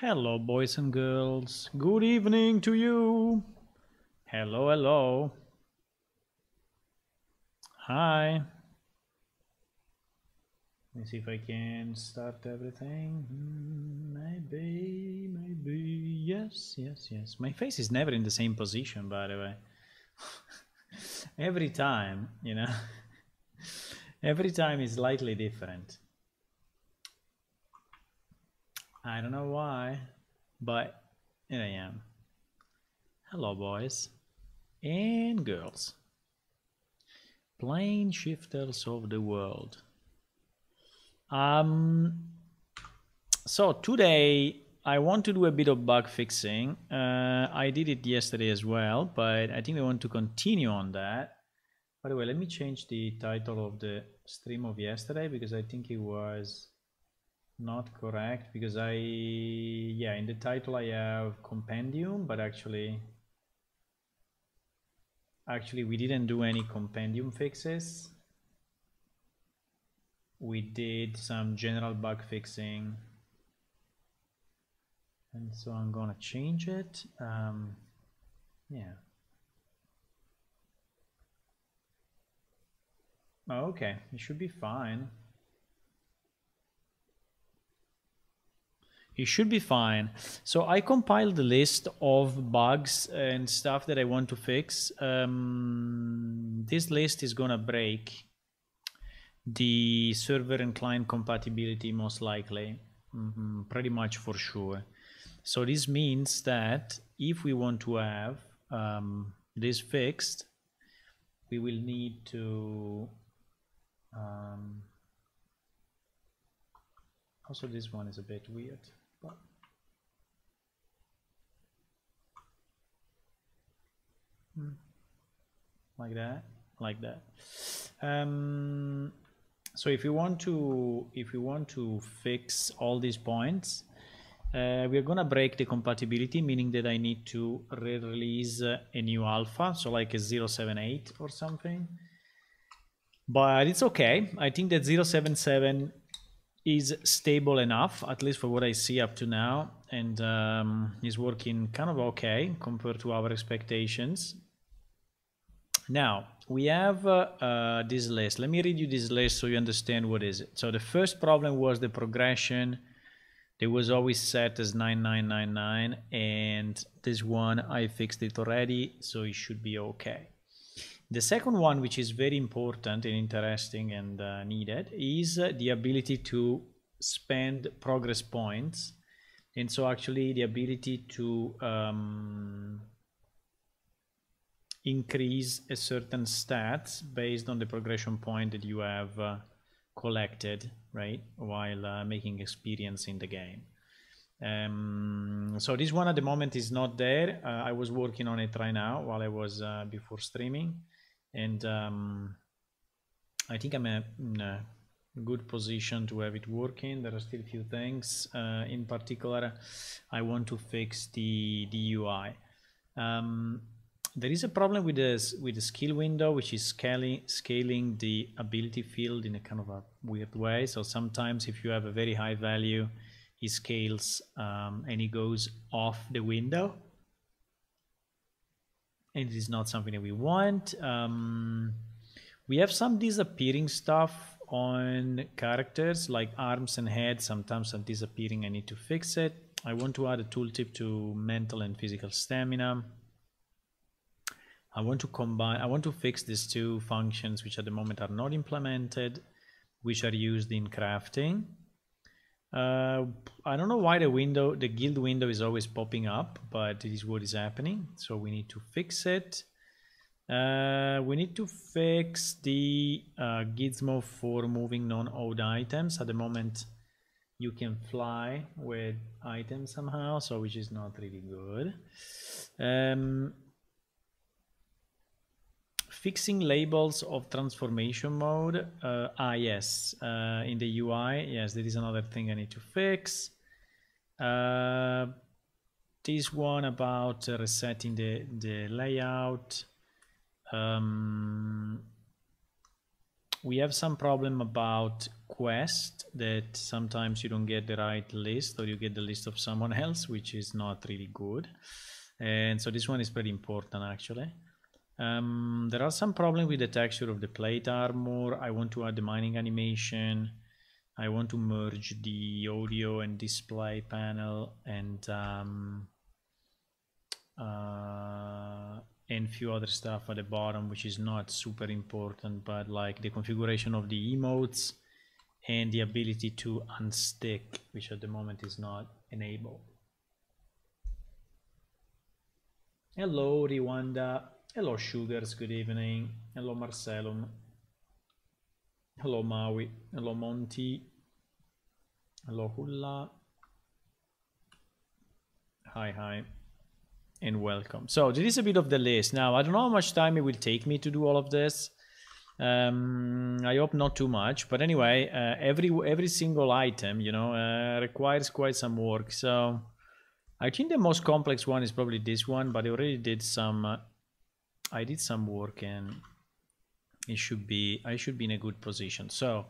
Hello, boys and girls. Good evening to you. Hello, hello. Hi. Let me see if I can start everything. Hmm, Maybe, maybe. Yes, yes, yes. My face is never in the same position, by the way. Every time, you know. Every time is slightly different. I don't know why, but here I am. Hello, boys and girls. Plane shifters of the world. Um, so today I want to do a bit of bug fixing. Uh, I did it yesterday as well, but I think I want to continue on that. By the way, let me change the title of the stream of yesterday because I think it was not correct because I yeah in the title I have compendium but actually actually we didn't do any compendium fixes. We did some general bug fixing. And so I'm gonna change it. Um, yeah. Oh, okay. It should be fine it should be fine. So I compiled the list of bugs and stuff that I want to fix. Um, this list is gonna break the server and client compatibility most likely, mm -hmm, pretty much for sure. So this means that if we want to have um, this fixed, we will need to um, also this one is a bit weird. Like that? Like that. Um, so if you want to if you want to fix all these points uh, we're gonna break the compatibility meaning that I need to re-release a new alpha so like a 078 or something. But it's okay. I think that 077 is stable enough, at least for what I see up to now, and um, is working kind of okay compared to our expectations. Now, we have uh, uh, this list. Let me read you this list so you understand what is it. So the first problem was the progression. It was always set as 9999, and this one I fixed it already, so it should be okay. The second one, which is very important and interesting and uh, needed, is uh, the ability to spend progress points. And so actually the ability to um, increase a certain stats based on the progression point that you have uh, collected, right, while uh, making experience in the game. Um, so this one at the moment is not there. Uh, I was working on it right now while I was uh, before streaming and um, I think I'm a, in a good position to have it working. There are still a few things. Uh, in particular, I want to fix the, the UI. Um, there is a problem with this with the skill window, which is scaling scaling the ability field in a kind of a weird way. So sometimes if you have a very high value, it scales um, and it goes off the window and it is not something that we want. Um, we have some disappearing stuff on characters like arms and head. Sometimes are disappearing. I need to fix it. I want to add a tooltip to mental and physical stamina. I want to combine, I want to fix these two functions which at the moment are not implemented, which are used in crafting. Uh, I don't know why the window, the guild window is always popping up, but it is what is happening. So we need to fix it. Uh, we need to fix the uh, gizmo for moving non-owed items. At the moment, you can fly with items somehow, so which is not really good. Um, fixing labels of transformation mode. Uh, ah, yes, uh, in the UI, yes, there is another thing I need to fix. Uh, this one about resetting the, the layout. Um, we have some problem about quest that sometimes you don't get the right list or you get the list of someone else, which is not really good. And so this one is pretty important actually. Um, there are some problems with the texture of the plate armor. I want to add the mining animation. I want to merge the audio and display panel and um, uh, and few other stuff at the bottom which is not super important but like the configuration of the emotes and the ability to unstick which at the moment is not enabled hello Rwanda hello Sugars good evening hello Marcelum hello Maui hello Monty hello Hula hi hi and welcome. So this is a bit of the list. Now, I don't know how much time it will take me to do all of this. Um, I hope not too much, but anyway, uh, every every single item, you know, uh, requires quite some work. So I think the most complex one is probably this one, but I already did some. Uh, I did some work, and it should be. I should be in a good position. So.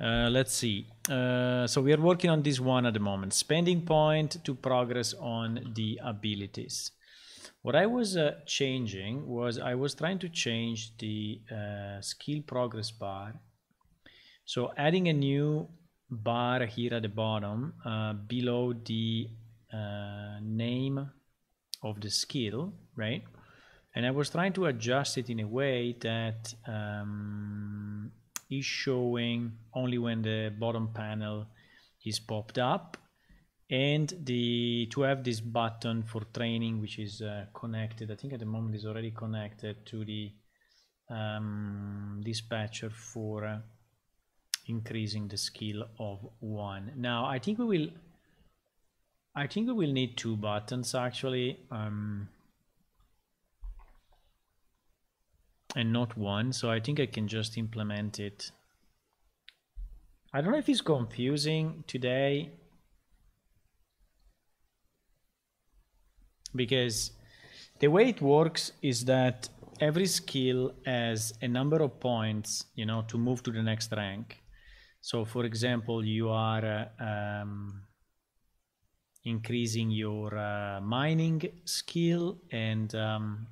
Uh, let's see. Uh, so we are working on this one at the moment. Spending point to progress on the abilities. What I was uh, changing was I was trying to change the uh, skill progress bar. So adding a new bar here at the bottom uh, below the name of the skill, right? And I was trying to adjust it in a way that um, is showing only when the bottom panel is popped up and the to have this button for training which is uh, connected i think at the moment is already connected to the um, dispatcher for uh, increasing the skill of one. Now i think we will i think we will need two buttons actually. Um, and not one so I think I can just implement it. I don't know if it's confusing today because the way it works is that every skill has a number of points you know to move to the next rank. So for example you are uh, um, increasing your uh, mining skill and um,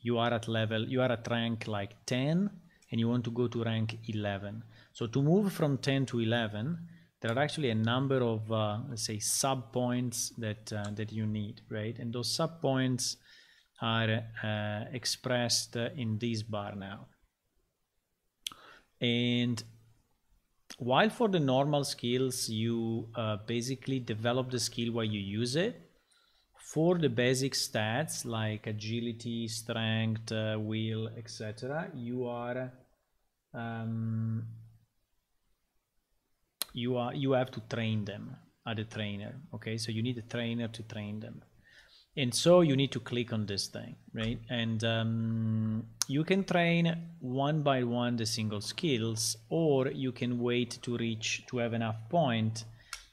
you are at level, you are at rank like 10 and you want to go to rank 11. So to move from 10 to 11, there are actually a number of, uh, let's say, sub points that, uh, that you need, right? And those sub points are uh, expressed in this bar now. And while for the normal skills, you uh, basically develop the skill while you use it, for the basic stats like agility, strength, uh, will, etc., you are um, you are you have to train them at a trainer. Okay, so you need a trainer to train them, and so you need to click on this thing, right? And um, you can train one by one the single skills, or you can wait to reach to have enough point,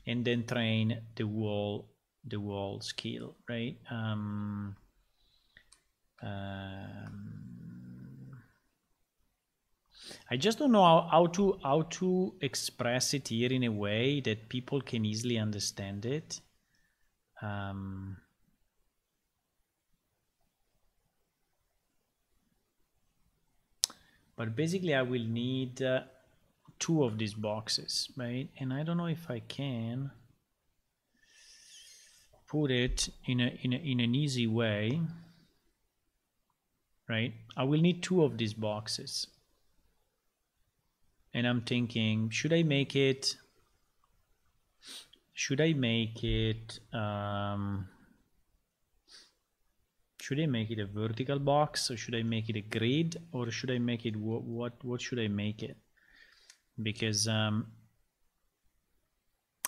and then train the whole the wall skill, right? Um, um, I just don't know how, how to how to express it here in a way that people can easily understand it. Um, but basically I will need uh, two of these boxes, right? And I don't know if I can put it in a in a, in an easy way right? I will need two of these boxes. And I'm thinking, should I make it, should I make it, um, should I make it a vertical box or should I make it a grid or should I make it, what, what, what should I make it? Because um,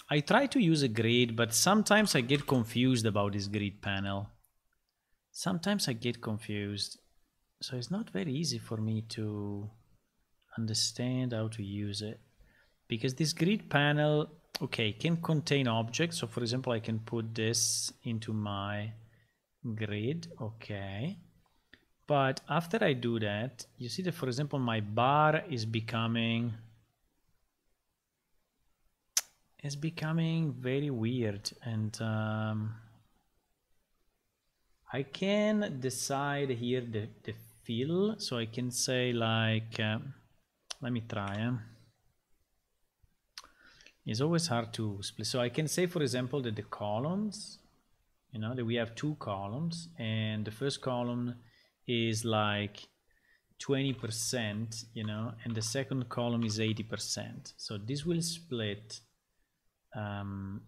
I try to use a grid, but sometimes I get confused about this grid panel. Sometimes I get confused. So it's not very easy for me to understand how to use it. Because this grid panel, okay, can contain objects. So for example, I can put this into my grid, okay. But after I do that, you see that, for example, my bar is becoming is becoming very weird and um, I can decide here the, the fill so I can say like uh, let me try eh? it's always hard to split. So I can say for example that the columns you know that we have two columns and the first column is like 20% you know and the second column is 80% so this will split um,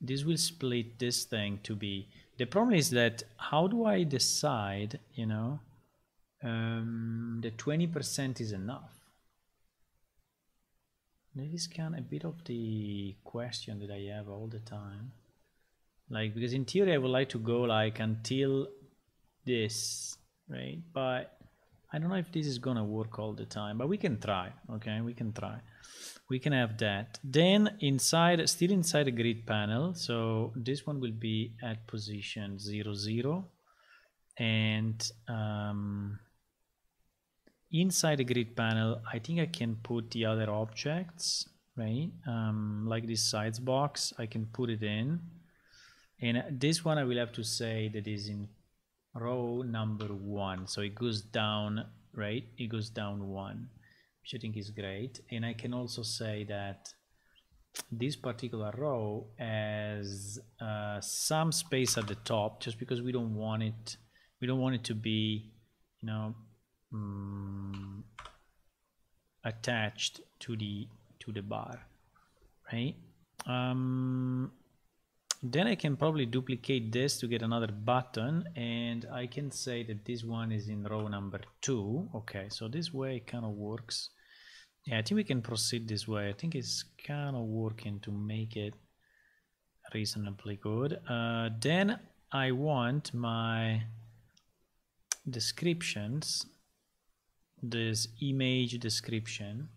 this will split this thing to be the problem is that how do I decide you know um, that 20% is enough? That is kind of a bit of the question that I have all the time. Like because in theory I would like to go like until this right? But I don't know if this is gonna work all the time but we can try okay? We can try we can have that. Then inside still inside the grid panel so this one will be at position 0 0 and um, inside the grid panel I think I can put the other objects right? Um, like this size box I can put it in. And this one I will have to say that is in row number one. So it goes down right? It goes down one think is great. And I can also say that this particular row has uh, some space at the top just because we don't want it we don't want it to be you know um, attached to the to the bar right? Um, then I can probably duplicate this to get another button. And I can say that this one is in row number two. Okay so this way it kind of works yeah, I think we can proceed this way. I think it's kind of working to make it reasonably good. Uh, then I want my descriptions, this image description,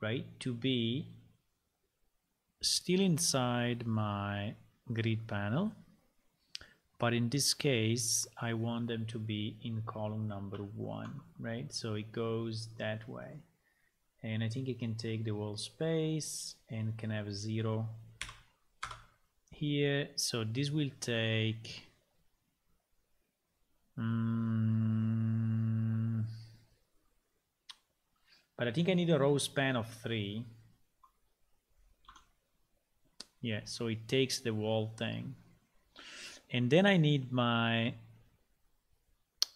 right, to be still inside my grid panel. But in this case, I want them to be in column number one, right? So it goes that way and I think it can take the whole space and can have zero here. So this will take um, but I think I need a row span of three. Yeah so it takes the whole thing. And then I need my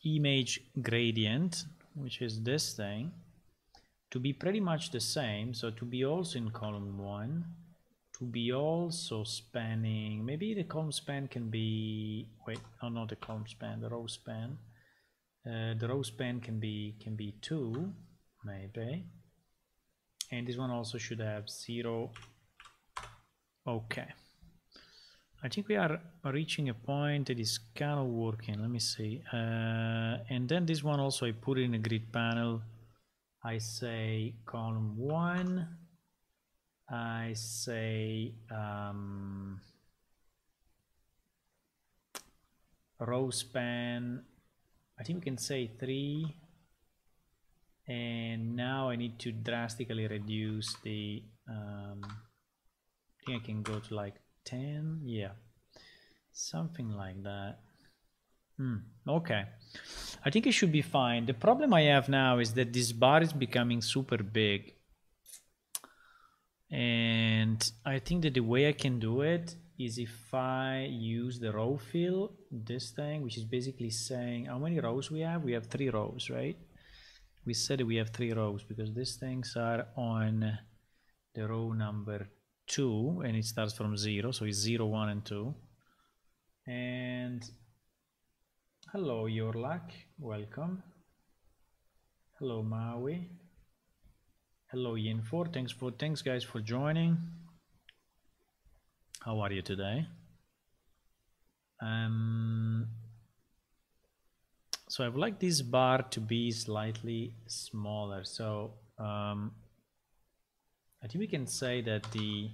image gradient which is this thing to be pretty much the same so to be also in column one to be also spanning maybe the column span can be wait oh not the column span the row span. Uh, the row span can be can be two maybe. And this one also should have zero. Okay. I think we are reaching a point that is kind of working. Let me see. Uh, and then this one also I put in a grid panel I say column one, I say um, row span, I think we can say three, and now I need to drastically reduce the, um, I think I can go to like 10, yeah, something like that. Hmm, okay. I think it should be fine. The problem I have now is that this bar is becoming super big. And I think that the way I can do it is if I use the row fill, this thing, which is basically saying how many rows we have? We have three rows, right? We said we have three rows because these things are on the row number two and it starts from zero. So it's zero, one, and two. And hello, your luck. Welcome. Hello, Maui. Hello, Yin4. Thanks for thanks guys for joining. How are you today? Um, so I would like this bar to be slightly smaller. So um, I think we can say that the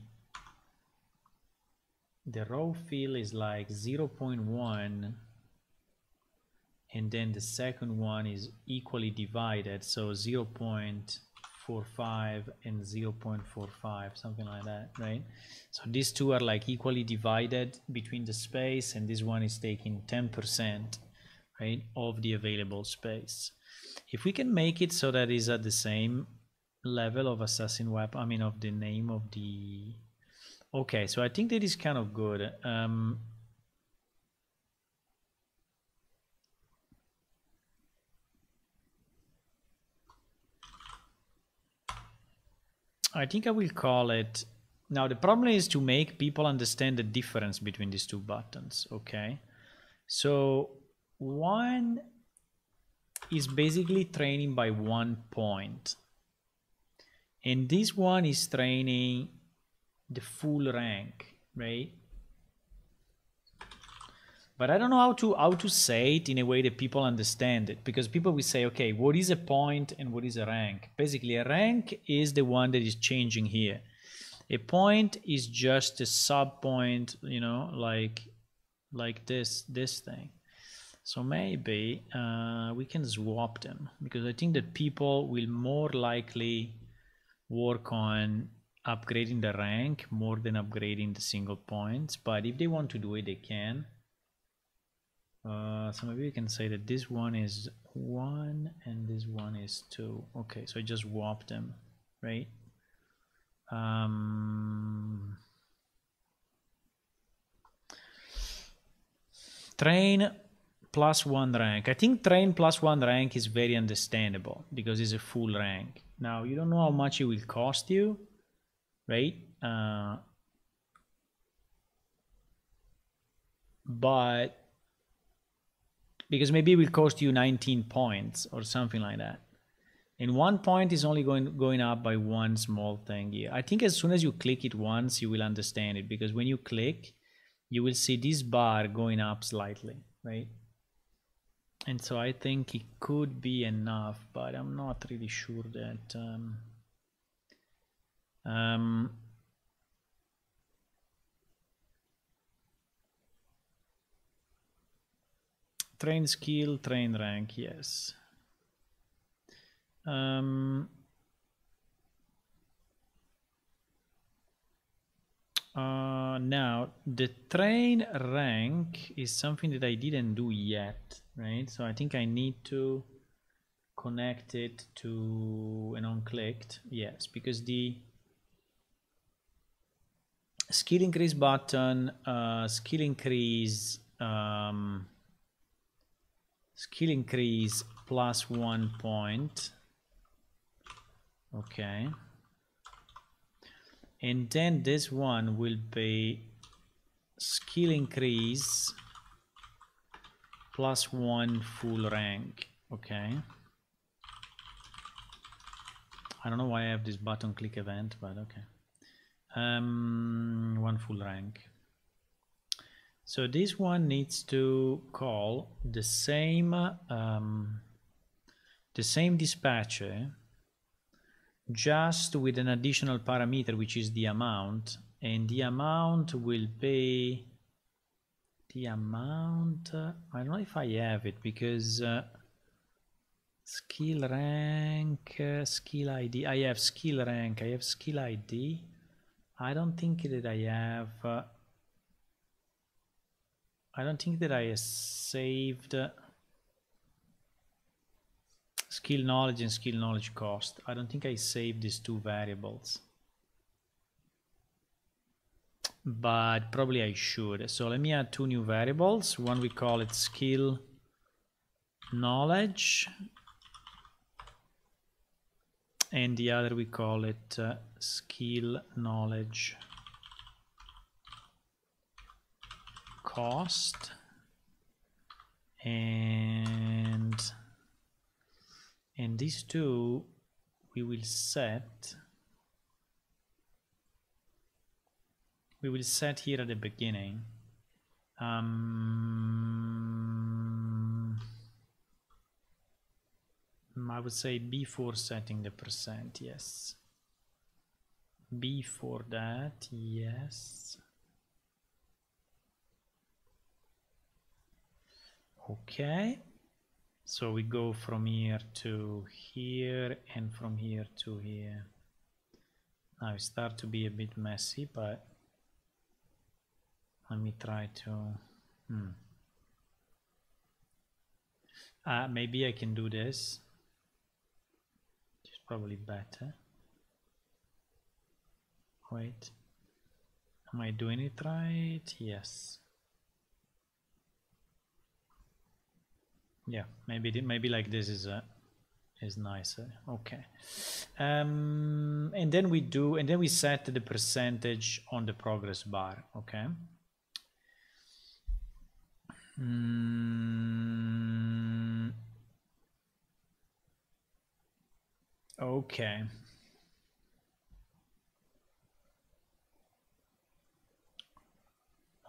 the row fill is like 0.1 and then the second one is equally divided so 0. 0.45 and 0.45 something like that right so these two are like equally divided between the space and this one is taking 10% right of the available space if we can make it so that is at the same level of assassin weapon i mean of the name of the okay so i think that is kind of good um I think I will call it. Now the problem is to make people understand the difference between these two buttons, okay? So one is basically training by one point. And this one is training the full rank, right? But I don't know how to how to say it in a way that people understand it because people will say, okay, what is a point and what is a rank? Basically, a rank is the one that is changing here. A point is just a sub point, you know, like like this this thing. So maybe uh, we can swap them because I think that people will more likely work on upgrading the rank more than upgrading the single points. But if they want to do it, they can. Uh, so maybe we can say that this one is one and this one is two. Okay, so I just swap them, right? Um, train plus one rank. I think train plus one rank is very understandable because it's a full rank. Now you don't know how much it will cost you, right? Uh, but because maybe it will cost you 19 points or something like that. And one point is only going going up by one small thing here. I think as soon as you click it once you will understand it because when you click you will see this bar going up slightly right? And so i think it could be enough but i'm not really sure that um, um, train skill, train rank, yes. Um, uh, now, the train rank is something that I didn't do yet, right? So I think I need to connect it to an on-clicked, yes, because the skill increase button, uh, skill increase, um, skill increase plus one point. Okay. And then this one will be skill increase plus one full rank. Okay. I don't know why I have this button click event but okay. Um, one full rank so this one needs to call the same um, the same dispatcher just with an additional parameter which is the amount and the amount will be the amount uh, I don't know if I have it because uh, skill rank uh, skill ID I have skill rank I have skill ID I don't think that I have uh, I don't think that I saved skill knowledge and skill knowledge cost. I don't think I saved these two variables. but probably I should. So let me add two new variables. One we call it skill knowledge and the other we call it uh, skill knowledge cost. And and these two we will set we will set here at the beginning. Um, I would say before setting the percent yes. Before that yes okay. So we go from here to here and from here to here. Now it start to be a bit messy but let me try to hmm. uh, maybe I can do this. It's probably better. Wait. Am I doing it right? Yes yeah maybe maybe like this is uh, is nicer. Okay. Um, and then we do and then we set the percentage on the progress bar okay? Mm. okay.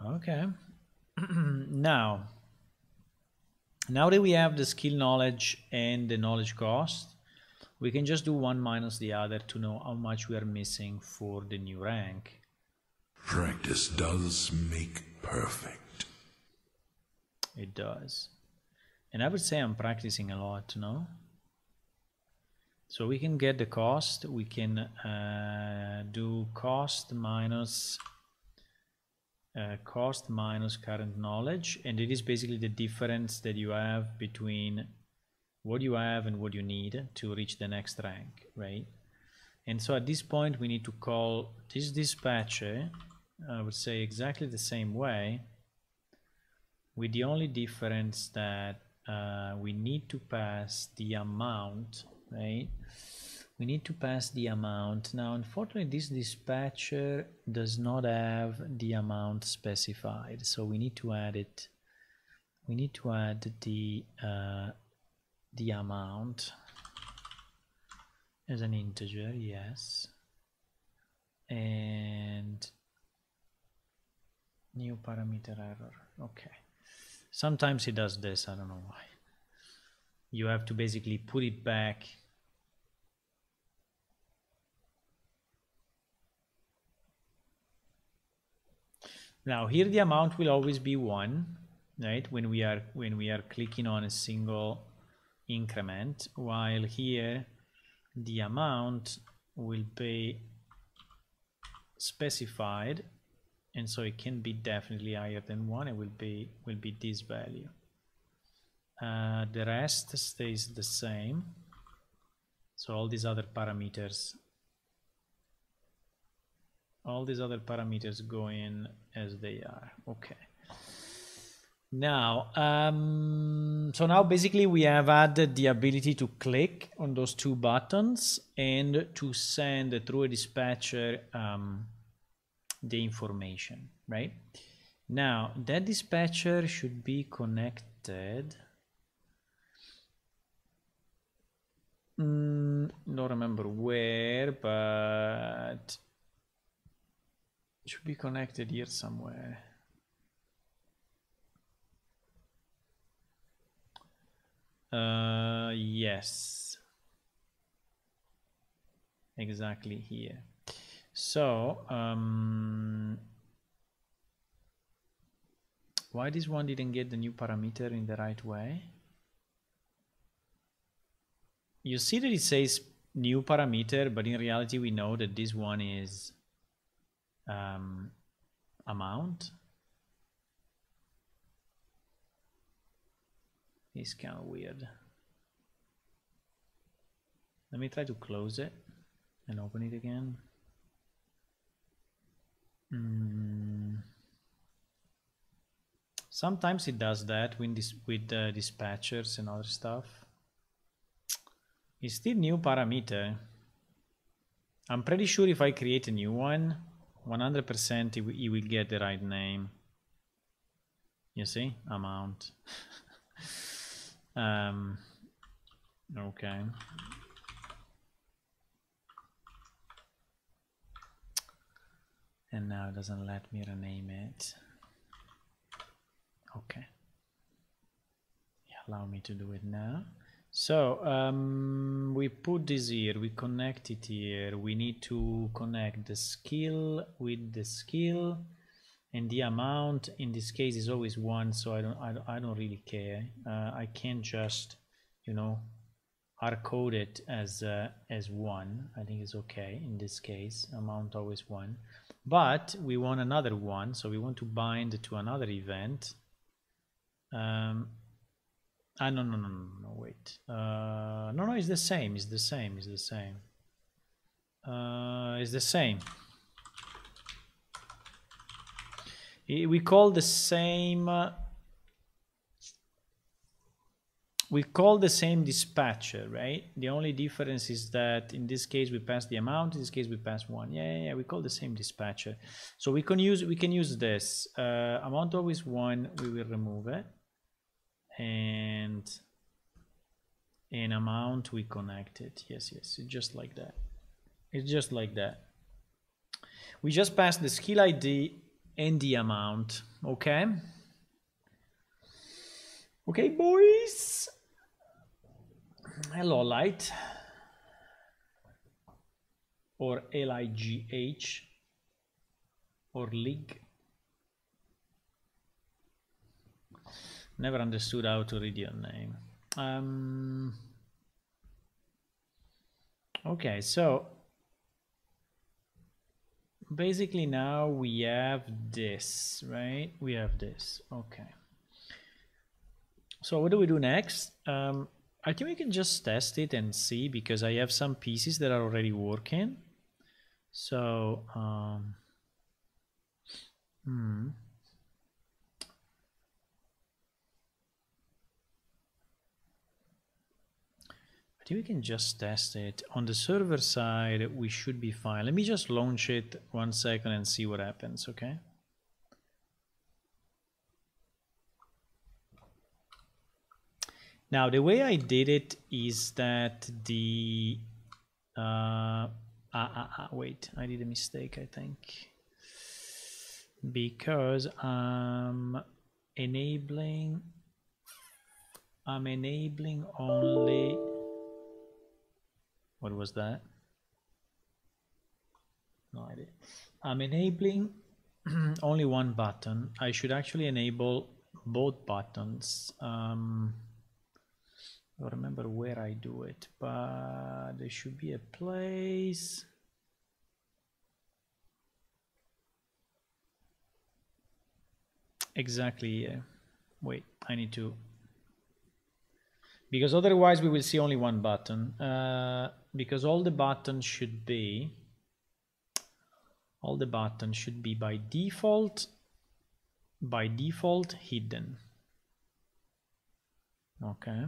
Okay. Now now that we have the skill knowledge and the knowledge cost, we can just do one minus the other to know how much we are missing for the new rank. Practice does make perfect. It does. And I would say I'm practicing a lot, no? So we can get the cost, we can uh, do cost minus uh, cost minus current knowledge and it is basically the difference that you have between what you have and what you need to reach the next rank right? And so at this point we need to call this dispatcher I would say exactly the same way with the only difference that uh, we need to pass the amount right we need to pass the amount. Now unfortunately this dispatcher does not have the amount specified so we need to add it. We need to add the uh, the amount as an integer yes. And new parameter error okay. Sometimes it does this I don't know why. You have to basically put it back Now here the amount will always be one, right? When we are when we are clicking on a single increment, while here the amount will be specified and so it can be definitely higher than one it will be will be this value uh, the rest stays the same so all these other parameters all these other parameters go in as they are. Okay. Now um, so now basically we have added the ability to click on those two buttons and to send through a dispatcher um, the information right? Now that dispatcher should be connected. Mm, don't remember where but should be connected here somewhere. Uh, yes. Exactly here. So, um, why this one didn't get the new parameter in the right way? You see that it says new parameter, but in reality we know that this one is um, amount is kind of weird. Let me try to close it and open it again. Mm. Sometimes it does that with, with dispatchers and other stuff. It's still new parameter. I'm pretty sure if I create a new one, 100% it, it will get the right name. You see? Amount. um, okay. And now it doesn't let me rename it. Okay. Yeah, allow me to do it now. So um, we put this here, we connect it here. We need to connect the skill with the skill and the amount in this case is always one. So I don't, I don't, I don't really care. Uh, I can just, you know, hard code it as, uh, as one. I think it's okay in this case, amount always one, but we want another one. So we want to bind to another event. Um, Ah, no, no, no, no, no, wait. Uh, no, no, it's the same, it's the same, it's the same. Uh, it's the same. We call the same... Uh, we call the same dispatcher, right? The only difference is that in this case we pass the amount, in this case we pass one. Yeah, yeah, yeah we call the same dispatcher. So we can use we can use this. Uh, amount always one, we will remove it and an amount we connected. Yes yes it's just like that. It's just like that. We just passed the skill id and the amount okay? Okay boys. Hello light. Or l-i-g-h or lig Never understood how to read your name. Um, okay, so basically now we have this, right? We have this, okay. So what do we do next? Um, I think we can just test it and see because I have some pieces that are already working. So, um, hmm. We can just test it. On the server side, we should be fine. Let me just launch it one second and see what happens, okay? Now, the way I did it is that the... Uh, ah, ah, ah, wait, I did a mistake, I think. Because I'm enabling... I'm enabling only what was that? No idea. I'm enabling only one button. I should actually enable both buttons. Um, I don't remember where I do it, but there should be a place. Exactly. Yeah. Wait, I need to because otherwise we will see only one button uh, because all the buttons should be all the buttons should be by default by default hidden. Okay.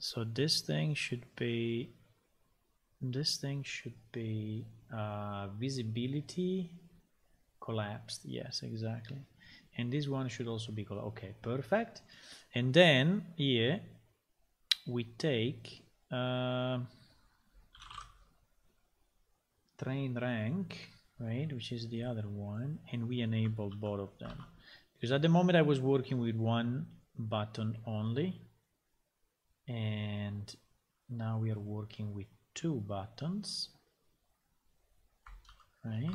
So this thing should be this thing should be uh, visibility collapsed. Yes exactly. And this one should also be okay perfect. And then here we take uh, train rank right which is the other one and we enable both of them. Because at the moment I was working with one button only and now we are working with two buttons right?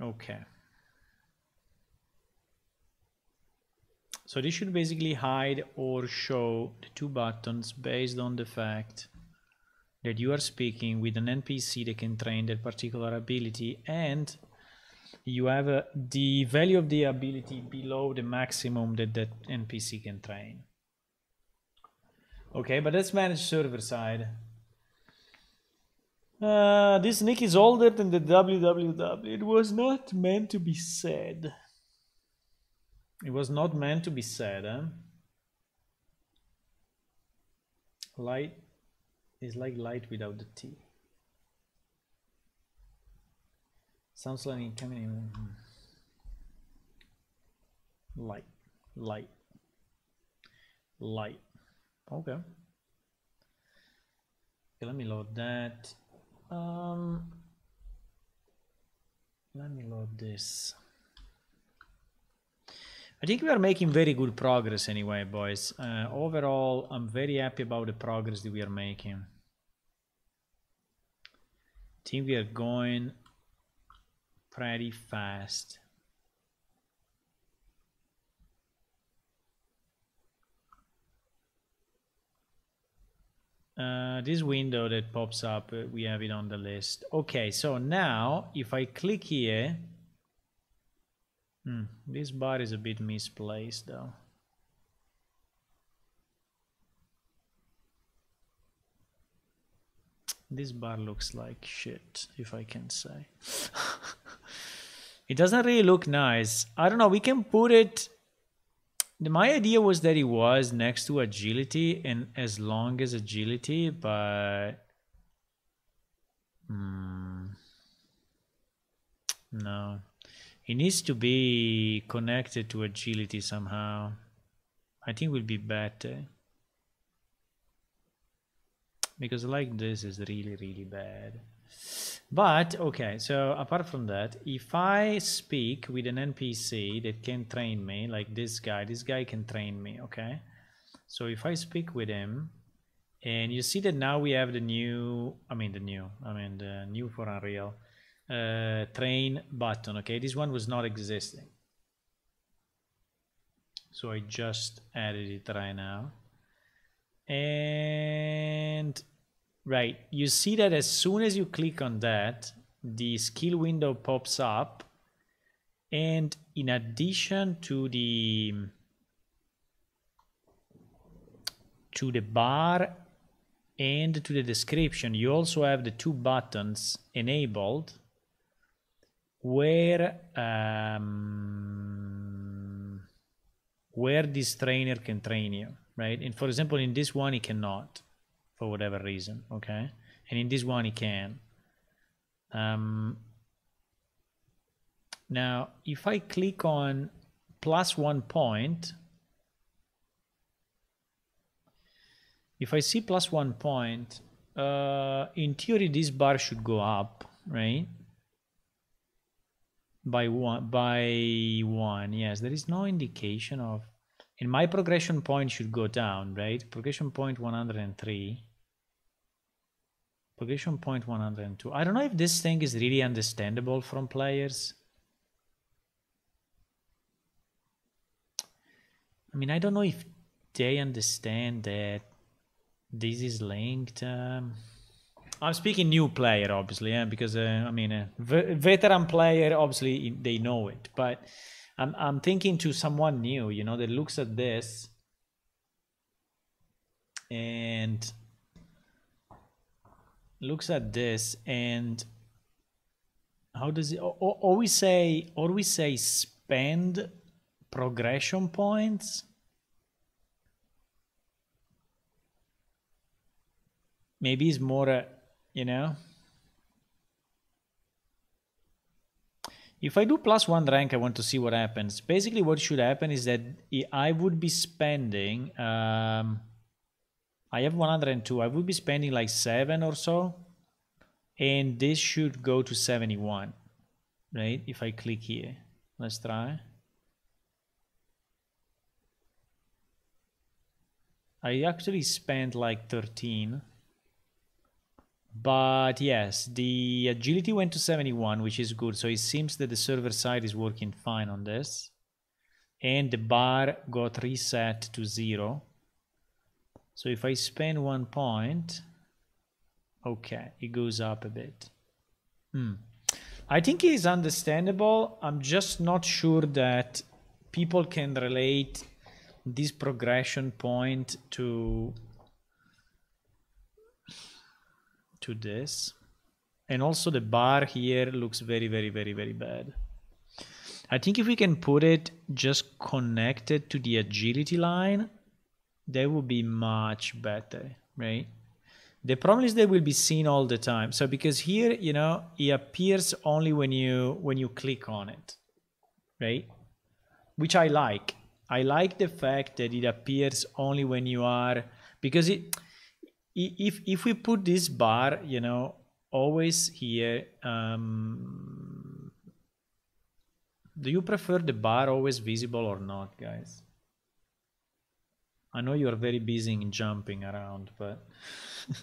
Okay So this should basically hide or show the two buttons based on the fact that you are speaking with an NPC that can train that particular ability and you have uh, the value of the ability below the maximum that that NPC can train. Okay, but let's manage server side. Uh, this nick is older than the www. It was not meant to be said. It was not meant to be said, huh? Light is like light without the T. Sounds like in- Light, light, light. Okay. Okay, let me load that. Um, let me load this. I think we are making very good progress anyway, boys. Uh, overall, I'm very happy about the progress that we are making. I think we are going pretty fast. Uh, this window that pops up, uh, we have it on the list. Okay, so now if I click here, hmm, this bar is a bit misplaced though. This bar looks like shit, if I can say. it doesn't really look nice. I don't know, we can put it my idea was that it was next to agility and as long as agility, but Hmm. no, it needs to be connected to agility somehow. I think will be better because like this is really really bad. But okay, so apart from that, if I speak with an NPC that can train me, like this guy, this guy can train me, okay? So if I speak with him, and you see that now we have the new, I mean the new, I mean the new for Unreal, uh, train button, okay? This one was not existing. So I just added it right now. And Right. You see that as soon as you click on that, the skill window pops up. And in addition to the to the bar and to the description, you also have the two buttons enabled where um, where this trainer can train you, right? And for example, in this one, he cannot for whatever reason okay? And in this one he can. Um, now if I click on plus one point if I see plus one point uh, in theory this bar should go up right by one by one yes there is no indication of and my progression point should go down, right? Progression point 103. Progression point 102. I don't know if this thing is really understandable from players. I mean, I don't know if they understand that this is linked. Um, I'm speaking new player, obviously, yeah, because uh, I mean, a ve- veteran player, obviously, they know it, but I'm I'm thinking to someone new, you know, that looks at this and looks at this and how does it or, or we say or we say spend progression points? Maybe it's more uh, you know if I do plus one rank, I want to see what happens. Basically, what should happen is that I would be spending. Um, I have 102. I would be spending like seven or so, and this should go to 71, right? If I click here, let's try. I actually spent like 13. But yes, the agility went to 71, which is good. So it seems that the server side is working fine on this. And the bar got reset to zero. So if I spend one point, okay, it goes up a bit. Hmm. I think it is understandable. I'm just not sure that people can relate this progression point to to this. and also the bar here looks very very very very bad. I think if we can put it just connected to the agility line that would be much better right? The problem is they will be seen all the time. So because here you know it appears only when you when you click on it right? Which I like. I like the fact that it appears only when you are because it if if we put this bar you know always here um do you prefer the bar always visible or not guys? I know you're very busy in jumping around but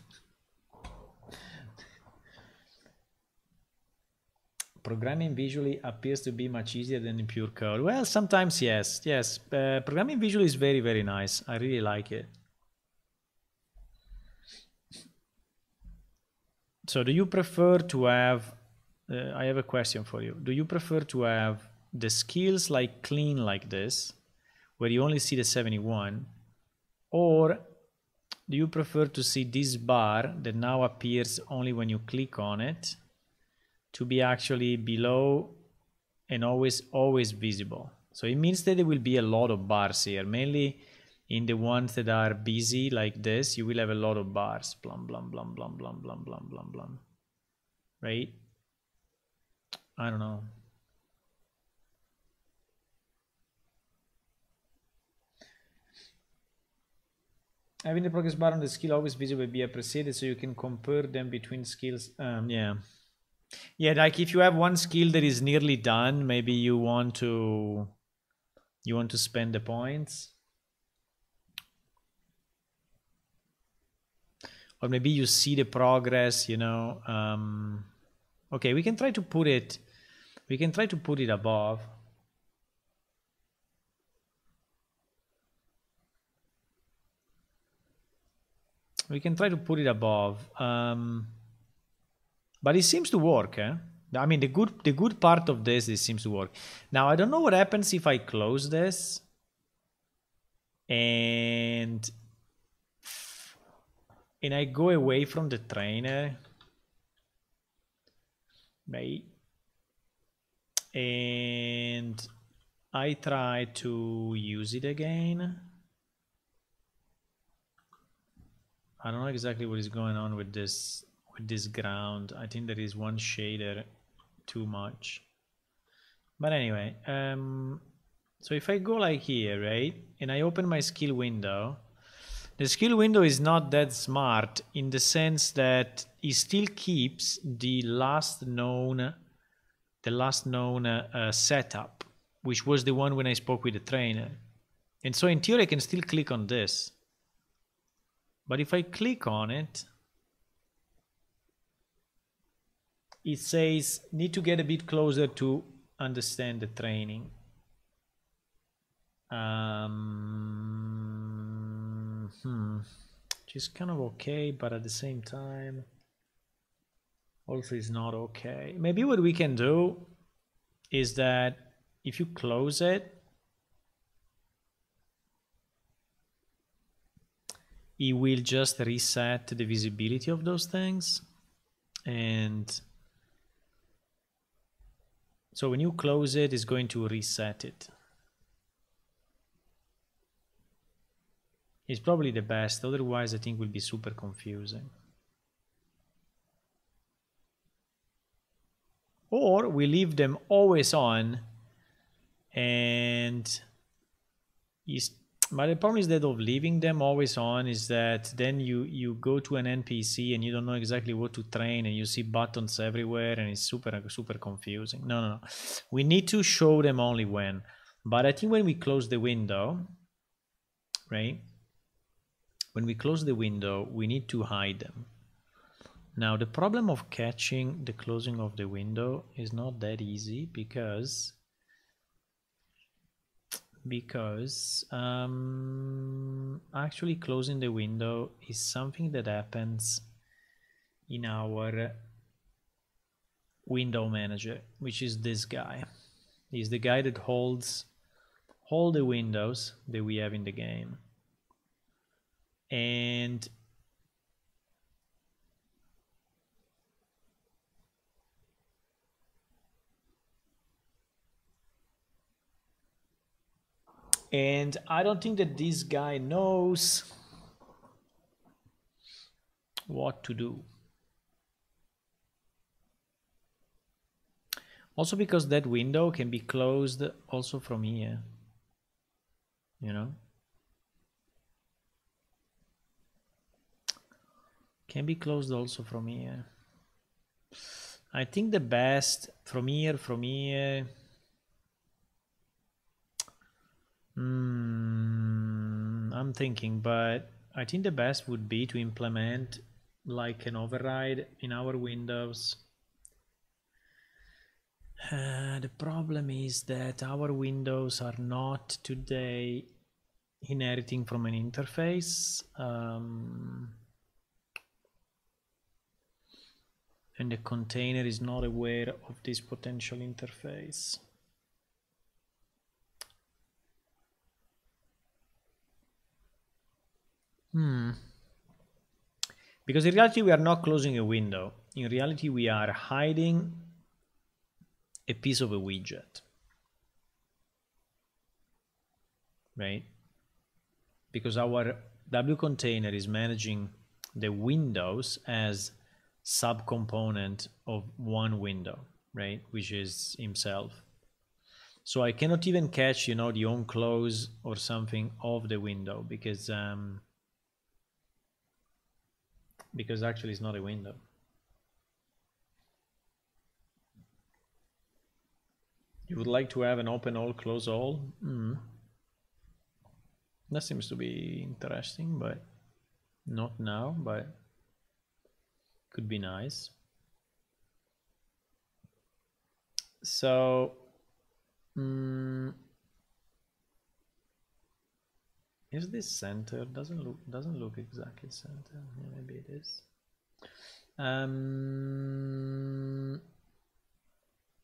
programming visually appears to be much easier than in pure code. Well sometimes yes yes. Uh, programming visually is very very nice. I really like it so do you prefer to have uh, I have a question for you. Do you prefer to have the skills like clean like this where you only see the 71 or do you prefer to see this bar that now appears only when you click on it to be actually below and always always visible? So it means that there will be a lot of bars here mainly in the ones that are busy like this you will have a lot of bars. Blum blum blum blum blum blum blum blum blum. Right? I don't know. Having the progress bar on the skill always visible be appreciated so you can compare them between skills um yeah. Yeah like if you have one skill that is nearly done maybe you want to you want to spend the points or maybe you see the progress you know um okay we can try to put it we can try to put it above. We can try to put it above um, but it seems to work eh? I mean the good the good part of this it seems to work. Now I don't know what happens if I close this. And and I go away from the trainer right and I try to use it again I don't know exactly what is going on with this with this ground. I think there is one shader too much. But anyway, um, so if I go like here, right, and I open my skill window, the skill window is not that smart in the sense that it still keeps the last known, the last known uh, setup, which was the one when I spoke with the trainer. And so in theory, I can still click on this. But if I click on it, it says need to get a bit closer to understand the training. Um, hmm, is kind of okay, but at the same time, also is not okay. Maybe what we can do is that if you close it, it will just reset the visibility of those things. And so when you close it it's going to reset it it's probably the best otherwise I think will be super confusing. Or we leave them always on and is but the problem is that of leaving them always on is that then you you go to an npc and you don't know exactly what to train and you see buttons everywhere and it's super super confusing. No no no. We need to show them only when. But i think when we close the window right when we close the window we need to hide them. Now the problem of catching the closing of the window is not that easy because because um, actually closing the window is something that happens in our window manager which is this guy. Is the guy that holds all the windows that we have in the game and and I don't think that this guy knows what to do. Also because that window can be closed also from here, you know? Can be closed also from here. I think the best from here, from here. Mm, I'm thinking, but I think the best would be to implement like an override in our windows. Uh, the problem is that our windows are not today inheriting from an interface. Um, and the container is not aware of this potential interface. Hmm. Because in reality, we are not closing a window. In reality, we are hiding a piece of a widget. Right? Because our W container is managing the windows as subcomponent of one window, right? Which is himself. So I cannot even catch, you know, the on close or something of the window because um, because actually it's not a window. You would like to have an open all, close all? Mm. That seems to be interesting, but not now, but could be nice. So, mm, is this center? Doesn't look doesn't look exactly center. Yeah, maybe it is. Um,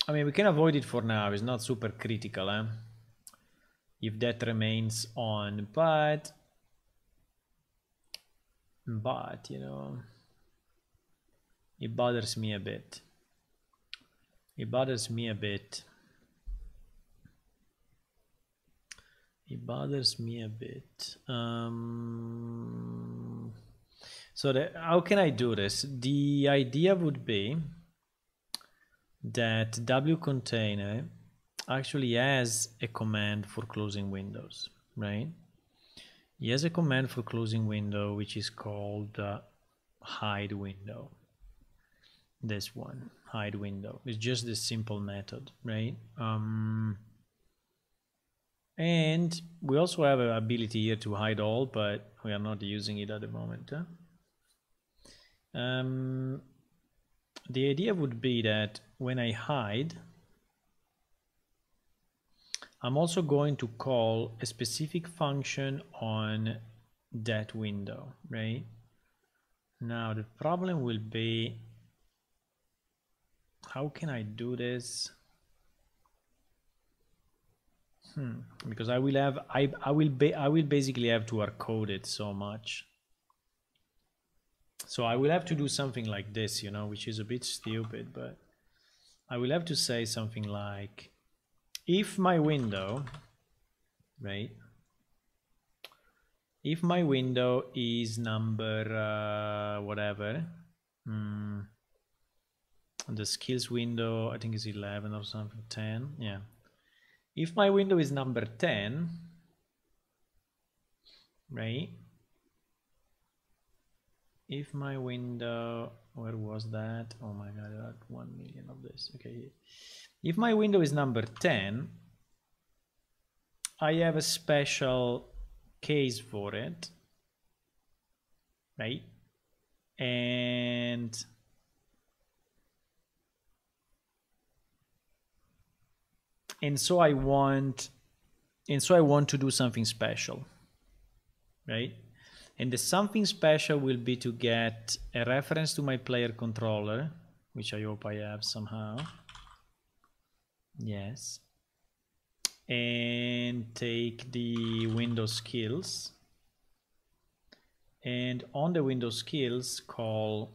I mean, we can avoid it for now. It's not super critical, eh? If that remains on, but but you know it bothers me a bit. It bothers me a bit. It bothers me a bit. Um, so how can I do this? The idea would be that w container actually has a command for closing windows right? He has a command for closing window which is called uh, hide window this one hide window. It's just this simple method right? Um, and we also have an ability here to hide all but we are not using it at the moment huh? um, the idea would be that when I hide I'm also going to call a specific function on that window right? Now the problem will be how can I do this? Hmm. Because I will have I I will be I will basically have to code it so much. So I will have to do something like this, you know, which is a bit stupid, but I will have to say something like if my window, right? If my window is number uh, whatever, hmm, the skills window I think is 11 or something 10 yeah. If my window is number 10 right? If my window where was that? Oh my god I got 1 million of this. Okay if my window is number 10 I have a special case for it right? And and so I want and so I want to do something special right? And the something special will be to get a reference to my player controller which I hope I have somehow. Yes. And take the window skills. And on the window skills call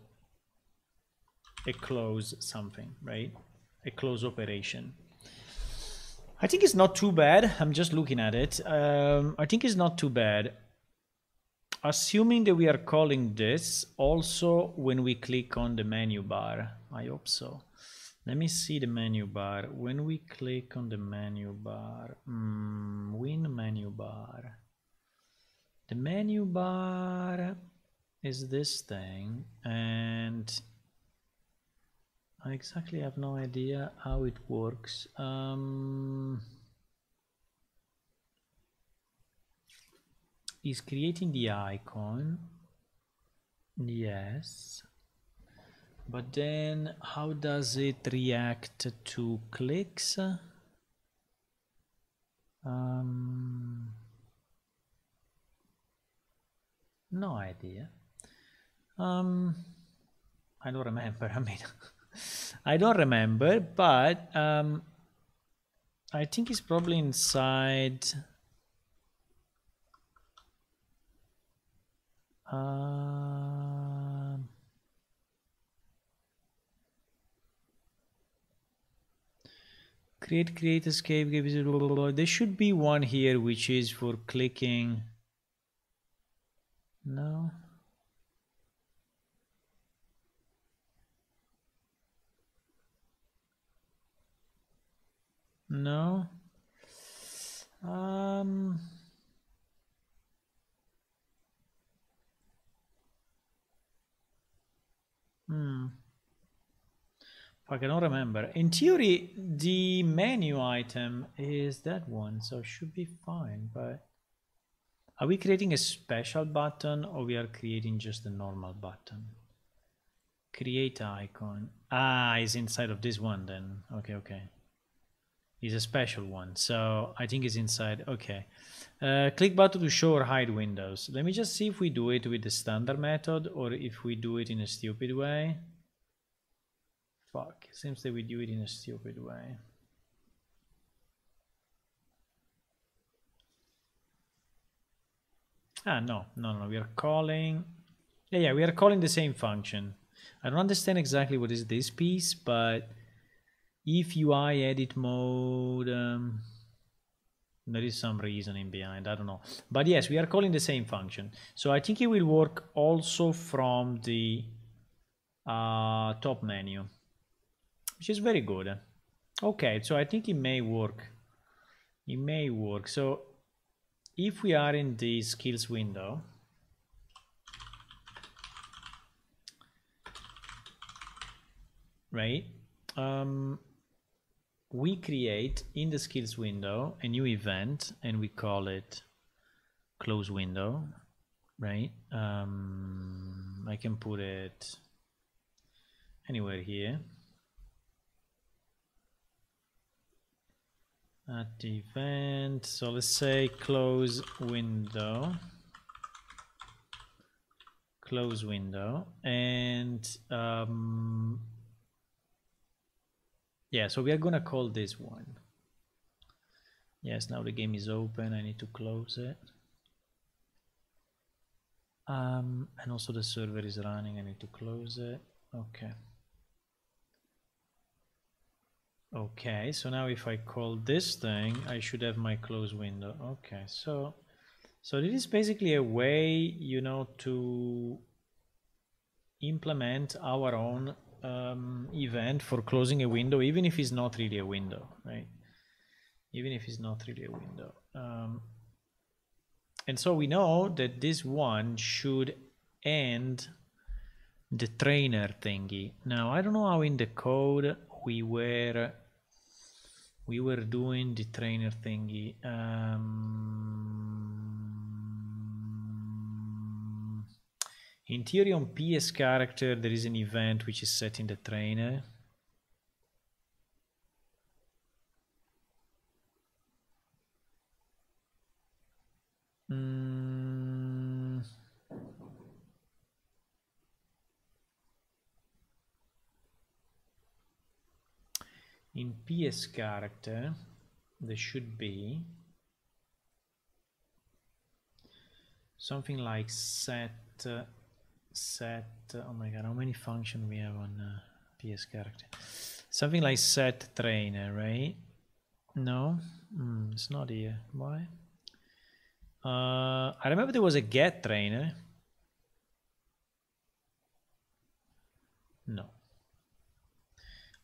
a close something right? A close operation I think it's not too bad. I'm just looking at it. Um, I think it's not too bad. Assuming that we are calling this also when we click on the menu bar. I hope so. Let me see the menu bar. When we click on the menu bar, mm, win menu bar. The menu bar is this thing and I exactly have no idea how it works. Um, is creating the icon. Yes. But then how does it react to clicks? Um, no idea. Um, I don't remember. I mean, I don't remember, but um, I think it's probably inside. Uh, create create escape give, there should be one here which is for clicking no no um hmm I cannot remember. In theory, the menu item is that one, so should be fine. But are we creating a special button or we are creating just a normal button? Create icon. Ah, is inside of this one then. Okay, okay. It's a special one, so I think it's inside. Okay. Uh, click button to show or hide windows. Let me just see if we do it with the standard method or if we do it in a stupid way. Fuck, seems that we do it in a stupid way. Ah, no, no, no, we are calling... Yeah, yeah, we are calling the same function. I don't understand exactly what is this piece, but if UI edit mode, um, there is some reasoning behind, I don't know. But yes, we are calling the same function. So I think it will work also from the uh, top menu which is very good. Okay, so I think it may work. It may work. So if we are in the skills window, right, um, we create in the skills window a new event and we call it close window, right? Um, I can put it anywhere here. at the event so let's say close window close window and um, yeah so we are gonna call this one. Yes now the game is open. I need to close it. Um, and also the server is running. I need to close it. Okay. Okay, so now if I call this thing, I should have my close window. Okay, so so this is basically a way, you know, to implement our own um, event for closing a window, even if it's not really a window, right? Even if it's not really a window. Um, and so we know that this one should end the trainer thingy. Now, I don't know how in the code we were we were doing the trainer thingy. Um, in theory, on PS character, there is an event which is set in the trainer. Mm. in PS character there should be something like set set uh, oh my god how many functions we have on uh, PS character something like set trainer right No, mm, it's not here. Why? Uh, I remember there was a get trainer. No.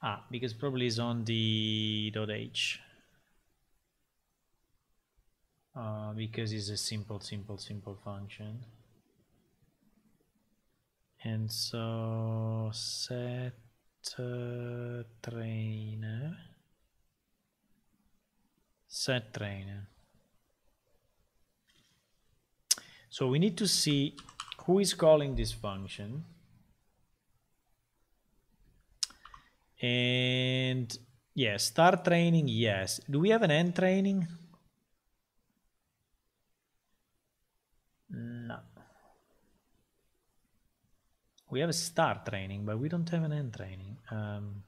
Ah, because probably it's on the dot .h. Uh, because it's a simple, simple, simple function. And so set uh, trainer, set trainer. So we need to see who is calling this function. And yes, start training, yes. Do we have an end training? No. We have a start training, but we don't have an end training. Um,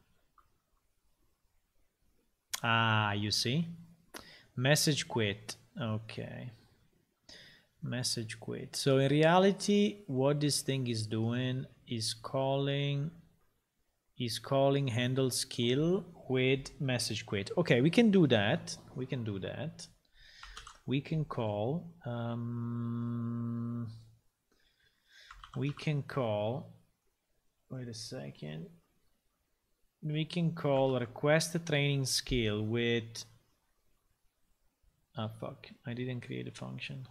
ah, you see? Message quit. Okay. Message quit. So in reality, what this thing is doing is calling is calling handle skill with message quit. Okay, we can do that. We can do that. We can call um, we can call wait a second. We can call request a training skill with ah oh, fuck. I didn't create a function.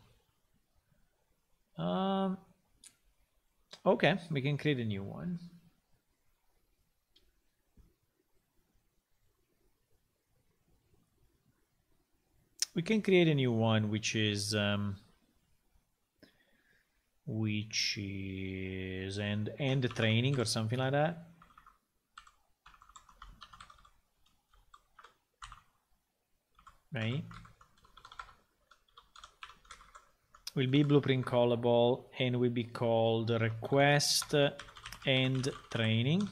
Um okay we can create a new one. We can create a new one which is um, which is and end training or something like that. Right. Will be blueprint callable and will be called request end training.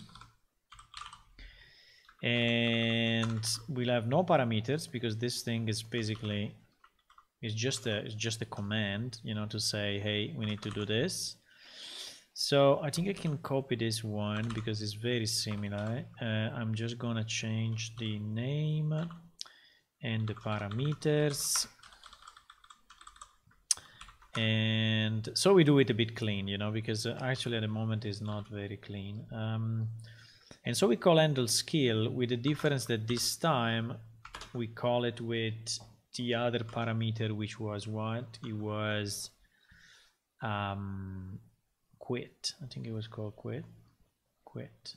And we'll have no parameters because this thing is basically it's just a it's just a command you know to say hey we need to do this. So I think I can copy this one because it's very similar. Uh, I'm just gonna change the name and the parameters. And so we do it a bit clean you know because uh, actually at the moment is not very clean. Um, and so we call handle skill with the difference that this time we call it with the other parameter which was what? It was um, quit. I think it was called quit. Quit.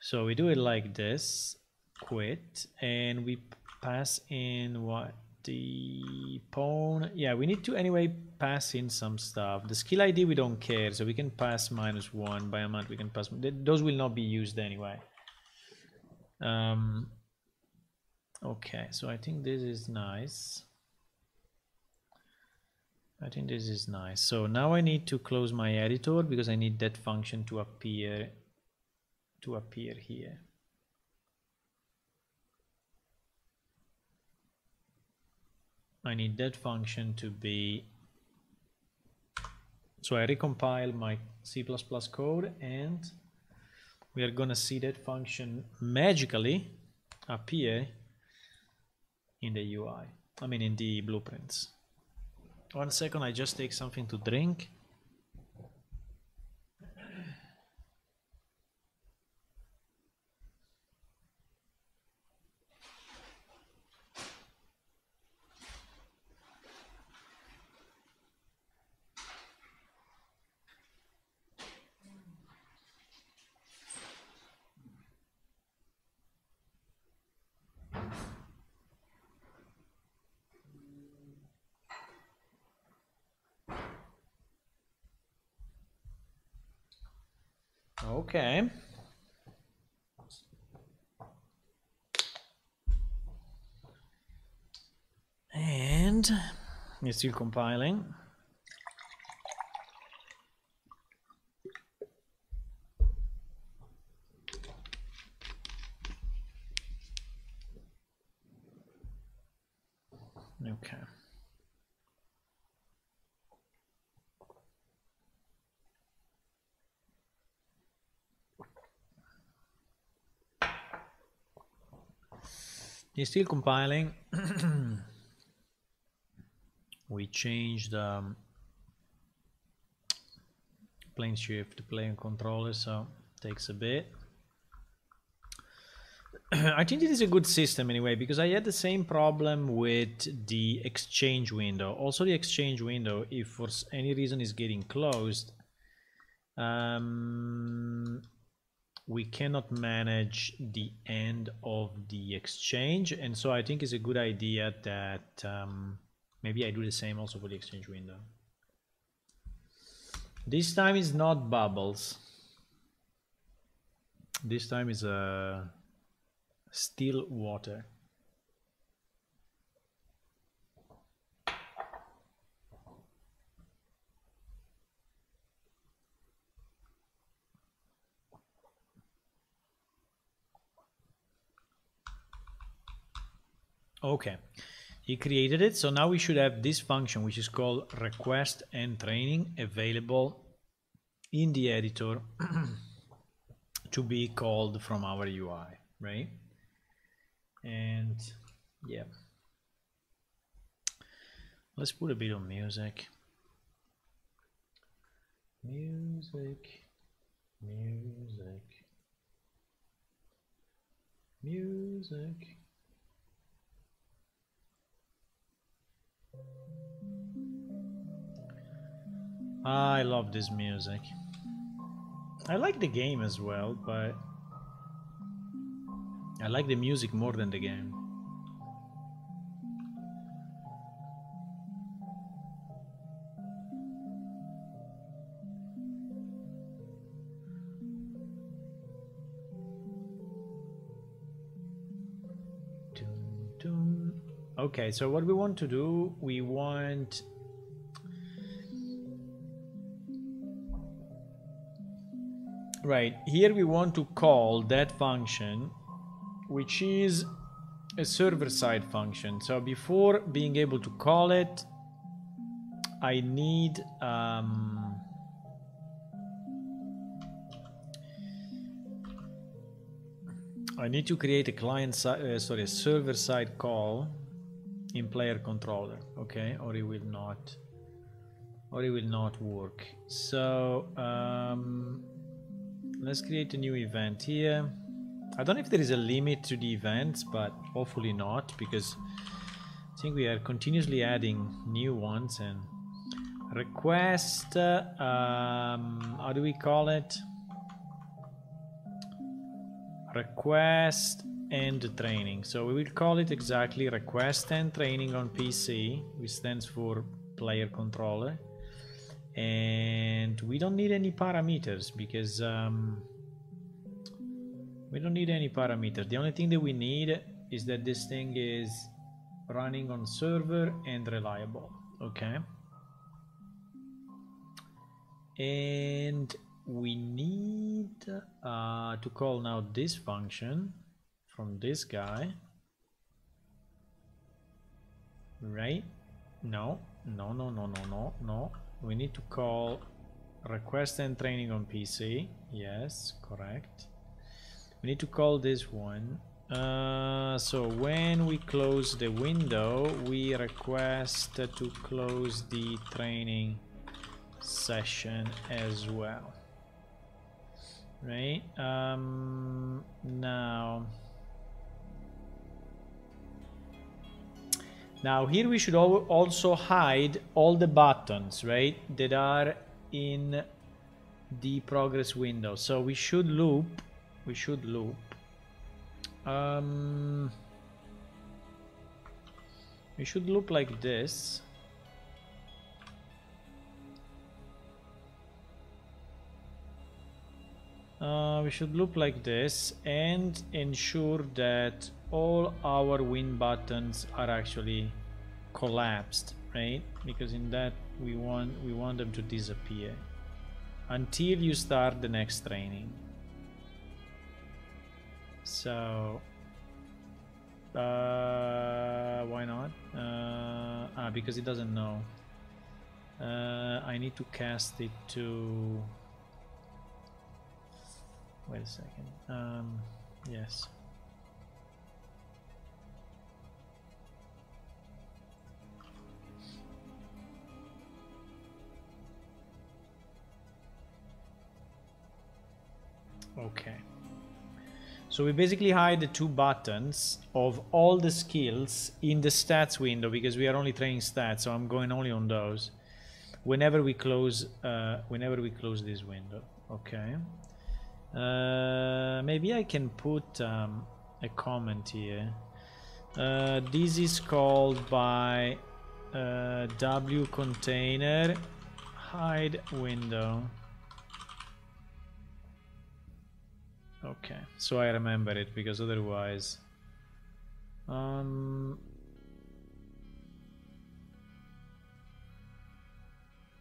So we do it like this. Quit. And we pass in what? The pawn. Yeah we need to anyway pass in some stuff. The skill id we don't care. So we can pass minus one by amount. We can pass those will not be used anyway. Um okay so i think this is nice. I think this is nice. So now i need to close my editor because i need that function to appear to appear here. I need that function to be so I recompile my C++ code and we are gonna see that function magically appear in the UI I mean in the blueprints. One second I just take something to drink Okay. And it's still compiling. Okay. It's still compiling. we changed um, PlaneShift to plane controller, so takes a bit. I think it is a good system anyway because I had the same problem with the exchange window. Also the exchange window, if for any reason is getting closed, um, we cannot manage the end of the exchange. And so I think it's a good idea that um, maybe I do the same also for the exchange window. This time is not bubbles. This time is a uh, still water. Okay, he created it. So now we should have this function, which is called request end training available in the editor to be called from our UI, right? And yeah, let's put a bit of music. Music, music, music. I love this music. I like the game as well, but I like the music more than the game. Okay, so what we want to do, we want Right, here we want to call that function, which is a server-side function. So before being able to call it, I need um, I need to create a client side, uh, sorry, server-side call in player controller okay? Or it will not or it will not work. So um, let's create a new event here. I don't know if there is a limit to the events but hopefully not because I think we are continuously adding new ones and request uh, um, how do we call it? Request end training. So we will call it exactly request end training on PC, which stands for player controller. And we don't need any parameters because um, we don't need any parameters. The only thing that we need is that this thing is running on server and reliable. Okay. And we need uh, to call now this function from this guy. Right? No. No no no no no no. We need to call request end training on PC yes correct. We need to call this one. Uh, so when we close the window we request to close the training session as well. Right? Um, now Now here we should also hide all the buttons, right, that are in the progress window. So we should loop, we should loop. Um, we should loop like this. Uh, we should loop like this and ensure that all our win buttons are actually collapsed right? Because in that we want we want them to disappear until you start the next training. So uh, why not? Uh, ah, because it doesn't know. Uh, I need to cast it to wait a second. Um, yes Okay. So we basically hide the two buttons of all the skills in the stats window because we are only training stats. So I'm going only on those. Whenever we close, uh, whenever we close this window. Okay. Uh, maybe I can put um, a comment here. Uh, this is called by uh, w container hide window. Okay, so I remember it because otherwise, um,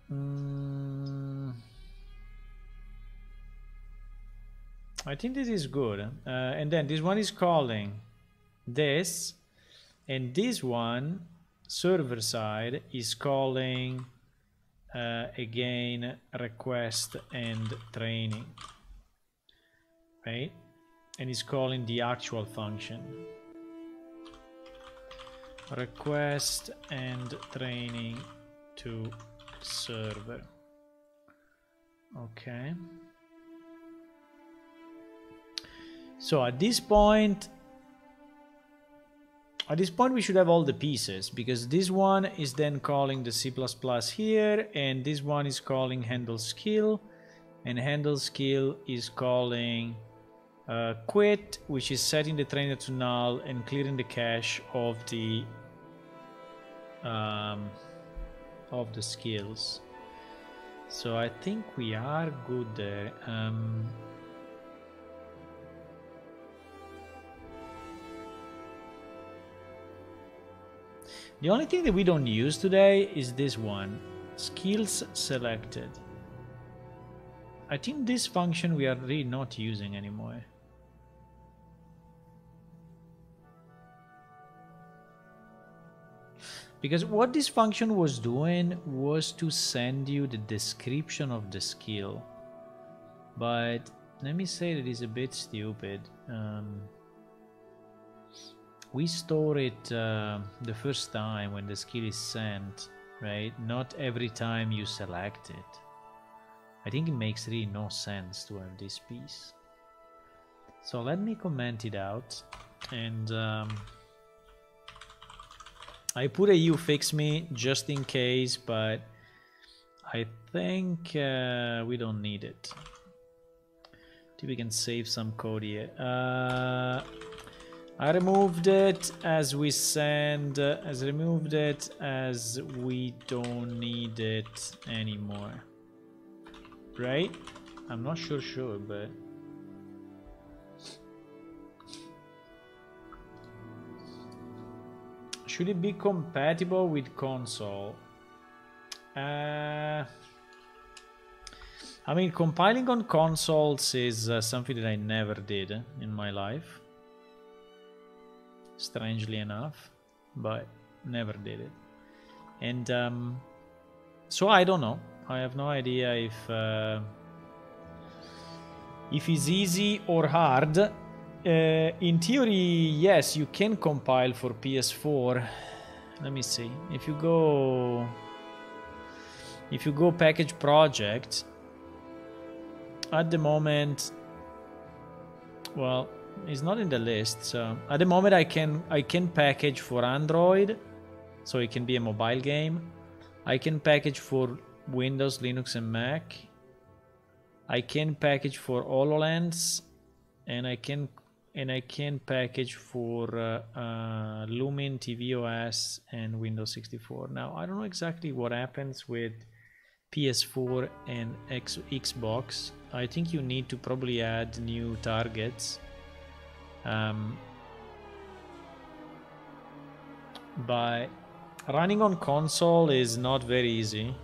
mm, I think this is good. Uh, and then this one is calling this, and this one server side is calling uh, again request end training right? And it's calling the actual function. Request end training to server. Okay. So at this point at this point we should have all the pieces because this one is then calling the C++ here and this one is calling handle skill and handle skill is calling uh, quit which is setting the trainer to null and clearing the cache of the um, of the skills so I think we are good there um, The only thing that we don't use today is this one, skills selected. I think this function we are really not using anymore. Because what this function was doing was to send you the description of the skill. But let me say that it's a bit stupid. Um, we store it uh, the first time when the skill is sent, right? Not every time you select it. I think it makes really no sense to have this piece. So let me comment it out and um, I put a you fix me just in case, but I think uh, we don't need it. See we can save some code here. Uh, I removed it as we send, uh, as removed it as we don't need it anymore. Right? I'm not sure sure, but... Should it be compatible with console? Uh, I mean, compiling on consoles is uh, something that I never did in my life strangely enough, but never did it. And um, so I don't know. I have no idea if uh, if it's easy or hard. Uh, in theory, yes, you can compile for PS4. Let me see. If you go, if you go package project, at the moment, well, it's not in the list. So at the moment, I can I can package for Android, so it can be a mobile game. I can package for Windows, Linux, and Mac. I can package for HoloLens, and I can and I can package for uh, uh, Lumin, tvOS, and Windows 64. Now I don't know exactly what happens with PS4 and X Xbox. I think you need to probably add new targets um, but running on console is not very easy.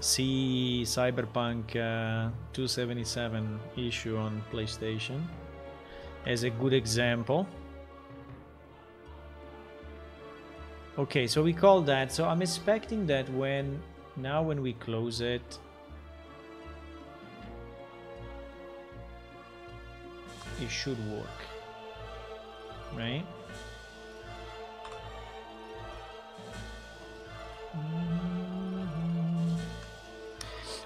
See Cyberpunk uh, 277 issue on PlayStation as a good example. Okay, so we call that. So I'm expecting that when now when we close it, it should work. Right? Mm-hmm.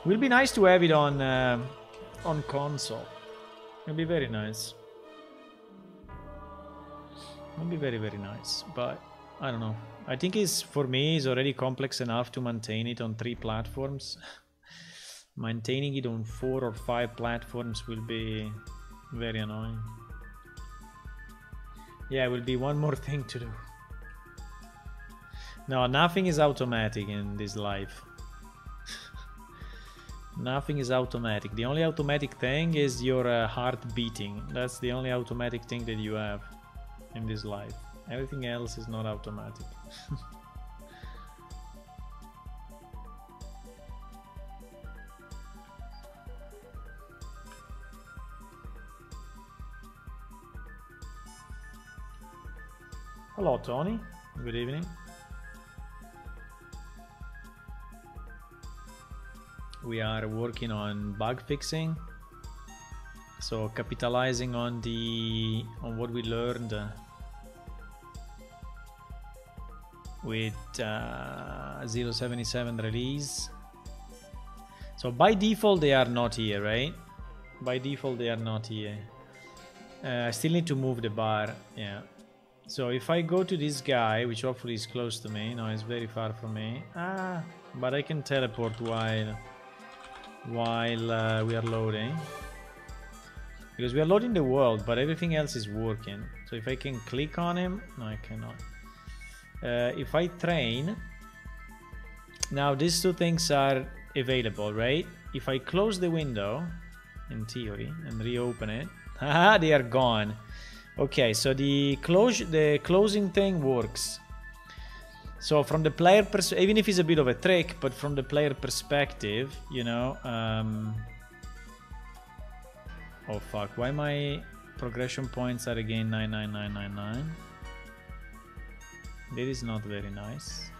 Will be nice to have it on uh, on console. It'll be very nice. It'll be very very nice, but I don't know. I think it's for me is already complex enough to maintain it on three platforms. Maintaining it on four or five platforms will be very annoying. Yeah, it will be one more thing to do. No, nothing is automatic in this life. Nothing is automatic. The only automatic thing is your uh, heart beating. That's the only automatic thing that you have in this life. Everything else is not automatic. Hello, Tony. Good evening. We are working on bug fixing. So capitalizing on the on what we learned uh, with uh, 077 release. So by default they are not here, right? By default they are not here. Uh, I still need to move the bar, yeah. So if I go to this guy, which hopefully is close to me, no, it's very far from me. Ah, but I can teleport while while uh, we are loading. Because we are loading the world, but everything else is working. So if I can click on him, no, I cannot. Uh, if I train, now these two things are available, right? If I close the window, in theory, and reopen it, they are gone. Okay, so the close the closing thing works. So from the player pers even if it's a bit of a trick, but from the player perspective, you know, um, oh fuck, why my progression points are again 99999? That is not very nice.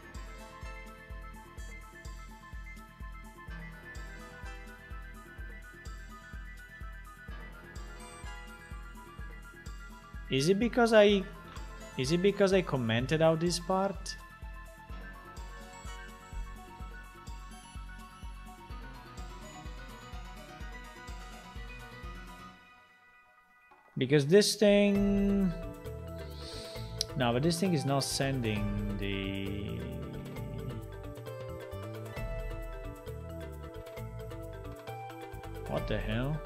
Is it because I... Is it because I commented out this part? Because this thing... No, but this thing is not sending the... What the hell?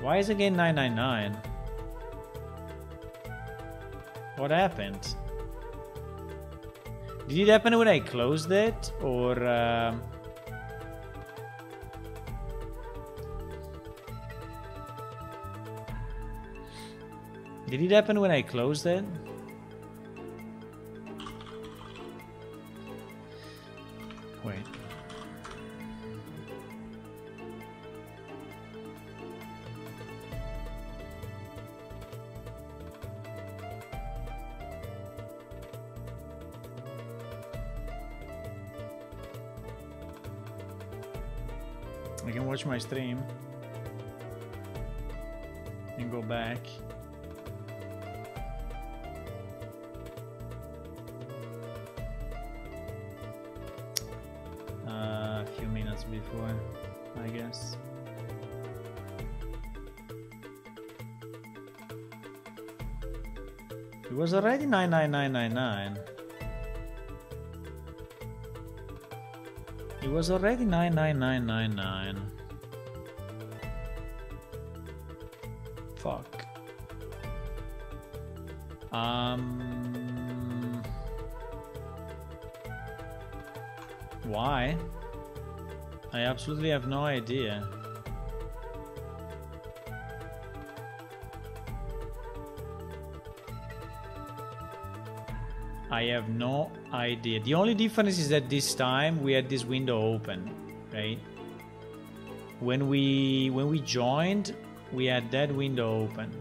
Why is it again 999? What happened? Did it happen when I closed it? Or... Uh... Did it happen when I closed it? Wait. I can watch my stream and go back. Was already 99999. It was already 99999. Fuck. Um. Why? I absolutely have no idea. I have no idea. The only difference is that this time we had this window open, right? When we when we joined, we had that window open.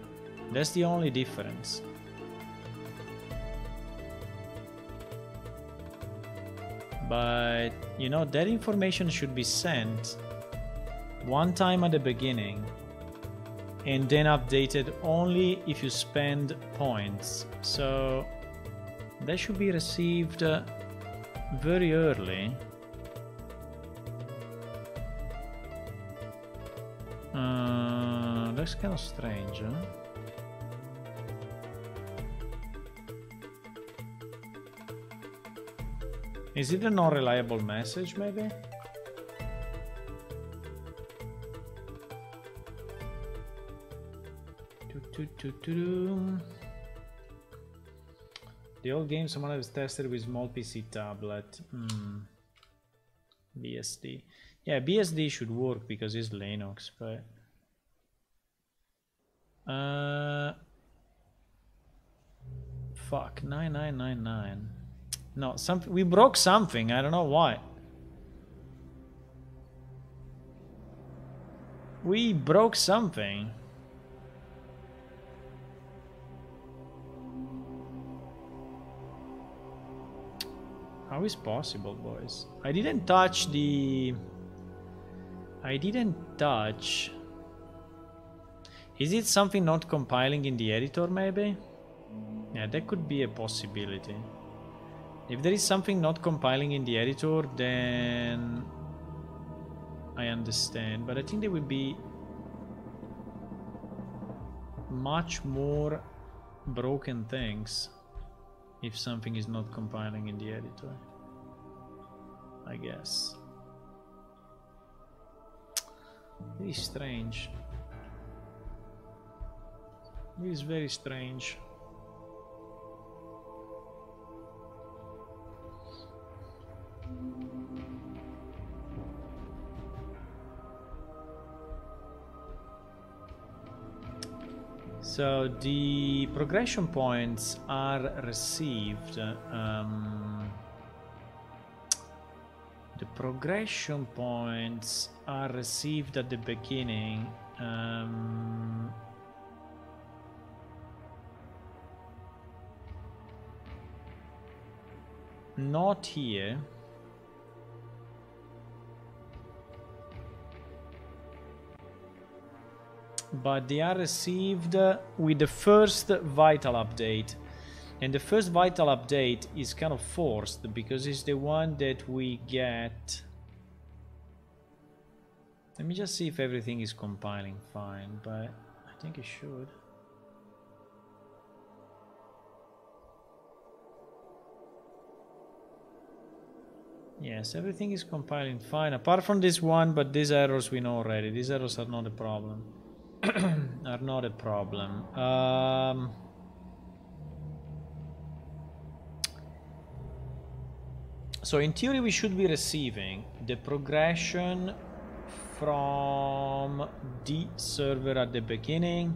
That's the only difference. But you know that information should be sent one time at the beginning and then updated only if you spend points. So that should be received uh, very early. Uh, that's kind of strange, huh? Is it a non-reliable message, maybe? The old game someone has tested with small PC tablet. Hmm. BSD. Yeah, BSD should work because it's Linux, but... Uh, fuck, 9999. No, some, we broke something, I don't know why. We broke something. How is possible, boys? I didn't touch the... I didn't touch... Is it something not compiling in the editor, maybe? Yeah, that could be a possibility. If there is something not compiling in the editor, then... I understand, but I think there will be much more broken things if something is not compiling in the editor. I guess. Very strange. This is very strange. So the progression points are received. Um, the progression points are received at the beginning. Um, not here. But they are received with the first vital update. And the first vital update is kind of forced because it's the one that we get. Let me just see if everything is compiling fine, but I think it should. Yes, everything is compiling fine, apart from this one, but these errors we know already. These errors are not a problem. are not a problem. Um, so in theory we should be receiving the progression from the server at the beginning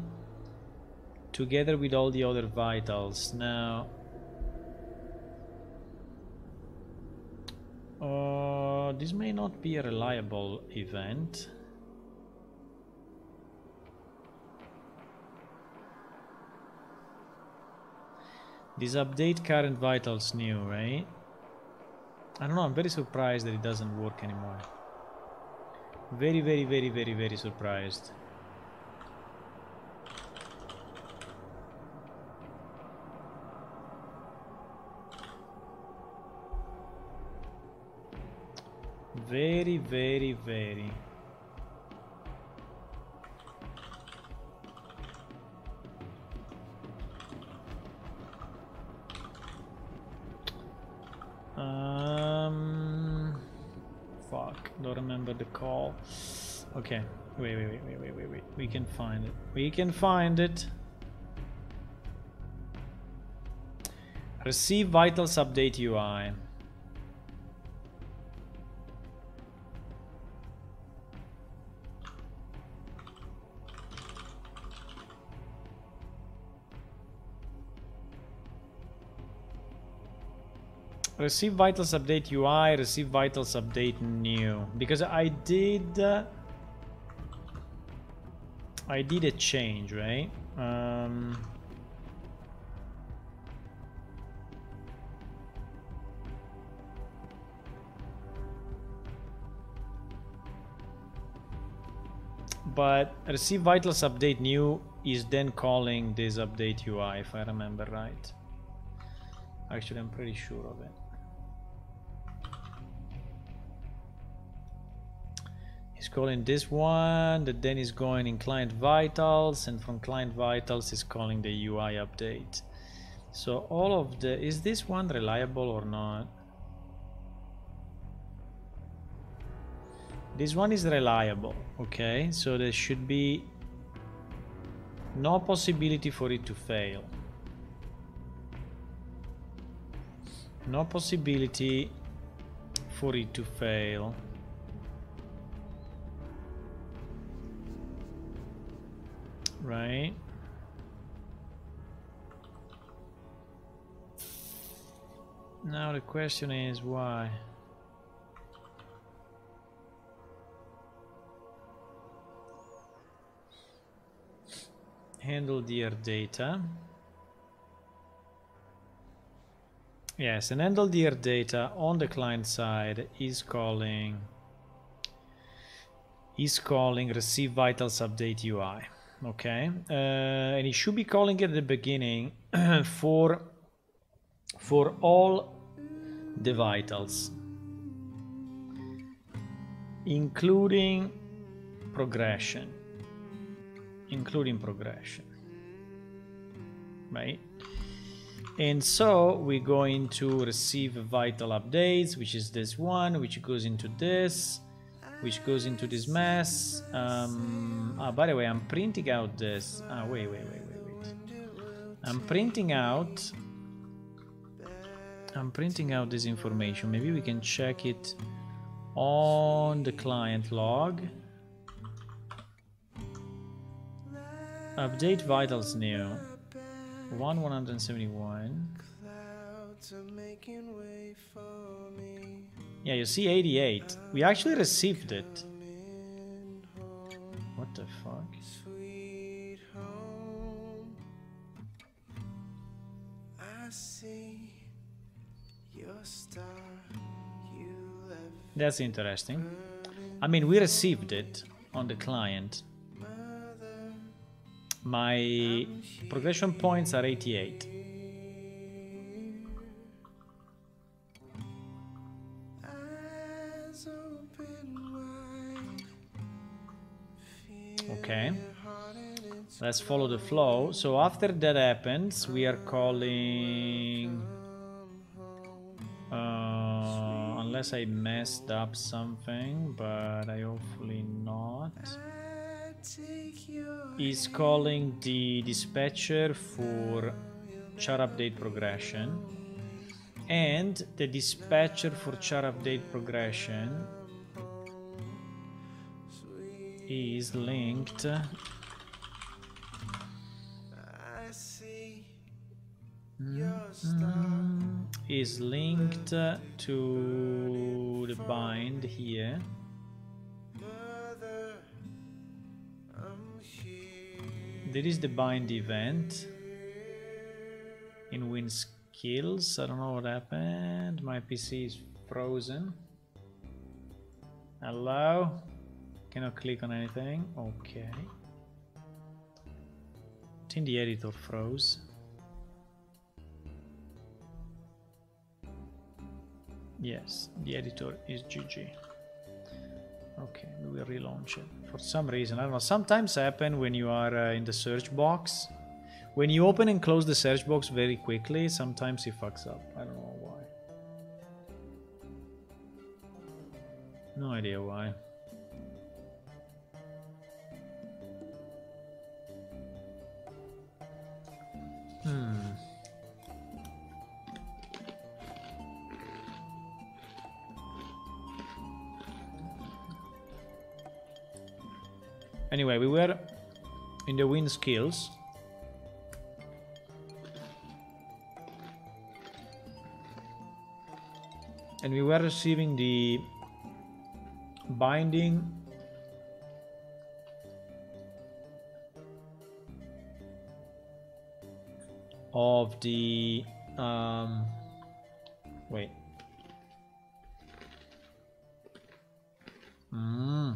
together with all the other vitals. Now, uh, this may not be a reliable event. This update current vitals new, right? I don't know, I'm very surprised that it doesn't work anymore. Very, very, very, very, very surprised. Very, very, very. Um, fuck, don't remember the call. Okay, wait, wait, wait, wait, wait, wait, wait. We can find it. We can find it. Receive vitals update UI. Receive vitals update UI, receive vitals update new. Because I did... Uh, I did a change, right? Um, but receive vitals update new is then calling this update UI if I remember right. Actually, I'm pretty sure of it. Calling this one, that then is going in client vitals, and from client vitals is calling the UI update. So all of the, is this one reliable or not? This one is reliable, okay? So there should be no possibility for it to fail. No possibility for it to fail. Right? Now the question is why? Handle dear data. Yes, and handle dear data on the client side is calling is calling receive vitals update UI. Okay, uh, and it should be calling at the beginning for for all the vitals, including progression, including progression, right? And so we're going to receive vital updates, which is this one, which goes into this, which goes into this mess. Um, ah, by the way, I'm printing out this. Ah, wait, wait, wait, wait, wait. I'm printing out. I'm printing out this information. Maybe we can check it on the client log. Update vitals new. 1 171. Yeah, you see 88. We actually received it. What the fuck? That's interesting. I mean, we received it on the client. My progression points are 88. Okay. Let's follow the flow. So after that happens, we are calling... Uh, unless I messed up something, but I hopefully not is calling the dispatcher for char update progression and the dispatcher for char update progression is linked. Mm, is linked to the bind here. There is the bind event in win skills. I don't know what happened. My PC is frozen. Hello cannot click on anything okay I think the editor froze yes the editor is GG Okay, we will relaunch it. For some reason, I don't know. Sometimes happen when you are uh, in the search box. When you open and close the search box very quickly, sometimes it fucks up. I don't know why. No idea why. Hmm. Anyway, we were in the win skills. And we were receiving the binding of the um wait mm.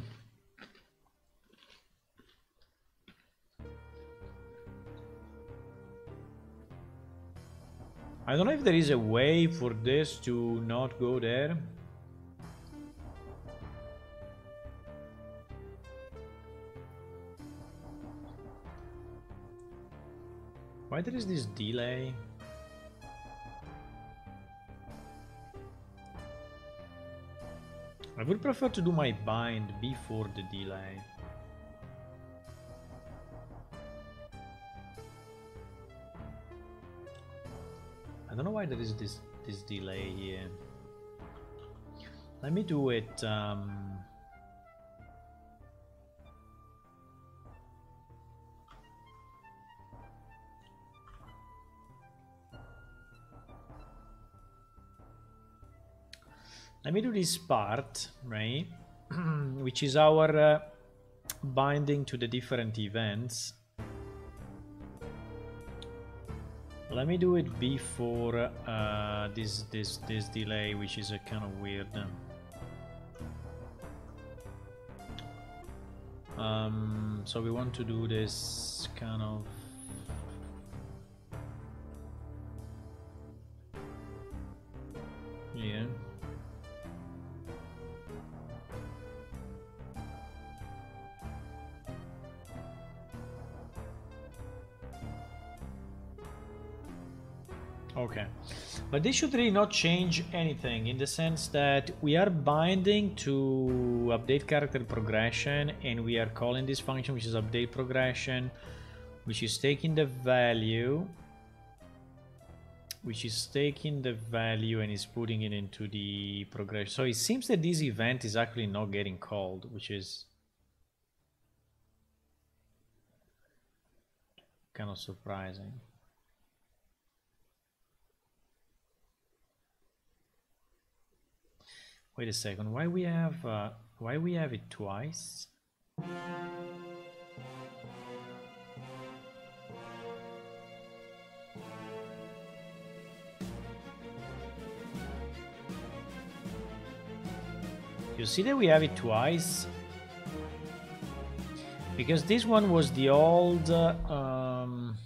I don't know if there is a way for this to not go there. Why there is this delay? I would prefer to do my bind before the delay. I don't know why there is this this delay here. Let me do it um, let me do this part, right? Which is our uh, binding to the different events. Let me do it before uh, this this this delay, which is a kind of weird. Um, so we want to do this kind of yeah. But this should really not change anything in the sense that we are binding to update character progression and we are calling this function which is update progression which is taking the value which is taking the value and is putting it into the progression. So it seems that this event is actually not getting called, which is kind of surprising. Wait a second. Why we have uh, why we have it twice? You see that we have it twice? Because this one was the old... Uh, um,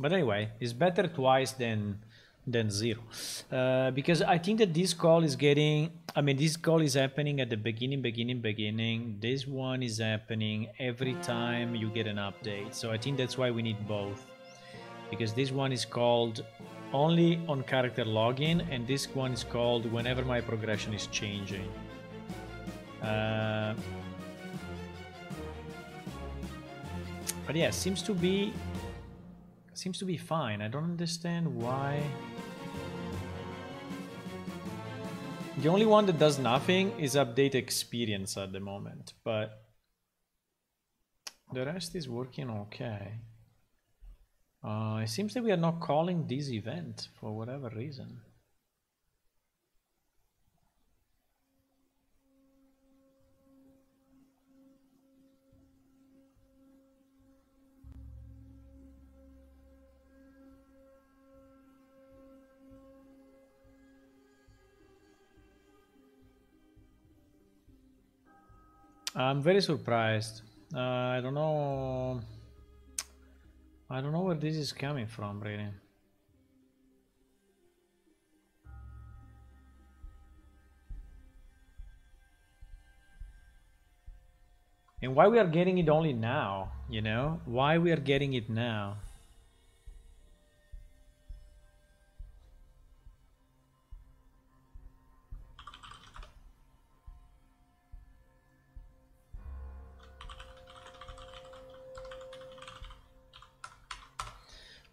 But anyway, it's better twice than than zero. Uh, because I think that this call is getting, I mean, this call is happening at the beginning, beginning, beginning. This one is happening every time you get an update. So I think that's why we need both. Because this one is called only on character login and this one is called whenever my progression is changing. Uh, but yeah, seems to be seems to be fine. I don't understand why. The only one that does nothing is update experience at the moment, but the rest is working okay. Uh, it seems that we are not calling this event for whatever reason. I'm very surprised. Uh, I don't know. I don't know where this is coming from, really. And why we are getting it only now, you know? Why we are getting it now?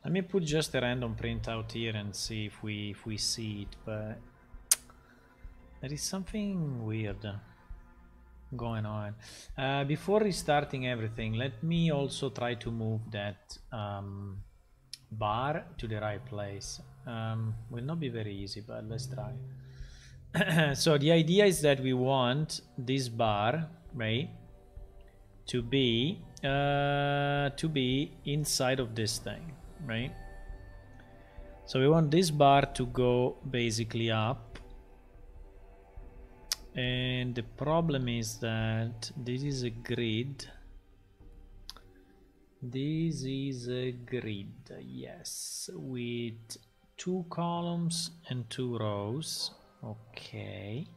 Let me put just a random printout here and see if we if we see it, but there is something weird going on. Uh, before restarting everything, let me also try to move that um, bar to the right place. Um, will not be very easy, but let's try. so the idea is that we want this bar, right, to be uh, to be inside of this thing right? So we want this bar to go basically up. And the problem is that this is a grid. This is a grid, yes, with two columns and two rows. Okay.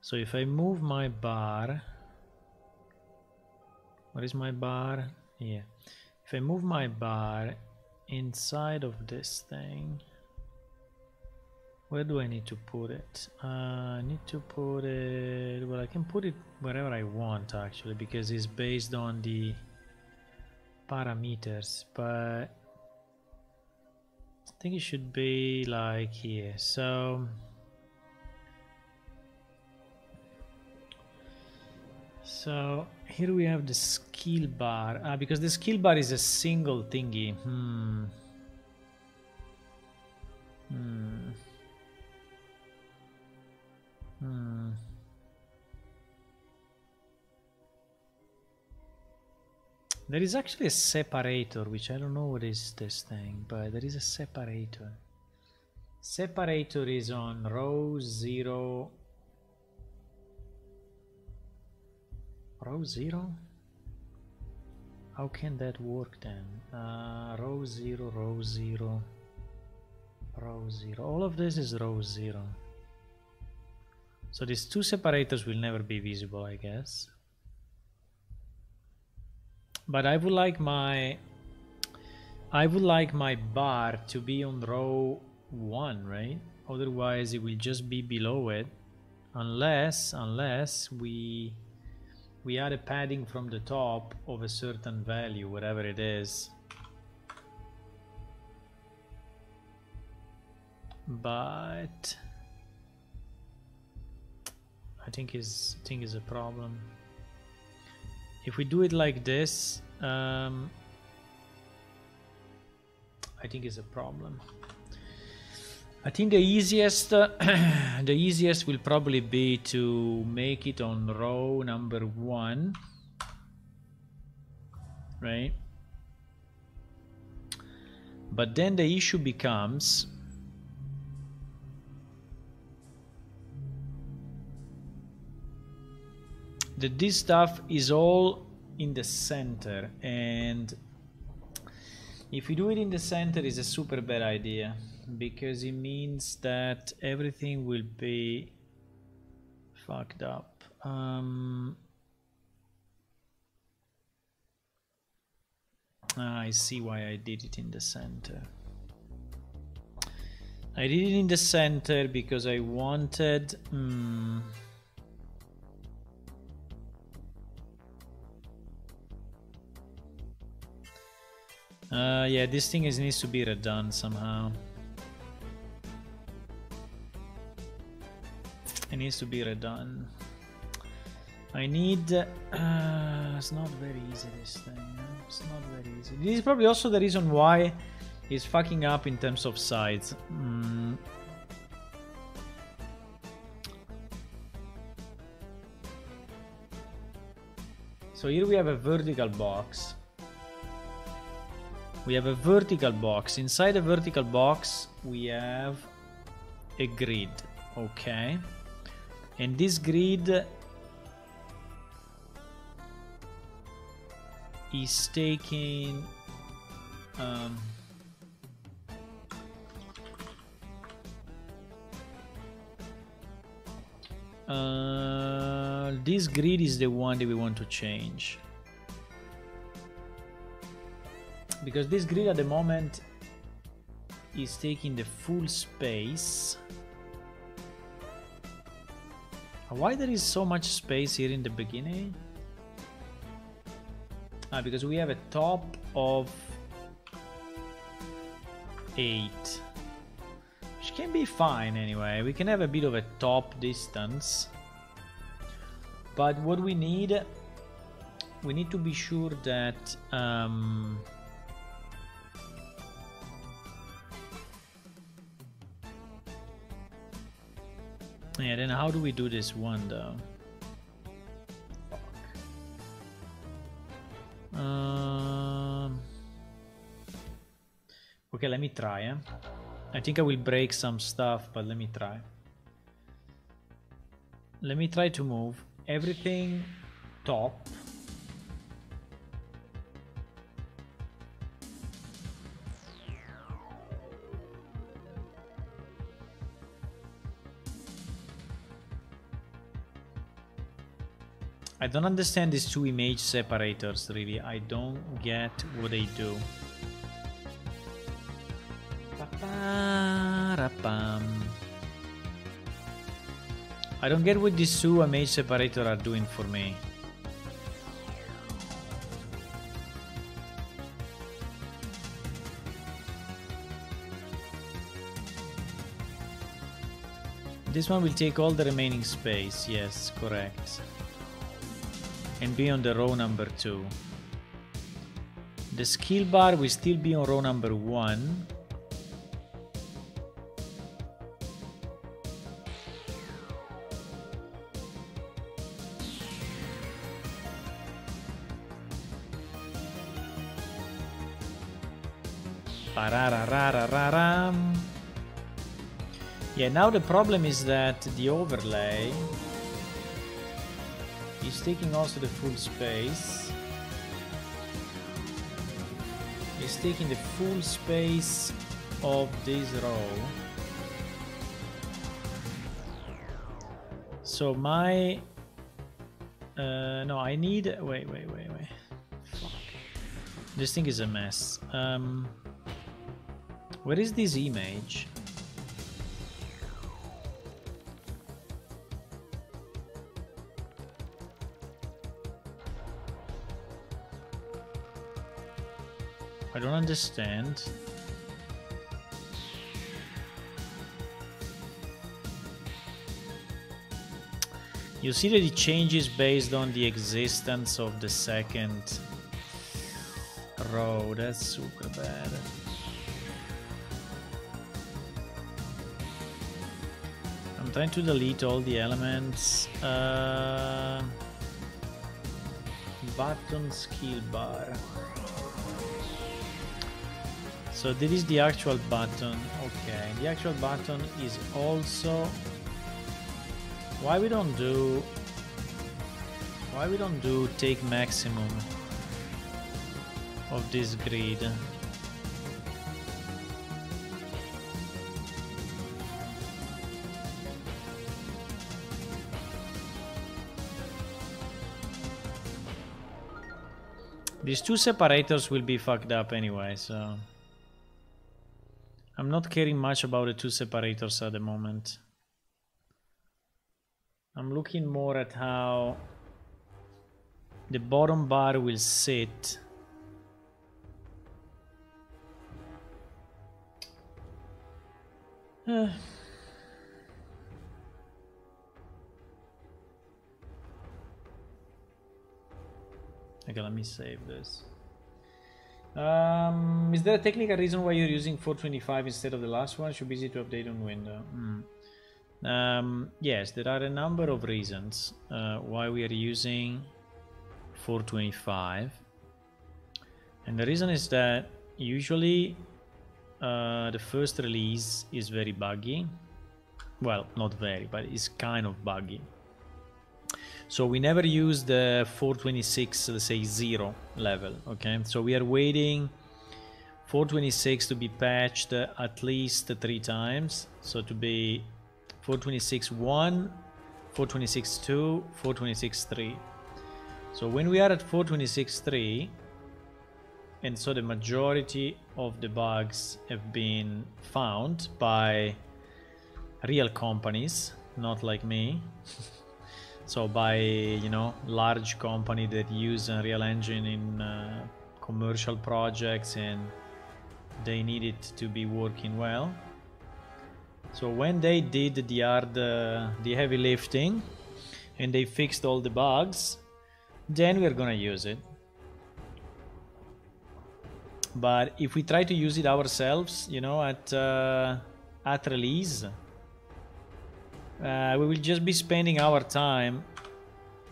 So if I move my bar, what is my bar? Yeah. If I move my bar inside of this thing, where do I need to put it? Uh, I need to put it, well I can put it wherever I want actually because it's based on the parameters but I think it should be like here so so here we have the skill bar ah, because the skill bar is a single thingy hmm hmm Hmm. There is actually a separator, which I don't know what is this thing, but there is a separator. Separator is on row 0. Row 0? How can that work then? Uh, row 0, row 0, row 0. All of this is row 0. So these two separators will never be visible, I guess. But I would like my I would like my bar to be on row 1, right? Otherwise it will just be below it unless unless we we add a padding from the top of a certain value, whatever it is. But I think is think is a problem. If we do it like this, um, I think is a problem. I think the easiest the easiest will probably be to make it on row number one, right? But then the issue becomes that this stuff is all in the center and if you do it in the center is a super bad idea because it means that everything will be fucked up um, I see why I did it in the center I did it in the center because I wanted um, Uh, yeah, this thing is, needs to be redone somehow. It needs to be redone. I need... Uh, it's not very easy, this thing. It's not very easy. This is probably also the reason why it's fucking up in terms of size. Mm. So here we have a vertical box we have a vertical box inside a vertical box we have a grid okay and this grid is taking um, uh, this grid is the one that we want to change. Because this grid at the moment is taking the full space why there is so much space here in the beginning? Ah, because we have a top of 8 which can be fine anyway. We can have a bit of a top distance. But what we need we need to be sure that um, Yeah, then how do we do this one though? Um, okay, let me try. Eh? I think I will break some stuff, but let me try. Let me try to move everything top I don't understand these two image separators really. I don't get what they do. I don't get what these two image separators are doing for me. This one will take all the remaining space, yes, correct. And be on the row number 2. The skill bar will still be on row number 1. Parararararam. Yeah, now the problem is that the overlay is taking also the full space. It's taking the full space of this row. So my... Uh, no, I need... Wait, wait, wait, wait. Fuck. This thing is a mess. Um, where is this image? I don't understand. You see that it changes based on the existence of the second row. That's super bad. I'm trying to delete all the elements. Uh, button skill bar. So this is the actual button. Okay, the actual button is also why we don't do why we don't do take maximum of this grid. These two separators will be fucked up anyway, so I'm not caring much about the two separators at the moment. I'm looking more at how the bottom bar will sit. okay, let me save this. Um, is there a technical reason why you're using 425 instead of the last one? Should be easy to update on window. Mm. Um, yes, there are a number of reasons uh, why we are using 425. And the reason is that usually uh, the first release is very buggy. Well, not very, but it's kind of buggy. So we never use the 426, let's say zero level, okay? So we are waiting 426 to be patched at least three times. So to be 426 1, 426 2, 426 3. So when we are at 426 3, and so the majority of the bugs have been found by real companies, not like me. so by you know large company that use Unreal Engine in uh, commercial projects and they need it to be working well. So when they did the hard, uh, the heavy lifting, and they fixed all the bugs, then we're gonna use it. But if we try to use it ourselves, you know, at uh, at release, uh, we will just be spending our time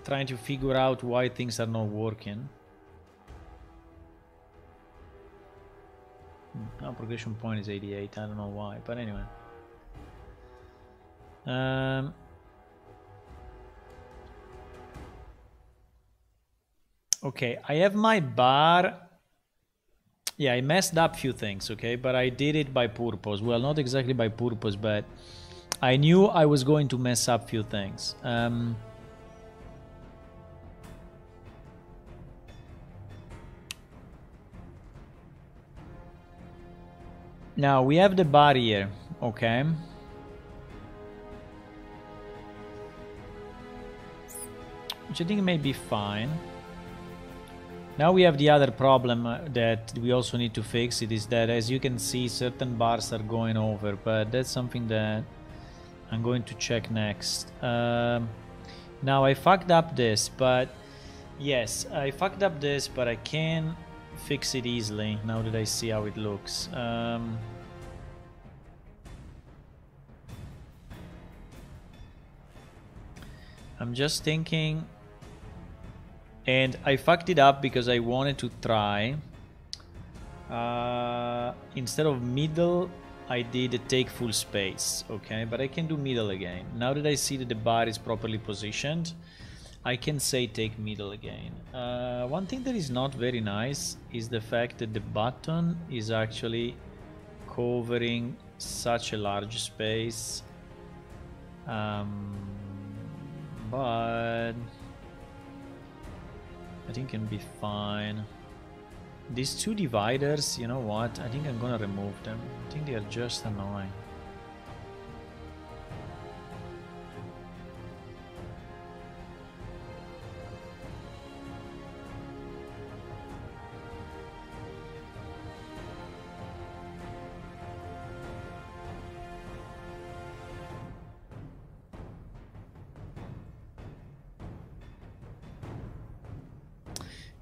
trying to figure out why things are not working. Hmm, our progression point is 88, I don't know why, but anyway. Um, okay, I have my bar. Yeah, I messed up a few things, okay, but I did it by purpose. Well, not exactly by purpose, but I knew I was going to mess up a few things. Um, now we have the barrier, okay? Which I think may be fine. Now we have the other problem uh, that we also need to fix. It is that, as you can see, certain bars are going over, but that's something that I'm going to check next. Um, now I fucked up this, but yes, I fucked up this, but I can fix it easily now that I see how it looks. Um, I'm just thinking and I fucked it up because I wanted to try uh, instead of middle I did take full space okay but I can do middle again now that I see that the bar is properly positioned I can say take middle again uh, one thing that is not very nice is the fact that the button is actually covering such a large space um, but I think can be fine. These two dividers, you know what? I think I'm gonna remove them. I think they are just annoying.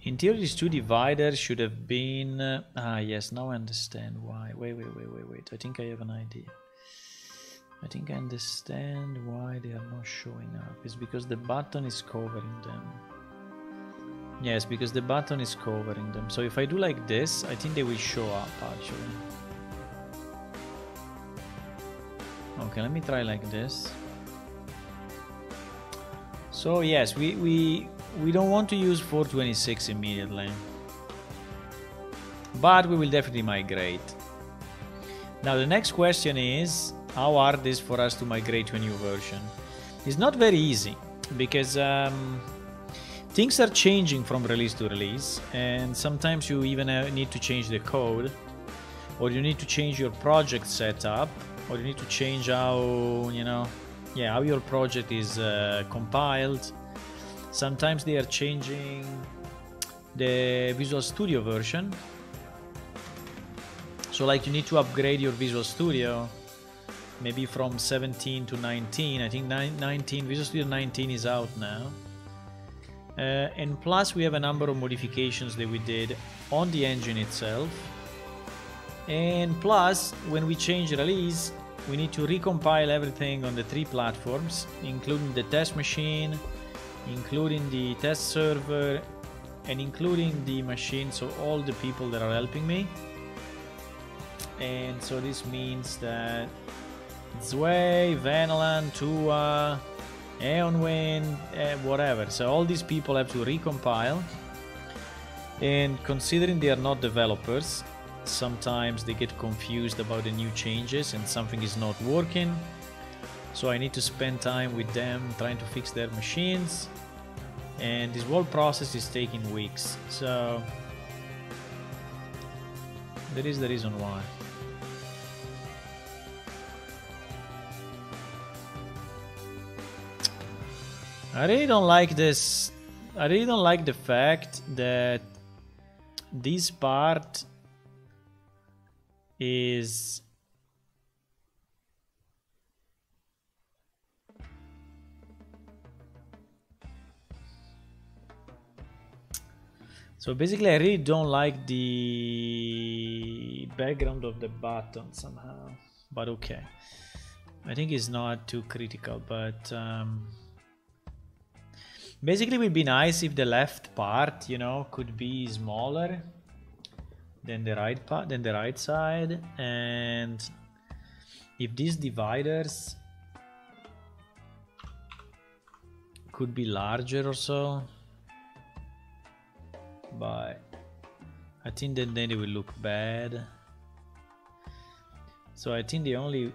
In theory, these two dividers should have been... Uh, ah, yes, now I understand why. Wait, wait, wait, wait, wait. I think I have an idea. I think I understand why they are not showing up. It's because the button is covering them. Yes, because the button is covering them. So if I do like this, I think they will show up, actually. Okay, let me try like this. So yes, we, we we don't want to use 426 immediately. But we will definitely migrate. Now the next question is, how hard is for us to migrate to a new version? It's not very easy, because um, things are changing from release to release, and sometimes you even uh, need to change the code, or you need to change your project setup, or you need to change how, you know, yeah, how your project is uh, compiled, Sometimes they are changing the Visual Studio version. So like you need to upgrade your Visual Studio maybe from 17 to 19. I think 19 Visual Studio 19 is out now. Uh, and plus we have a number of modifications that we did on the engine itself. And plus, when we change release, we need to recompile everything on the three platforms, including the test machine, including the test server and including the machine so all the people that are helping me. And so this means that Zwei, Veneland, Tua, Eonwind, uh, whatever. So all these people have to recompile. And considering they are not developers sometimes they get confused about the new changes and something is not working so I need to spend time with them trying to fix their machines. And this whole process is taking weeks. So that is the reason why. I really don't like this. I really don't like the fact that this part is So basically I really don't like the background of the button somehow, but okay. I think it's not too critical, but um, basically it would be nice if the left part, you know, could be smaller than the right part, than the right side, and if these dividers could be larger or so but I think that then it will look bad. So I think the only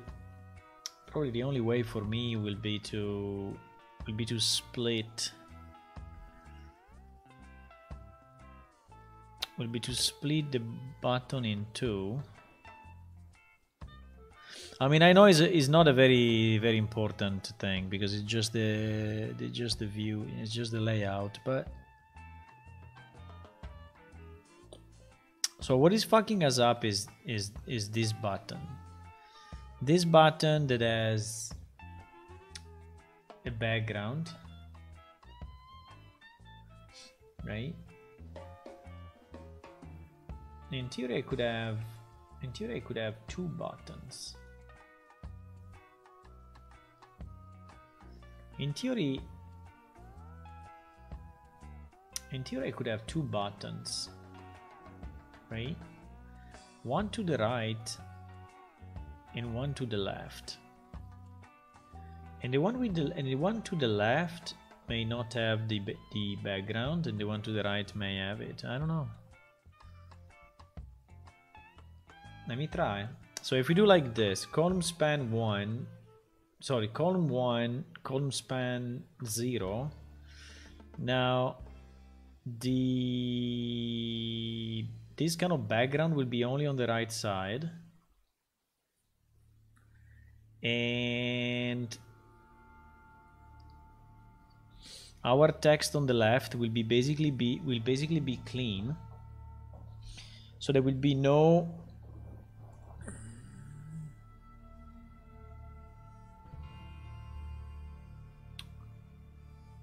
probably the only way for me will be to will be to split. Will be to split the button in two. I mean, I know it's, it's not a very very important thing because it's just the, the just the view, it's just the layout, but so what is fucking us up is is is this button. This button that has a background, right? In theory, I could have in theory I could have two buttons. In theory, in theory I could have two buttons, right? One to the right and one to the left. And the one with the and the one to the left may not have the the background, and the one to the right may have it. I don't know. Let me try. So if we do like this, column span one, sorry, column one, column span zero. Now the this kind of background will be only on the right side. And our text on the left will be basically be will basically be clean. So there will be no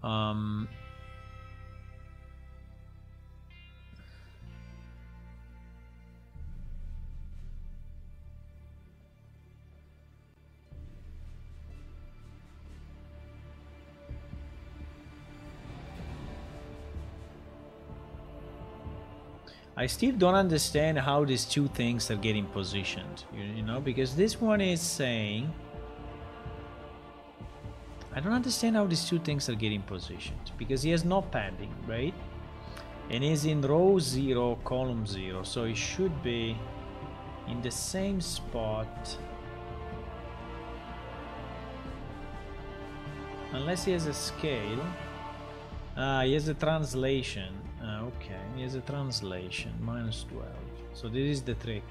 um, I still don't understand how these two things are getting positioned, you, you know, because this one is saying I don't understand how these two things are getting positioned because he has no padding, right? And he's in row 0, column 0, so it should be in the same spot unless he has a scale. Ah, he has a translation. Ah, okay, he has a translation, minus 12. So this is the trick.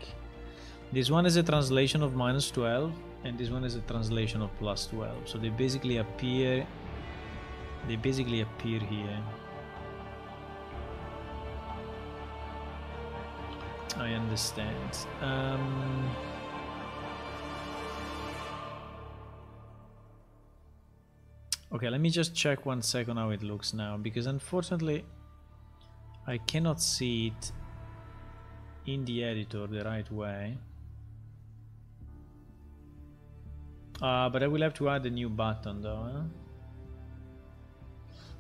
This one is a translation of minus 12 and this one is a translation of plus 12 so they basically appear they basically appear here I understand um, okay let me just check one second how it looks now because unfortunately I cannot see it in the editor the right way Uh, but I will have to add a new button though. Huh?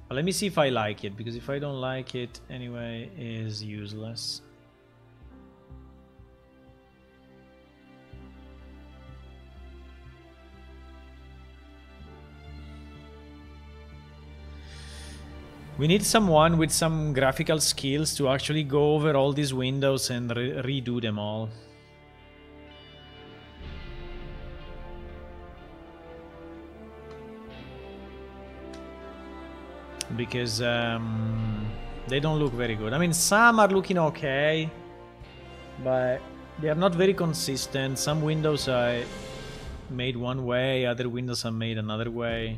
Well, let me see if I like it, because if I don't like it anyway, is useless. We need someone with some graphical skills to actually go over all these windows and re redo them all. because um, they don't look very good. I mean, some are looking okay, but they are not very consistent. Some windows I made one way, other windows are made another way.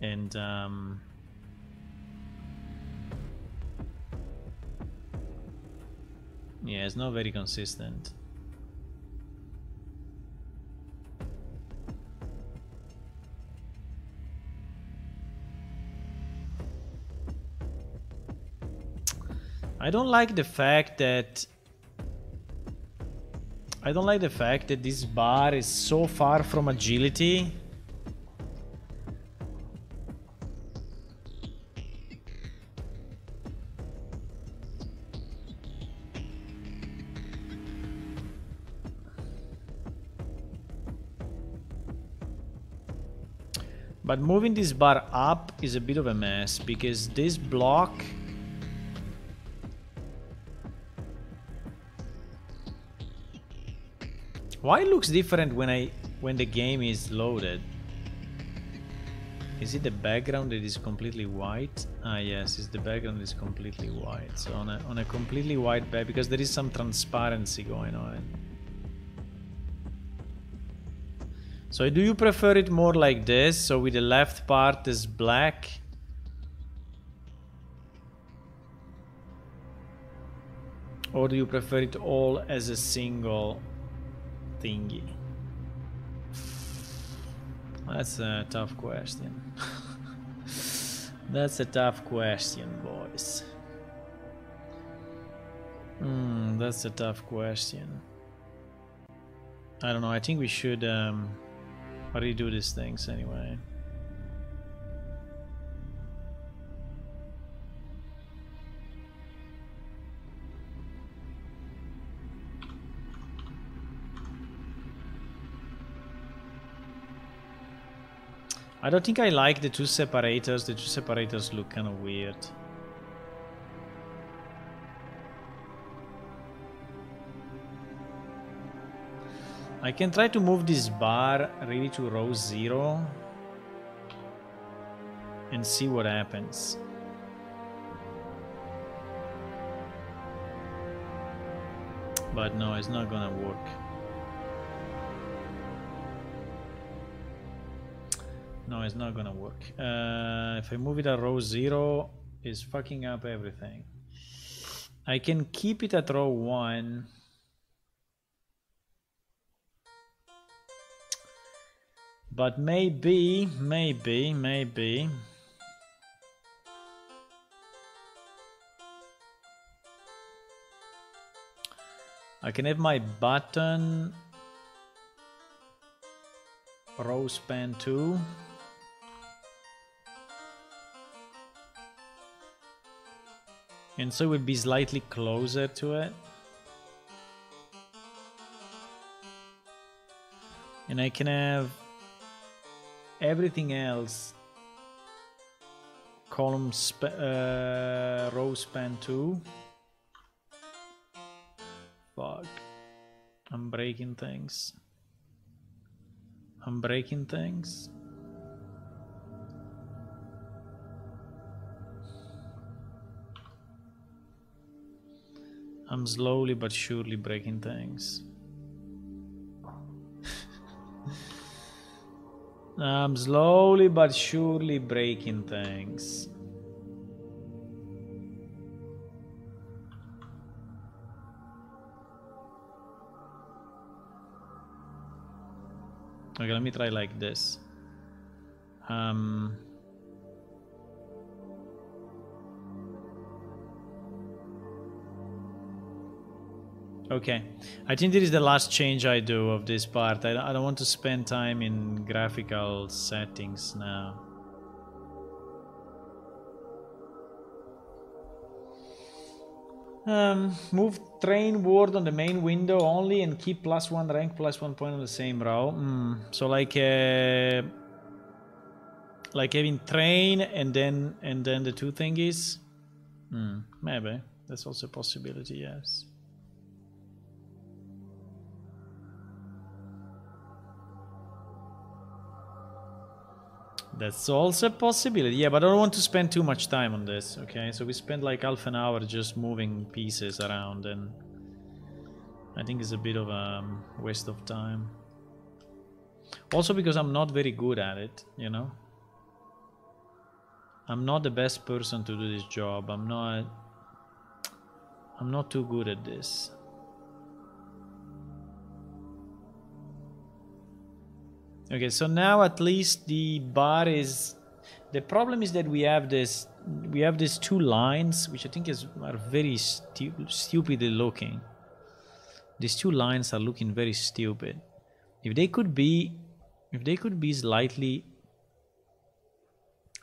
And um, yeah, it's not very consistent. I don't like the fact that I don't like the fact that this bar is so far from agility. But moving this bar up is a bit of a mess because this block Why it looks different when I when the game is loaded? Is it the background that is completely white? Ah yes, it's the background is completely white. So on a on a completely white back because there is some transparency going on. So do you prefer it more like this? So with the left part is black? Or do you prefer it all as a single thingy? That's a tough question. That's a tough question, boys. Hmm, that's a tough question. I don't know. I think we should um, redo these things anyway. I don't think I like the two separators. The two separators look kind of weird. I can try to move this bar really to row 0 and see what happens. But no, it's not gonna work. No, it's not gonna work. Uh, if I move it at row 0, it's fucking up everything. I can keep it at row 1. But maybe, maybe, maybe... I can have my button. Row span 2 and so it would be slightly closer to it. And I can have everything else column sp uh, row span 2 fuck. I'm breaking things. I'm breaking things. I'm slowly but surely breaking things I'm slowly but surely breaking things. Okay, let me try like this. Um, Okay, I think this is the last change I do of this part. I, I don't want to spend time in graphical settings now. Um, move train word on the main window only and keep plus one rank plus one point on the same row. Mm, so like uh, like having train and then and then the two thingies. Mm, maybe that's also a possibility. Yes. That's also a possibility. Yeah, but I don't want to spend too much time on this, okay? So we spend like half an hour just moving pieces around and I think it's a bit of a um, waste of time. Also because I'm not very good at it, you know? I'm not the best person to do this job. I'm not... I'm not too good at this. Okay, so now at least the bar is... The problem is that we have this... We have these two lines, which I think is are very stu stupidly looking. These two lines are looking very stupid. If they could be... If they could be slightly...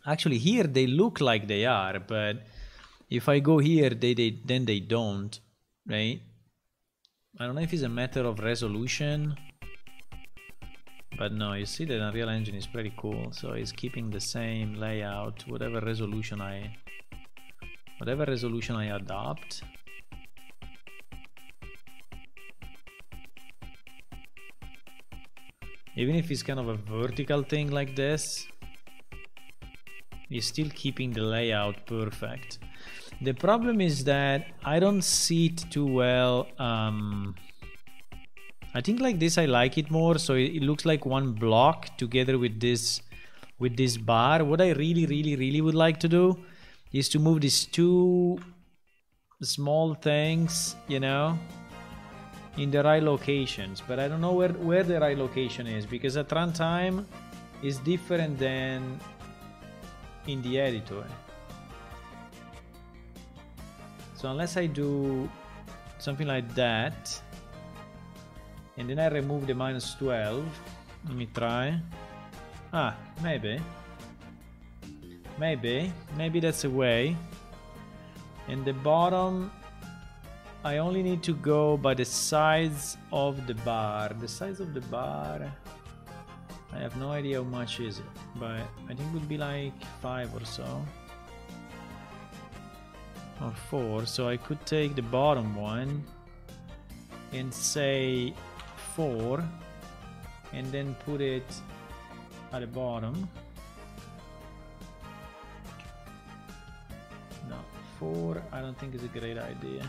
Actually, here they look like they are, but if I go here, they, they then they don't, right? I don't know if it's a matter of resolution but no, you see that Unreal Engine is pretty cool. So it's keeping the same layout, whatever resolution I, whatever resolution I adopt. Even if it's kind of a vertical thing like this, it's still keeping the layout perfect. The problem is that I don't see it too well um, I think like this I like it more. So it, it looks like one block together with this with this bar. What I really really really would like to do is to move these two small things you know in the right locations. But I don't know where where the right location is because at runtime is different than in the editor. So unless I do something like that and then I remove the minus 12 let me try. Ah maybe. Maybe. Maybe that's a way. And the bottom I only need to go by the size of the bar. The size of the bar I have no idea how much is it but I think it would be like 5 or so. Or 4 so I could take the bottom one and say 4 and then put it at the bottom no 4 I don't think is a great idea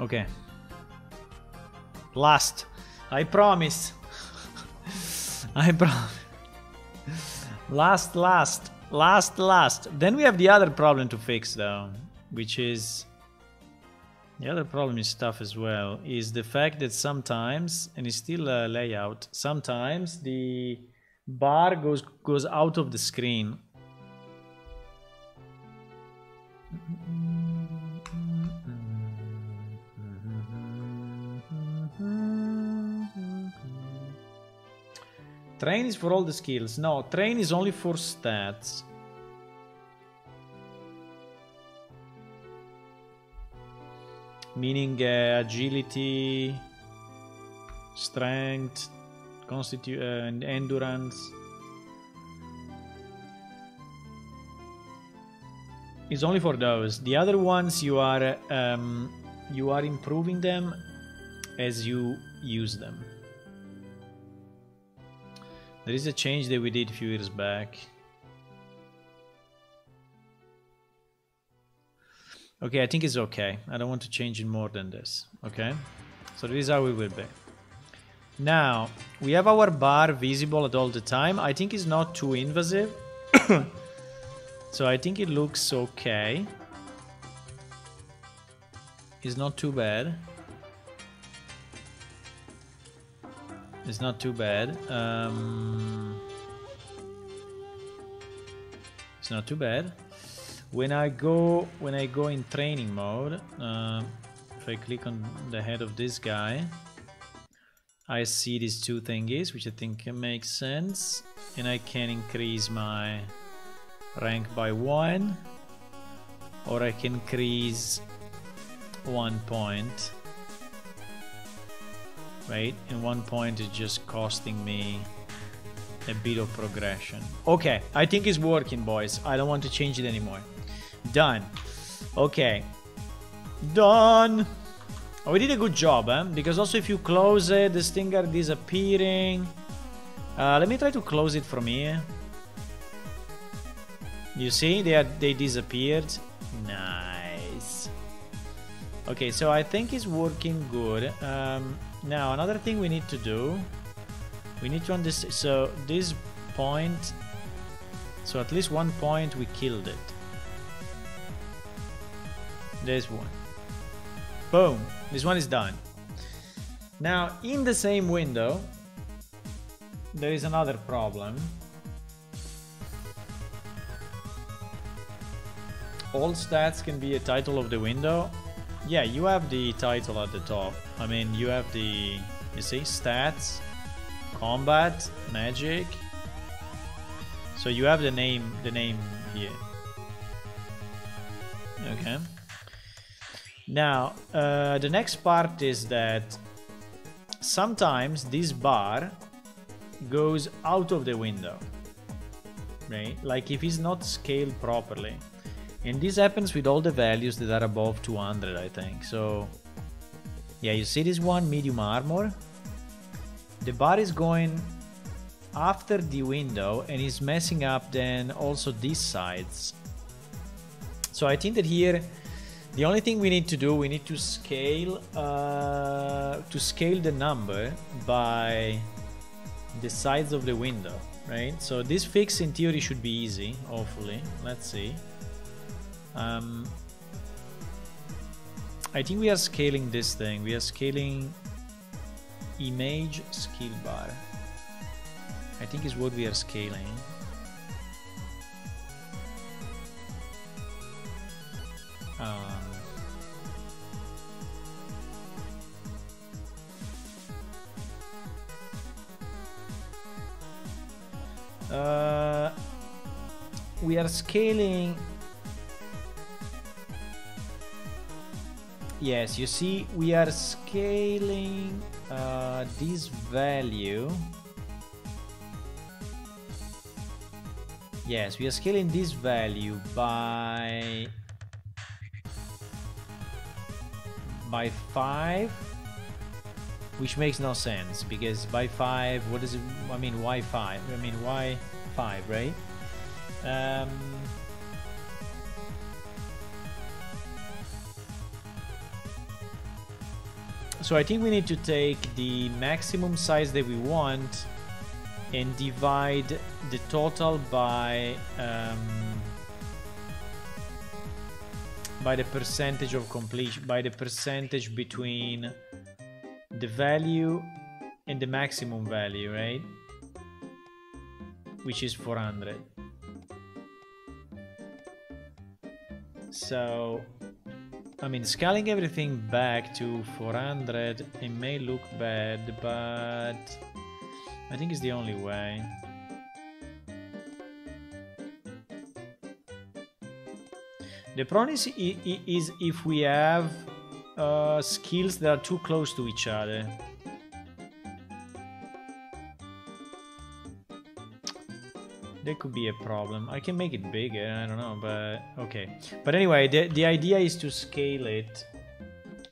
Okay. Last. I promise. I promise. Last, last, last, last. Then we have the other problem to fix though, which is the other problem is tough as well, is the fact that sometimes, and it's still a layout, sometimes the bar goes goes out of the screen. Train is for all the skills. No, train is only for stats. Meaning uh, agility, strength, constitu uh, and endurance. It's only for those. The other ones you are um, you are improving them as you use them. There is a change that we did a few years back. Okay, I think it's okay. I don't want to change it more than this. Okay, so this is how we will be. Now, we have our bar visible at all the time. I think it's not too invasive. so I think it looks okay. It's not too bad. It's not too bad. Um, it's not too bad. When I go when I go in training mode, uh, if I click on the head of this guy, I see these two thingies, which I think makes sense, and I can increase my rank by one, or I can increase one point right? And one point is just costing me a bit of progression. Okay, I think it's working, boys. I don't want to change it anymore. Done. Okay. Done. Oh, we did a good job, eh? Because also if you close it, the are disappearing. Uh, let me try to close it from here. You see, they are, they disappeared. Nice. Okay, so I think it's working good. Um, now, another thing we need to do, we need to understand, so this point, so at least one point we killed it. There's one. Boom, this one is done. Now, in the same window, there is another problem. All stats can be a title of the window. Yeah, you have the title at the top. I mean, you have the, you see, stats, combat, magic. So you have the name, the name here. Okay. Now, uh, the next part is that sometimes this bar goes out of the window, right? Like if it's not scaled properly. And this happens with all the values that are above 200, I think. So, yeah, you see this one, medium armor. the bar is going after the window and is messing up then also these sides. So I think that here the only thing we need to do we need to scale uh, to scale the number by the sides of the window right so this fix in theory should be easy hopefully let's see um, I think we are scaling this thing. We are scaling image skill bar. I think is what we are scaling. Um, uh, we are scaling yes you see we are scaling uh, this value. Yes we are scaling this value by by 5 which makes no sense because by 5 what is it I mean why 5 I mean why 5 right? Um, so I think we need to take the maximum size that we want and divide the total by um, by the percentage of completion by the percentage between the value and the maximum value right? Which is 400 so I mean scaling everything back to 400 it may look bad but I think it's the only way. The problem is, is if we have uh, skills that are too close to each other There could be a problem. I can make it bigger, I don't know, but okay. But anyway, the, the idea is to scale it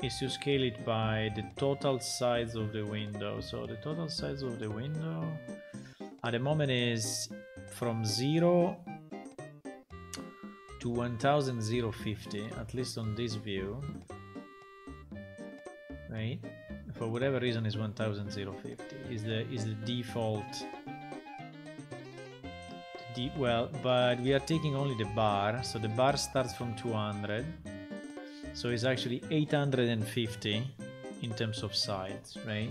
is to scale it by the total size of the window. So the total size of the window at the moment is from 0 to 1050, at least on this view. Right? For whatever reason is 1050 is the is the default deep well but we are taking only the bar. So the bar starts from 200 so it's actually 850 in terms of sides right?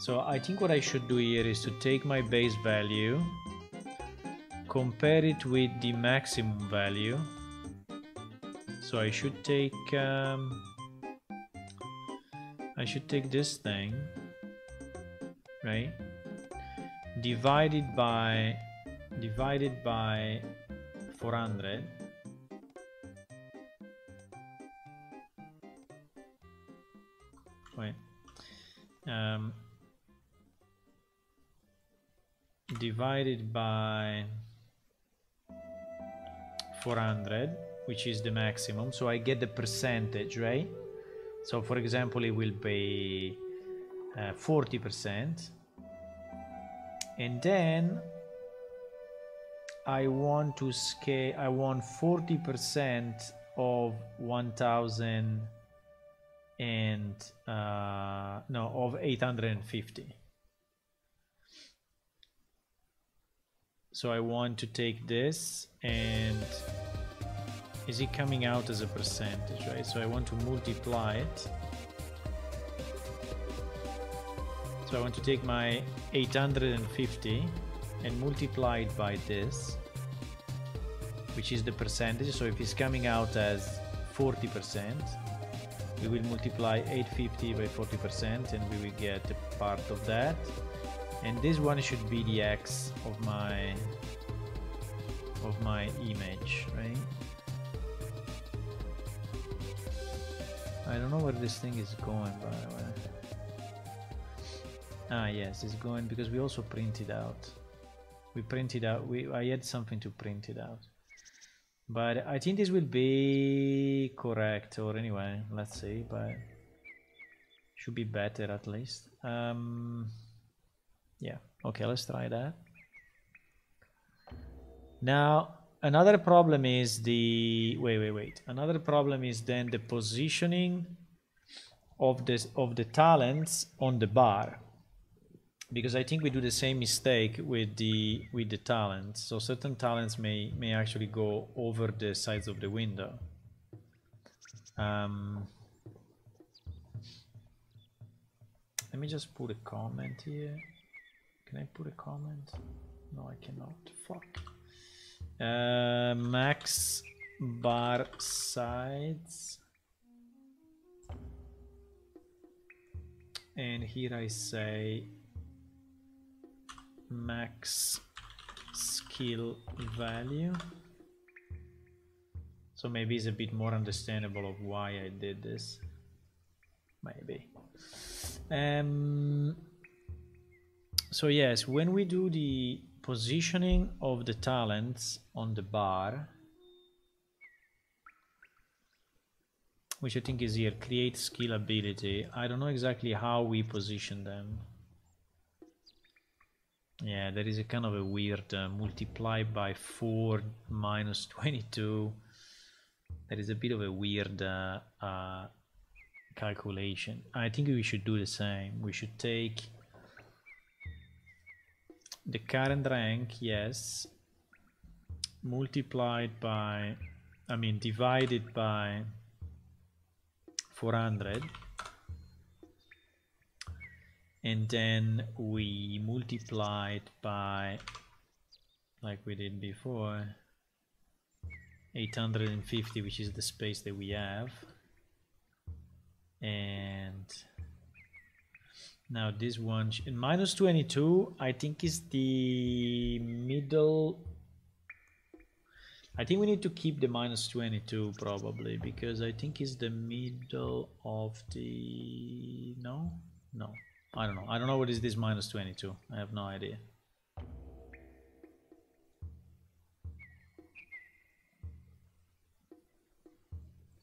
So I think what I should do here is to take my base value compare it with the maximum value. So I should take um, I should take this thing right? Divided by divided by 400 wait um, divided by 400 which is the maximum. So I get the percentage right? So for example it will be 40% uh, and then I want to scale I want 40% of 1000 and uh, no of 850 so I want to take this and is it coming out as a percentage right? So I want to multiply it. So I want to take my 850 and multiply it by this which is the percentage. So if it's coming out as 40% we will multiply 850 by 40% and we will get a part of that. And this one should be the x of my of my image right? I don't know where this thing is going by the way. Ah yes it's going because we also print it out we printed out we I had something to print it out but I think this will be correct or anyway let's see but should be better at least um, Yeah. Okay, let's try that. Now, another problem is the wait, wait, wait. Another problem is then the positioning of this of the talents on the bar because I think we do the same mistake with the with the talents. So certain talents may may actually go over the sides of the window. Um, let me just put a comment here. Can I put a comment? No, I cannot. Fuck. Uh, max bar sides. And here I say max skill value. So maybe it's a bit more understandable of why I did this. Maybe. Um, so yes, when we do the positioning of the talents on the bar, which I think is here, create skill ability. I don't know exactly how we position them. Yeah, there is a kind of a weird uh, multiply by 4 minus 22. There is a bit of a weird uh, uh, calculation. I think we should do the same. We should take the current rank, yes, multiplied by, I mean, divided by 400 and then we multiply it by like we did before 850 which is the space that we have. And now this one in minus 22 I think is the middle. I think we need to keep the minus 22 probably because I think it's the middle of the no? No I don't know. I don't know what is this minus 22. I have no idea.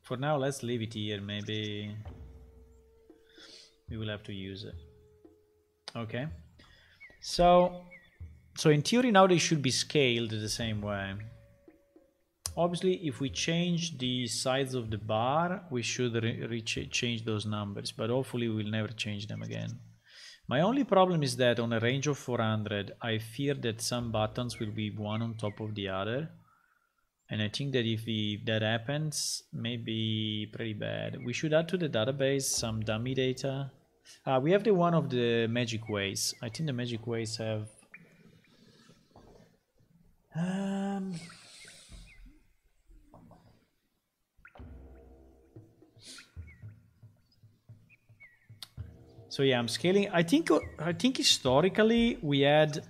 For now, let's leave it here. Maybe we will have to use it. Okay. So, so in theory now they should be scaled the same way. Obviously, if we change the size of the bar, we should change those numbers, but hopefully we'll never change them again. My only problem is that on a range of 400, I fear that some buttons will be one on top of the other. And I think that if, we, that happens, maybe pretty bad. We should add to the database some dummy data. Uh, we have the one of the magic ways. I think the magic ways have... Um, So yeah, I'm scaling. I think uh, I think historically we had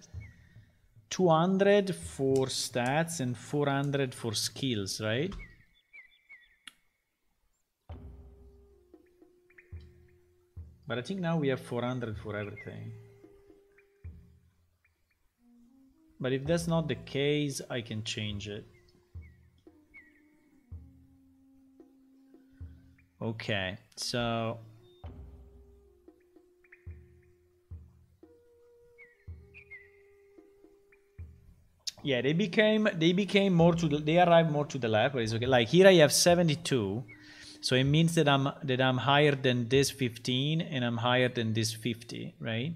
200 for stats and 400 for skills, right? But I think now we have 400 for everything. But if that's not the case, I can change it. Okay, so Yeah, they became they became more to the they arrived more to the left, but it's okay. Like here I have 72. So it means that I'm that I'm higher than this 15 and I'm higher than this 50, right?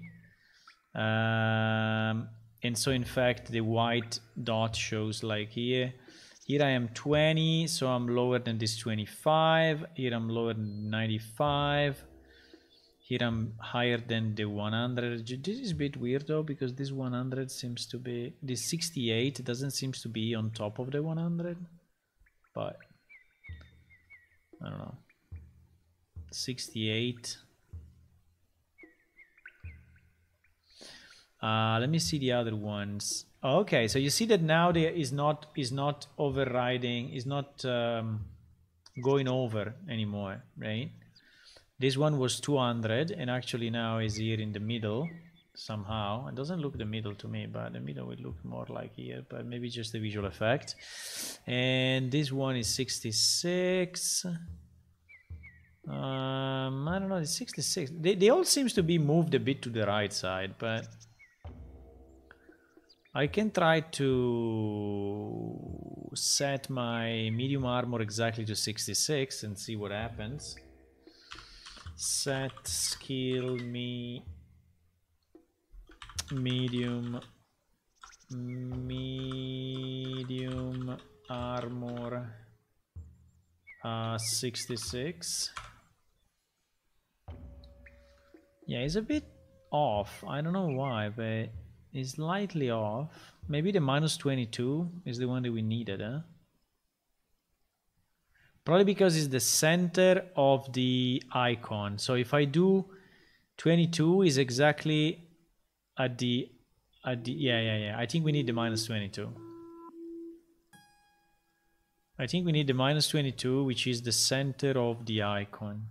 Um, and so in fact the white dot shows like here here I am 20 so I'm lower than this 25 here I'm lower than 95 here I'm higher than the 100. This is a bit weird though, because this 100 seems to be, this 68 doesn't seem to be on top of the 100, but I don't know. 68. Uh, let me see the other ones. okay, so you see that now there is not is not overriding, is not um, going over anymore, right? This one was 200 and actually now is here in the middle somehow. It doesn't look the middle to me, but the middle would look more like here, but maybe just the visual effect. And this one is 66. Um, I don't know, it's 66. They, they all seems to be moved a bit to the right side, but I can try to set my medium armor exactly to 66 and see what happens. Set skill me medium medium armor uh, 66 yeah it's a bit off. I don't know why but it's slightly off. Maybe the minus 22 is the one that we needed huh probably because it's the center of the icon. So if I do 22 is exactly at the at the yeah yeah yeah. I think we need the minus 22 I think we need the minus 22 which is the center of the icon.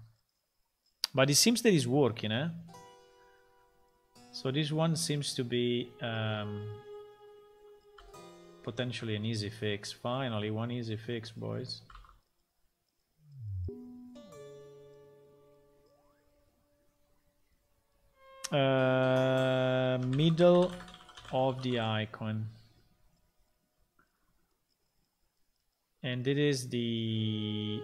But it seems that it's working eh? So this one seems to be um, potentially an easy fix. Finally one easy fix boys uh, middle of the icon. And it is the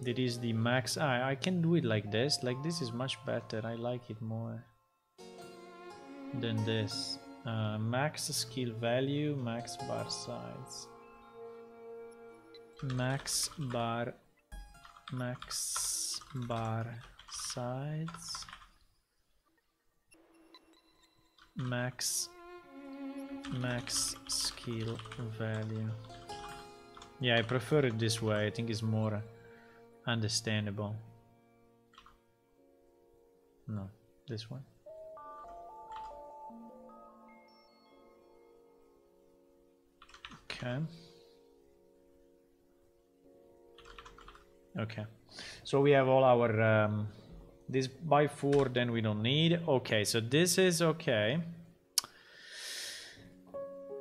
that is the max I, I can do it like this. Like this is much better. I like it more than this. Uh, max skill value max bar size. Max bar max bar size max max skill value. Yeah I prefer it this way. I think it's more understandable. No this one. Okay. Okay. So we have all our um, this by four then we don't need. Okay so this is okay.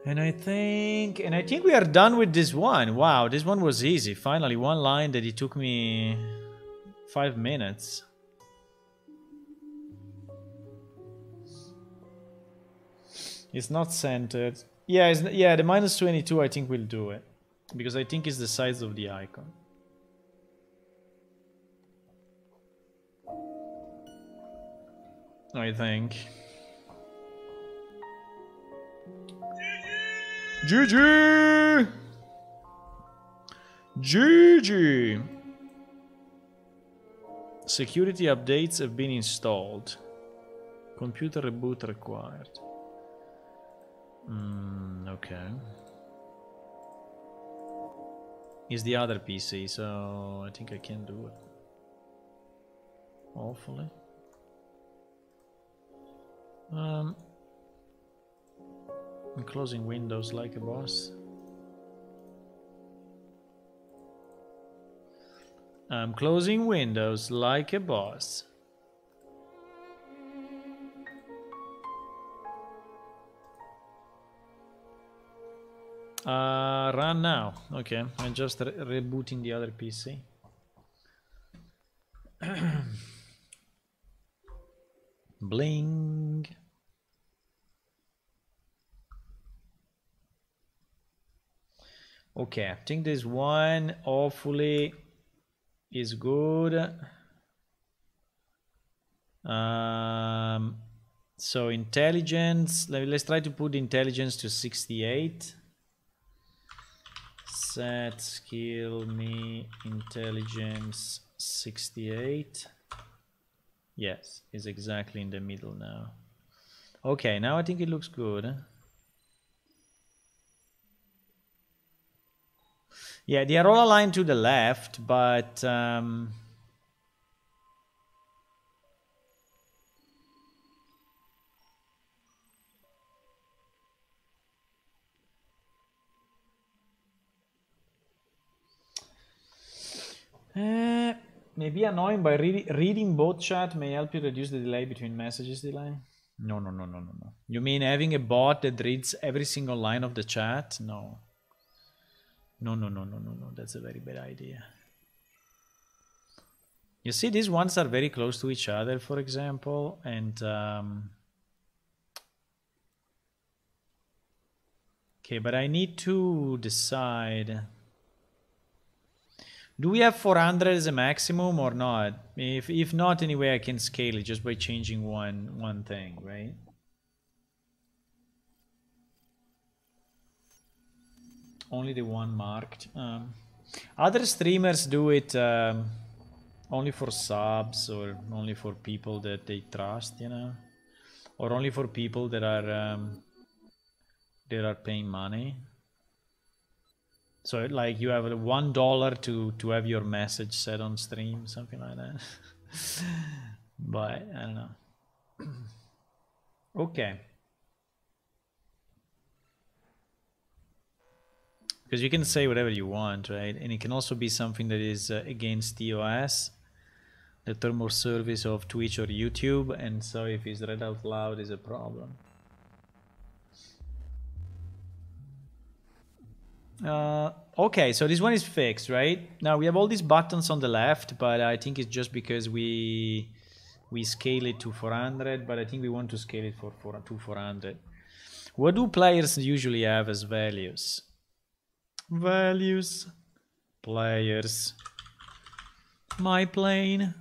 And I think and I think we are done with this one. Wow this one was easy. Finally one line that it took me five minutes. It's not centered. Yeah yeah the minus 22 I think will do it. Because I think it's the size of the icon I think. GG! GG! Security updates have been installed. Computer reboot required. Mm, okay. Is the other PC, so I think I can do it. Hopefully. Um, I'm closing windows like a boss. I'm closing windows like a boss. Uh, run now. Okay, I'm just re rebooting the other PC. Bling. Okay, I think this one hopefully is good. Um, so intelligence, let, let's try to put intelligence to 68. Set skill me intelligence 68. Yes, is exactly in the middle now. Okay, now I think it looks good. Yeah, they are all aligned to the left, but... Um, uh, maybe annoying, but re reading both chat may help you reduce the delay between messages delay. No, no, no, no, no, no. You mean having a bot that reads every single line of the chat? No. No, no, no, no, no, no. That's a very bad idea. You see, these ones are very close to each other, for example, and um, Okay, but I need to decide. Do we have 400 as a maximum or not? If if not, anyway, I can scale it just by changing one one thing, right? Only the one marked. Um, other streamers do it um, only for subs or only for people that they trust, you know, or only for people that are um, that are paying money. So like you have one dollar to to have your message set on stream, something like that. but I don't know. okay. Because you can say whatever you want, right? And it can also be something that is uh, against TOS, the term of service of Twitch or YouTube, and so if it's read out loud is a problem. Uh, okay, so this one is fixed, right? Now we have all these buttons on the left, but I think it's just because we we scale it to 400, but I think we want to scale it for, for to 400. What do players usually have as values? Values, players, my plane.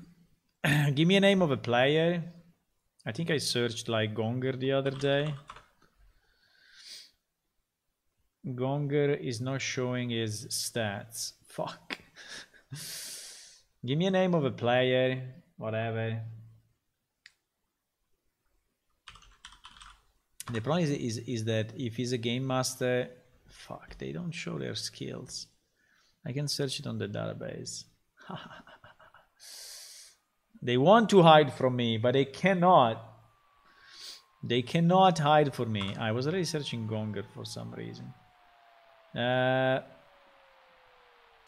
Give me a name of a player. I think I searched like Gonger the other day. Gonger is not showing his stats. Fuck. Give me a name of a player, whatever. The problem is, is, is that if he's a game master, fuck, they don't show their skills. I can search it on the database. they want to hide from me, but they cannot. They cannot hide from me. I was already searching Gonger for some reason. Uh,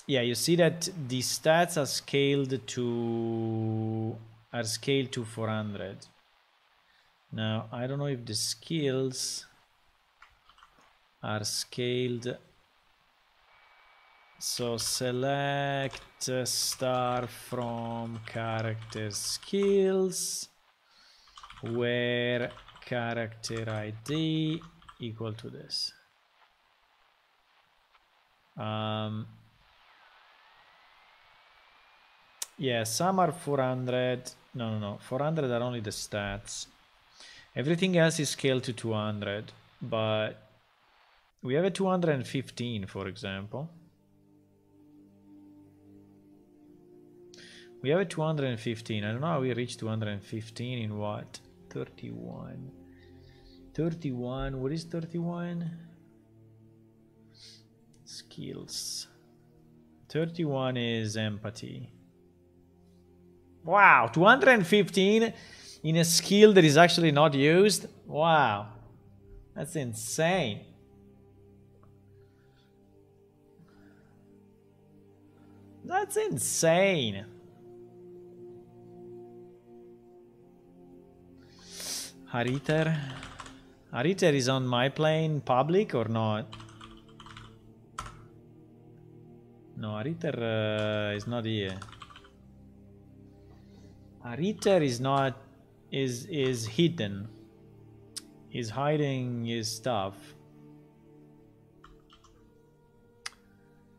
yeah, you see that the stats are scaled to are scaled to 400. Now, I don't know if the skills are scaled. So select star from character skills where character ID equal to this. Um, yeah, some are 400. No, no, no. 400 are only the stats. Everything else is scaled to 200, but we have a 215, for example. We have a 215. I don't know how we reached 215 in what? 31. 31. What is 31? Skills. 31 is empathy. Wow, 215 in a skill that is actually not used? Wow, that's insane. That's insane. Hariter. Hariter is on my plane public or not? No, Ariter uh, is not here. Ariter is not is is hidden. He's hiding his stuff.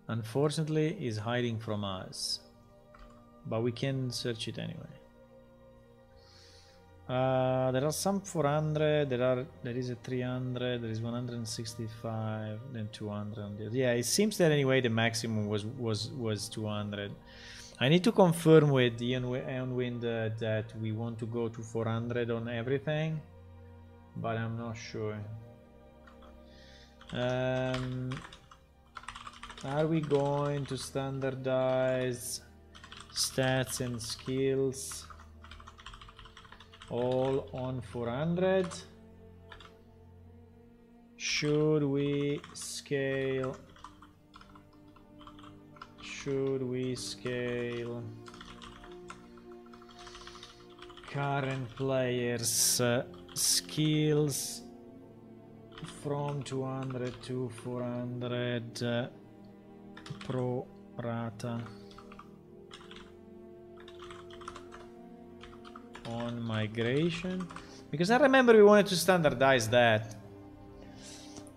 Unfortunately, is hiding from us. But we can search it anyway. Uh, there are some 400, there are there is a 300, there is 165, then 200. Yeah, it seems that anyway the maximum was was was 200. I need to confirm with Ian Wind uh, that we want to go to 400 on everything, but I'm not sure. Um, are we going to standardize stats and skills? all on 400 should we scale should we scale current players uh, skills from 200 to 400 uh, pro rata on migration because I remember we wanted to standardize that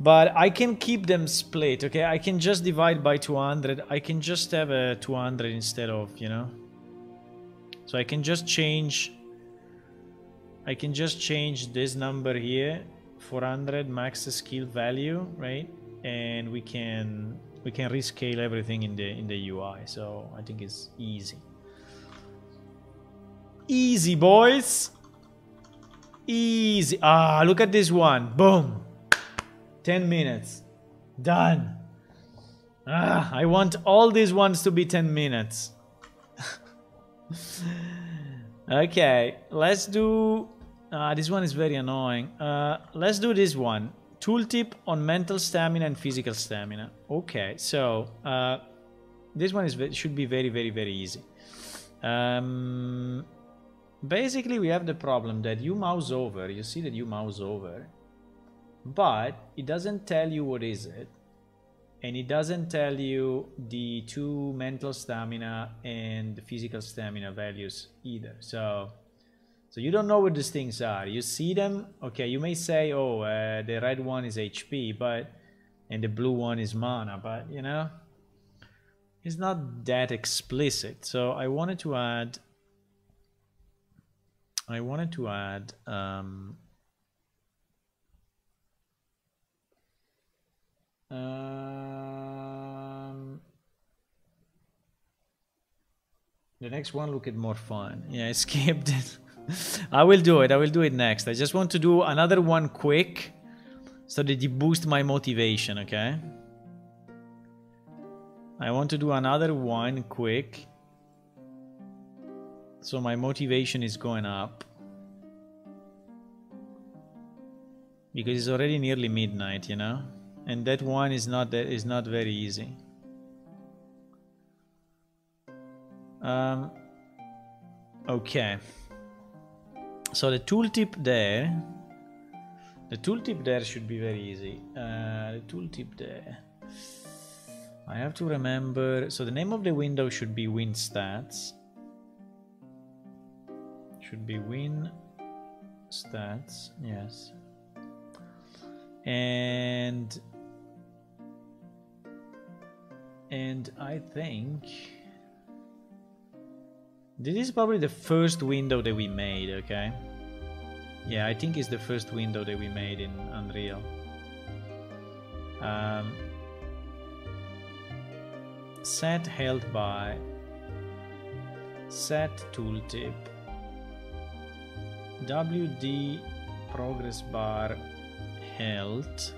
but I can keep them split, okay? I can just divide by 200. I can just have a 200 instead of, you know? So I can just change... I can just change this number here, 400 max skill value, right? And we can we can rescale everything in the in the UI. So I think it's easy. Easy, boys. Easy. Ah, look at this one. Boom. 10 minutes. Done. Ah, I want all these ones to be 10 minutes. okay, let's do... Uh, this one is very annoying. Uh, let's do this one. Tooltip on mental stamina and physical stamina. Okay, so uh, this one is should be very, very, very easy. Um, basically, we have the problem that you mouse over. You see that you mouse over but it doesn't tell you what is it and it doesn't tell you the two mental stamina and the physical stamina values either so so you don't know what these things are you see them okay you may say oh uh, the red one is hp but and the blue one is mana but you know it's not that explicit so i wanted to add i wanted to add um, Um, the next one look at more fun. Yeah, I skipped it. I will do it. I will do it next. I just want to do another one quick so that it boost my motivation, okay? I want to do another one quick so my motivation is going up. Because it's already nearly midnight, you know? and that one is not that is not very easy um, okay so the tooltip there the tooltip there should be very easy. Uh, the tooltip there. I have to remember so the name of the window should be win stats. Should be win stats yes. And and I think this is probably the first window that we made, okay? Yeah, I think it's the first window that we made in Unreal. Um, set held by set tooltip WD progress bar held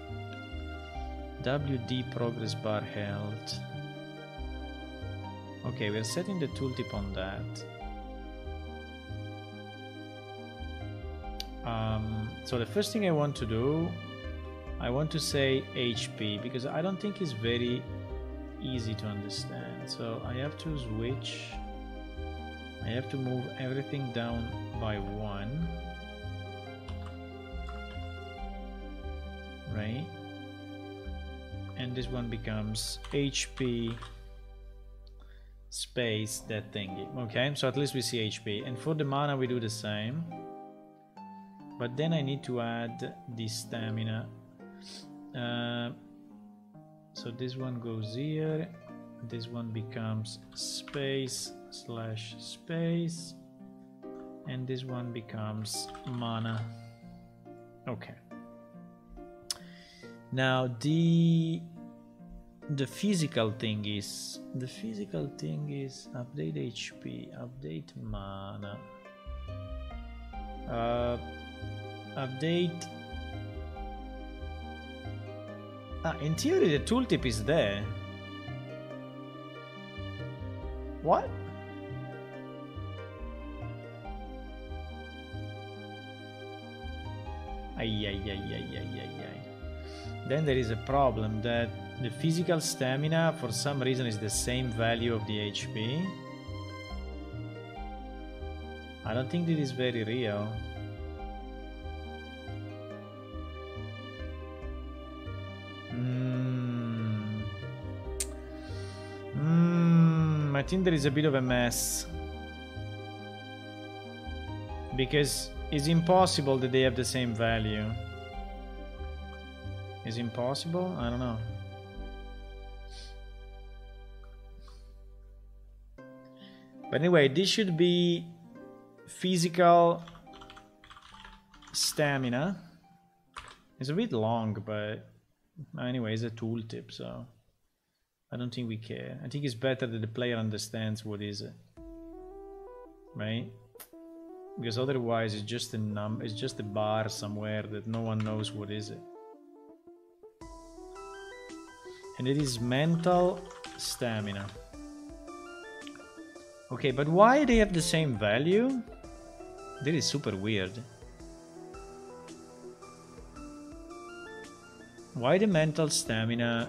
WD progress bar held Okay, we're setting the tooltip on that. So the first thing I want to do, I want to say HP because I don't think it's very easy to understand. So I have to switch. I have to move everything down by one. Right? And this one becomes HP space that thingy okay so at least we see HP and for the mana we do the same but then I need to add the stamina. Uh, so this one goes here. This one becomes space slash space. And this one becomes mana. Okay. Now the the physical thing is the physical thing is update HP, update mana, uh, update. Ah, in theory, the tooltip is there. What? Ay, ay, ay, ay, ay, ay, ay. Then there is a problem that the physical stamina for some reason is the same value of the HP. I don't think this is very real. Think there is a bit of a mess. Because it's impossible that they have the same value. Is impossible? I don't know. But anyway, this should be physical stamina. It's a bit long, but anyway, it's a tooltip, so I don't think we care. I think it's better that the player understands what is it, right? Because otherwise, it's just a num, it's just a bar somewhere that no one knows what is it. And it is mental stamina. Okay, but why they have the same value? That is super weird. Why the mental stamina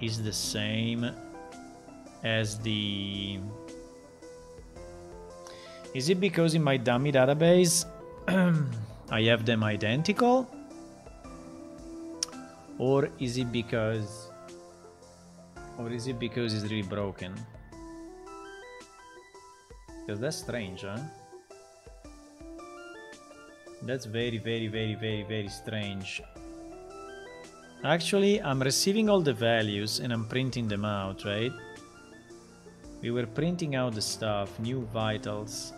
is the same as the... Is it because in my dummy database I have them identical? Or is it because... Or is it because it's really broken? Because that's strange, huh? That's very, very, very, very, very strange. Actually, I'm receiving all the values and I'm printing them out, right? We were printing out the stuff, new vitals.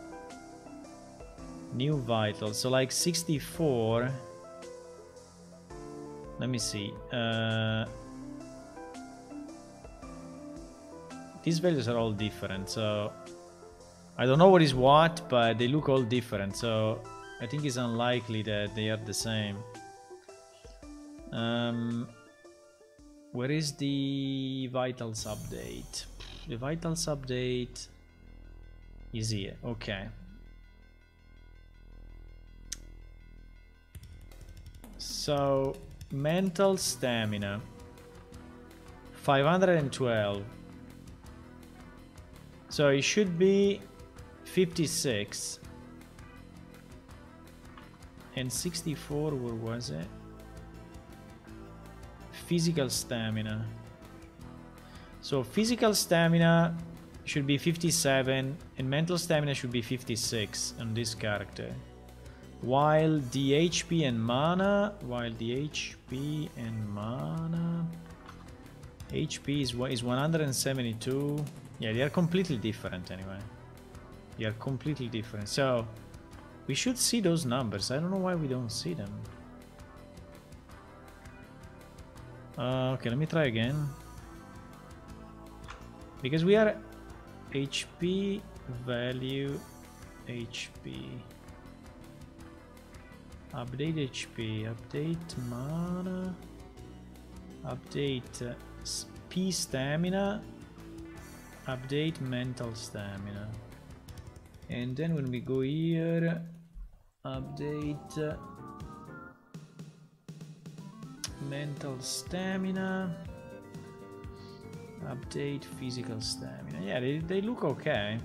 New vitals, so like 64... Let me see. Uh, these values are all different, so... I don't know what is what, but they look all different, so I think it's unlikely that they are the same. Um, where is the vitals update? The vitals update is here. Okay. So, mental stamina 512. So it should be 56 and 64 where was it physical stamina so physical stamina should be 57 and mental stamina should be 56 on this character while the HP and mana while the HP and mana HP is, is 172 yeah they are completely different anyway they are completely different. So we should see those numbers. I don't know why we don't see them. Uh, okay, let me try again. Because we are HP value HP. Update HP, update mana, update uh, P stamina, update mental stamina and then when we go here update uh, mental stamina. Update physical stamina. Yeah they, they look okay.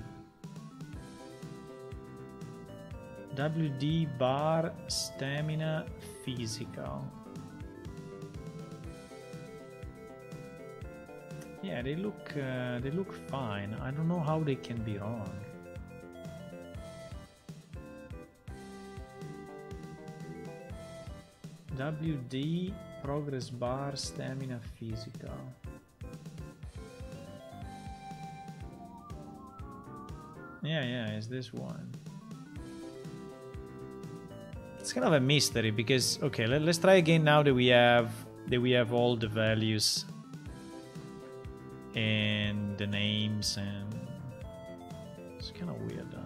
WD bar stamina physical. Yeah they look uh, they look fine. I don't know how they can be wrong. WD progress bar stamina physical. Yeah, yeah, it's this one. It's kind of a mystery because okay, let, us try again now that we have that we have all the values and the names and it's kind of weird. Huh?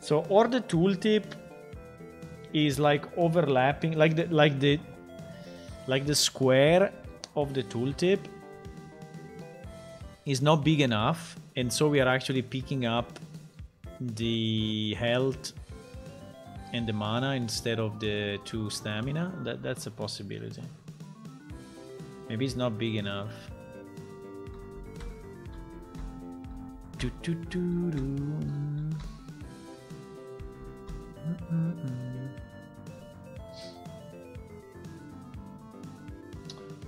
So or the tooltip is like overlapping, like the like the like the square of the tooltip is not big enough, and so we are actually picking up the health and the mana instead of the two stamina. That that's a possibility. Maybe it's not big enough. Do, do, do, do.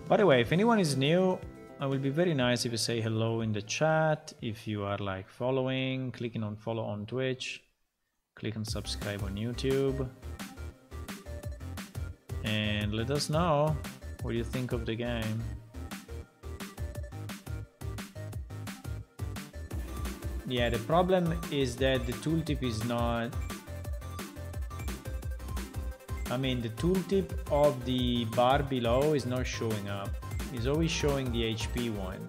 By the way, if anyone is new, uh, I will be very nice if you say hello in the chat. If you are like following, clicking on follow on Twitch, click on subscribe on YouTube. and let us know what you think of the game. Yeah, the problem is that the tooltip is not... I mean, the tooltip of the bar below is not showing up. It's always showing the HP one.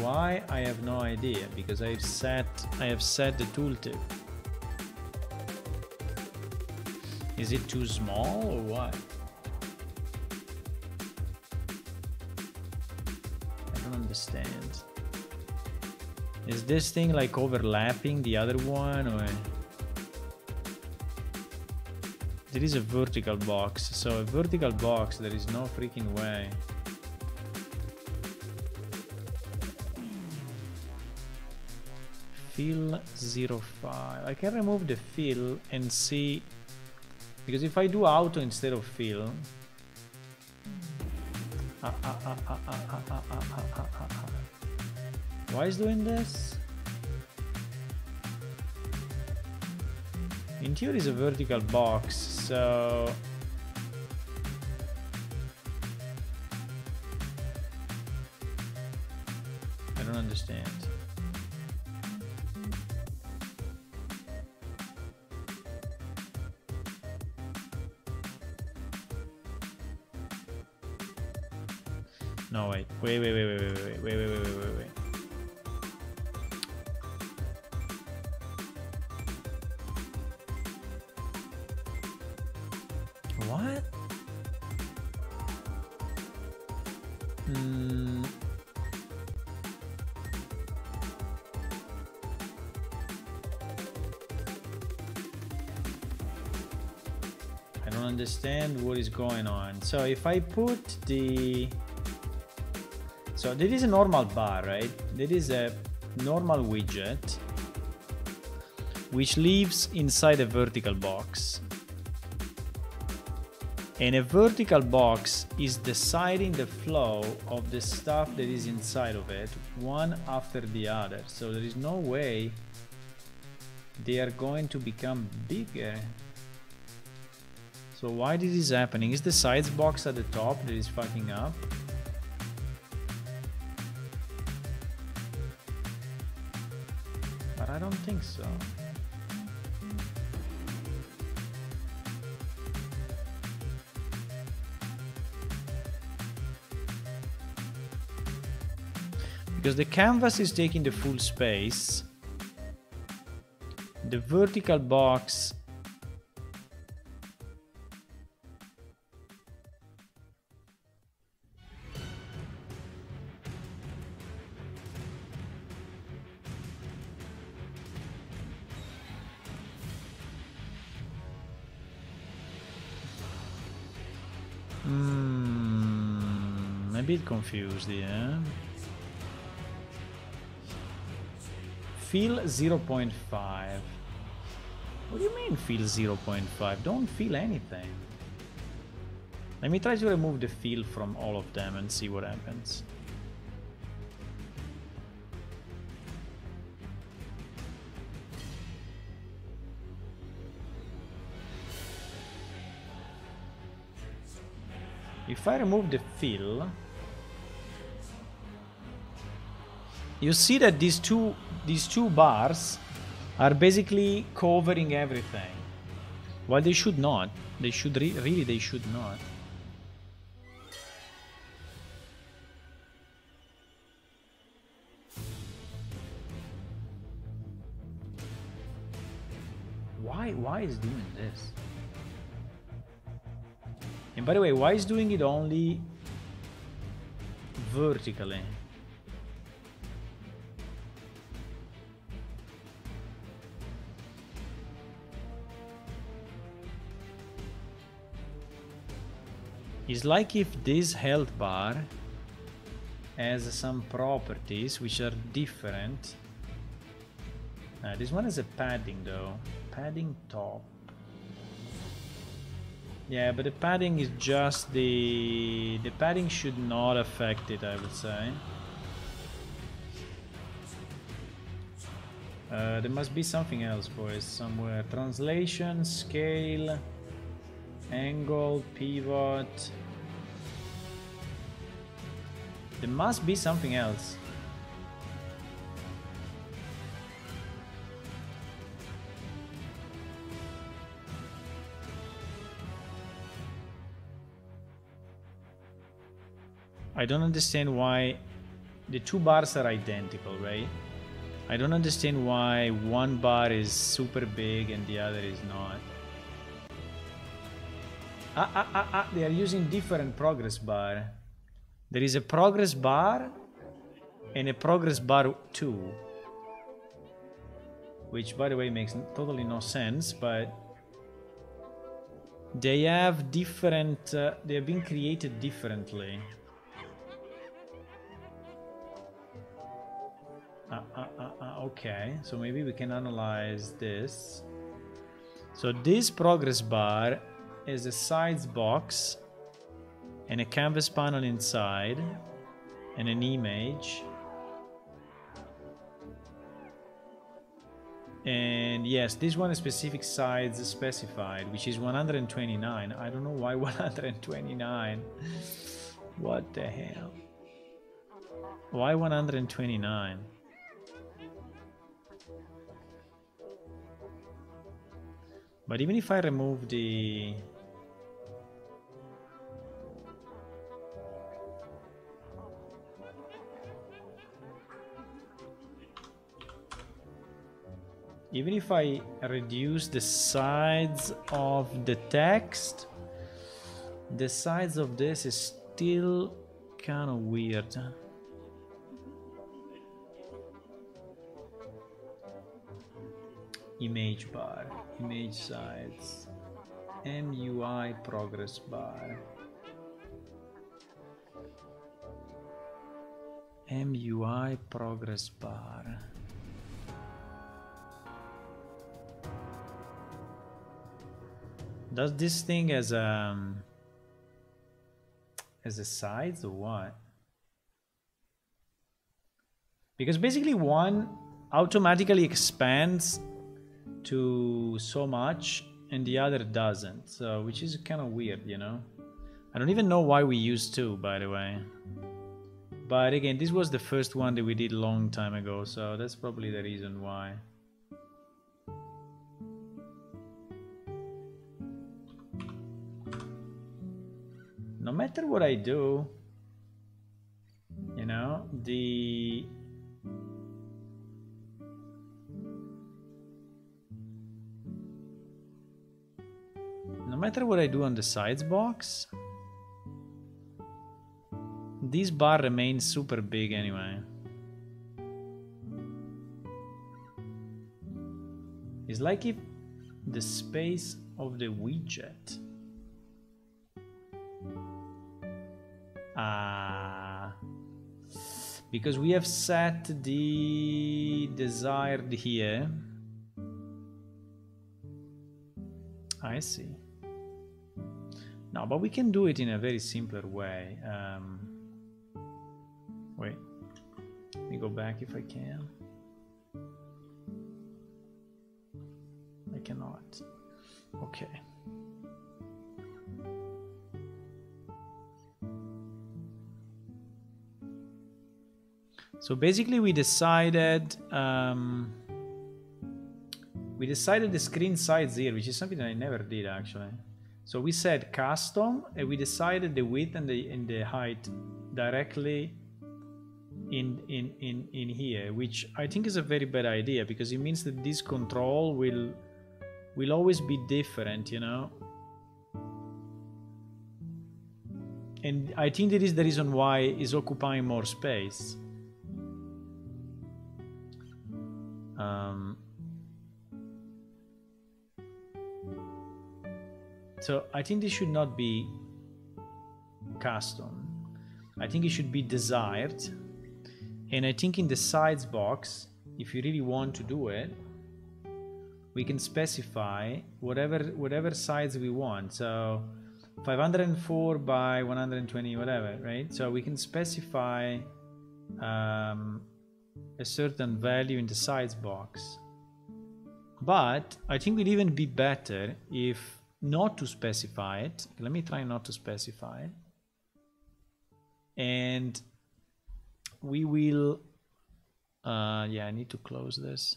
Why? I have no idea, because I've set, I have set the tooltip. Is it too small or what? I don't understand. Is this thing like overlapping the other one or? There is a vertical box, so a vertical box, there is no freaking way. Fill 05. I can remove the fill and see because if I do auto instead of fill... Why is doing this? In theory is a vertical box, so... I don't understand. No, wait, wait, wait, wait, understand what is going on. So if I put the so there is a normal bar, right? There is a normal widget which lives inside a vertical box. And a vertical box is deciding the flow of the stuff that is inside of it, one after the other. So there is no way they are going to become bigger. So why this is happening? Is the size box at the top that is fucking up? But I don't think so. Because the canvas is taking the full space, the vertical box confused here. Feel 0.5. What do you mean feel 0.5? Don't feel anything. Let me try to remove the feel from all of them and see what happens. If I remove the fill, you see that these two these two bars are basically covering everything. While they should not they should re really they should not. Why why is doing this? And by the way why is doing it only vertically It's like if this health bar has some properties which are different. Uh, this one has a padding though. Padding top. Yeah, but the padding is just the... The padding should not affect it, I would say. Uh, there must be something else, boys, somewhere. Translation, scale... angle, pivot. There must be something else. I don't understand why the two bars are identical, right? I don't understand why one bar is super big and the other is not. Ah, ah, ah, ah, they are using different progress bar. There is a progress bar and a progress bar 2. Which, by the way, makes totally no sense, but they have different, uh, they have been created differently. Uh, uh, okay, so maybe we can analyze this. So this progress bar is a size box and a canvas panel inside and an image. And yes, this one is specific size specified, which is 129. I don't know why 129. what the hell? Why 129? But even if I remove the... Even if I reduce the size of the text, the size of this is still kind of weird. Image bar image size MUI progress bar MUI progress bar does this thing as a um, as a size or what? Because basically one automatically expands to so much and the other doesn't. So which is kind of weird you know? I don't even know why we used two by the way. But again this was the first one that we did long time ago so that's probably the reason why no matter what I do you know the no matter what I do on the size box, this bar remains super big anyway. It's like if the space of the widget Ah, because we have set the desired here. I see. No, but we can do it in a very simpler way. Um, wait, let me go back if I can. I cannot. Okay. So basically we decided um, we decided the screen size here, which is something that I never did actually. So we said custom and we decided the width and the, and the height directly in, in, in, in here, which I think is a very bad idea because it means that this control will, will always be different, you know? And I think that is the reason why it's occupying more space. Um, So I think this should not be custom. I think it should be desired. And I think in the size box, if you really want to do it, we can specify whatever whatever size we want. So 504 by 120, whatever, right? So we can specify um, a certain value in the size box. But I think it would even be better if not to specify it. Let me try not to specify it. And we will, uh, yeah, I need to close this.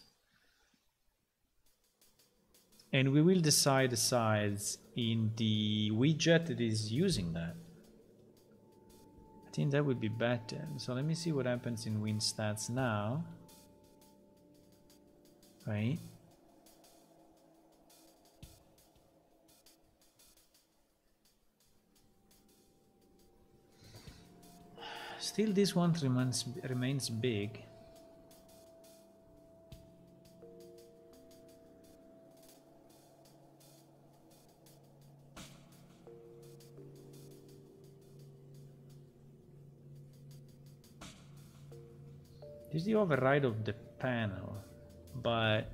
And we will decide the size in the widget that is using that. Think that would be better. So let me see what happens in WinStats now. Right. Still this one remains remains big. This is the override of the panel, but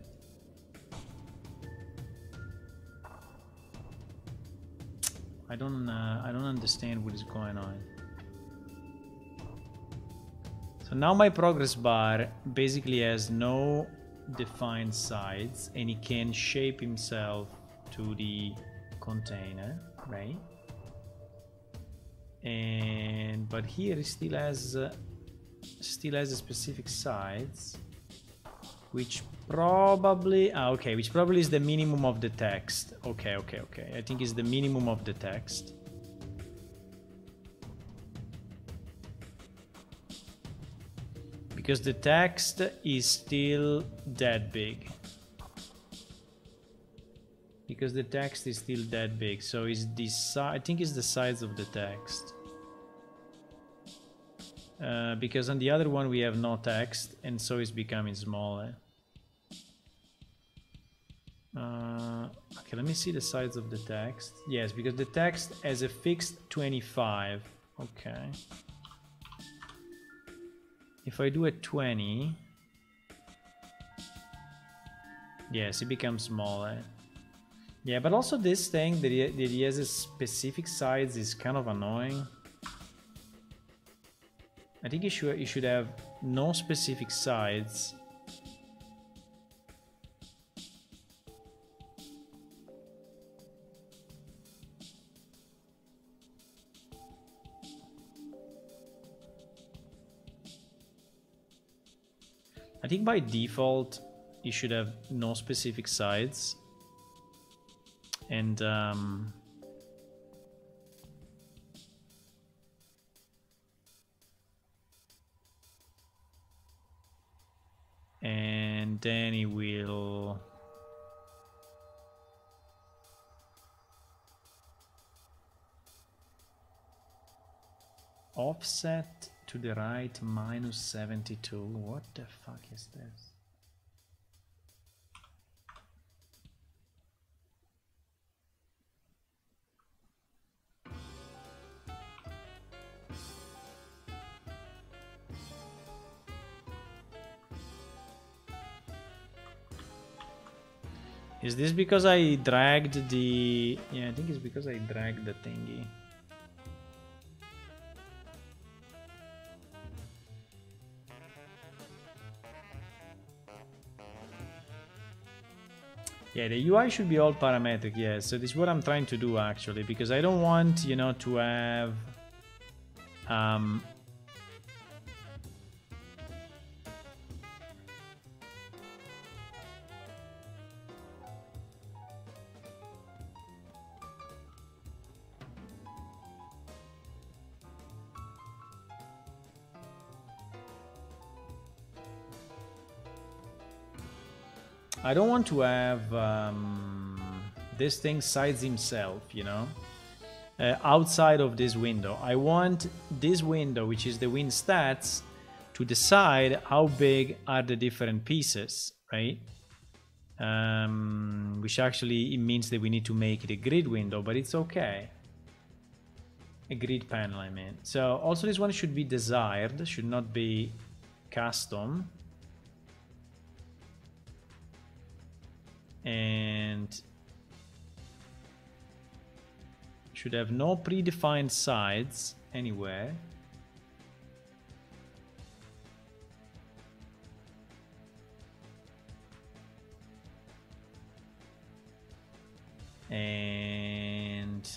I don't uh, I don't understand what is going on. So now my progress bar basically has no defined sides and he can shape himself to the container, right? And but here he still has uh, still has a specific size, which probably ah, okay which probably is the minimum of the text. Okay okay okay. I think it's the minimum of the text. Because the text is still that big. Because the text is still that big so is this i think it's the size of the text uh, because on the other one we have no text and so it's becoming smaller. Uh, okay, let me see the size of the text. Yes, because the text has a fixed 25. Okay. If I do a 20, yes, it becomes smaller. Yeah, but also this thing that that has a specific size is kind of annoying. I think you should you should have no specific sides. I think by default you should have no specific sides and um, it will. Offset to the right minus 72 what the fuck is this this because I dragged the... Yeah, I think it's because I dragged the thingy. Yeah, the UI should be all parametric, yes. So this is what I'm trying to do actually, because I don't want, you know, to have um, I don't want to have um, this thing sides himself, you know, uh, outside of this window. I want this window, which is the win stats, to decide how big are the different pieces, right? Um, which actually it means that we need to make it a grid window, but it's okay. A grid panel, I mean. So also this one should be desired, should not be custom. and should have no predefined sides anywhere. And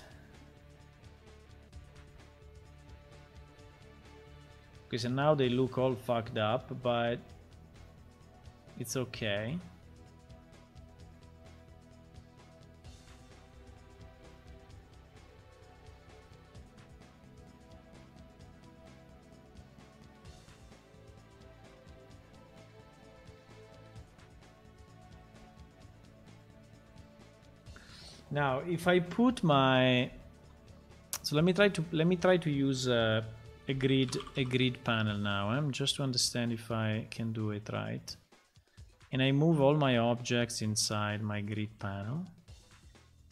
okay, so now they look all fucked up, but it's okay. Now, if I put my so let me try to let me try to use a grid a grid panel now, um, just to understand if I can do it right. And I move all my objects inside my grid panel.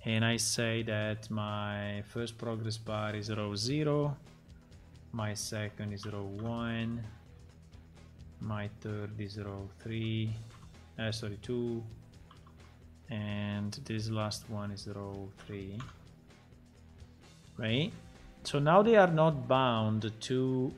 And I say that my first progress bar is row 0, my second is row 1, my third is row 3, uh, sorry 2, and this last one is row 3 right? So now they are not bound to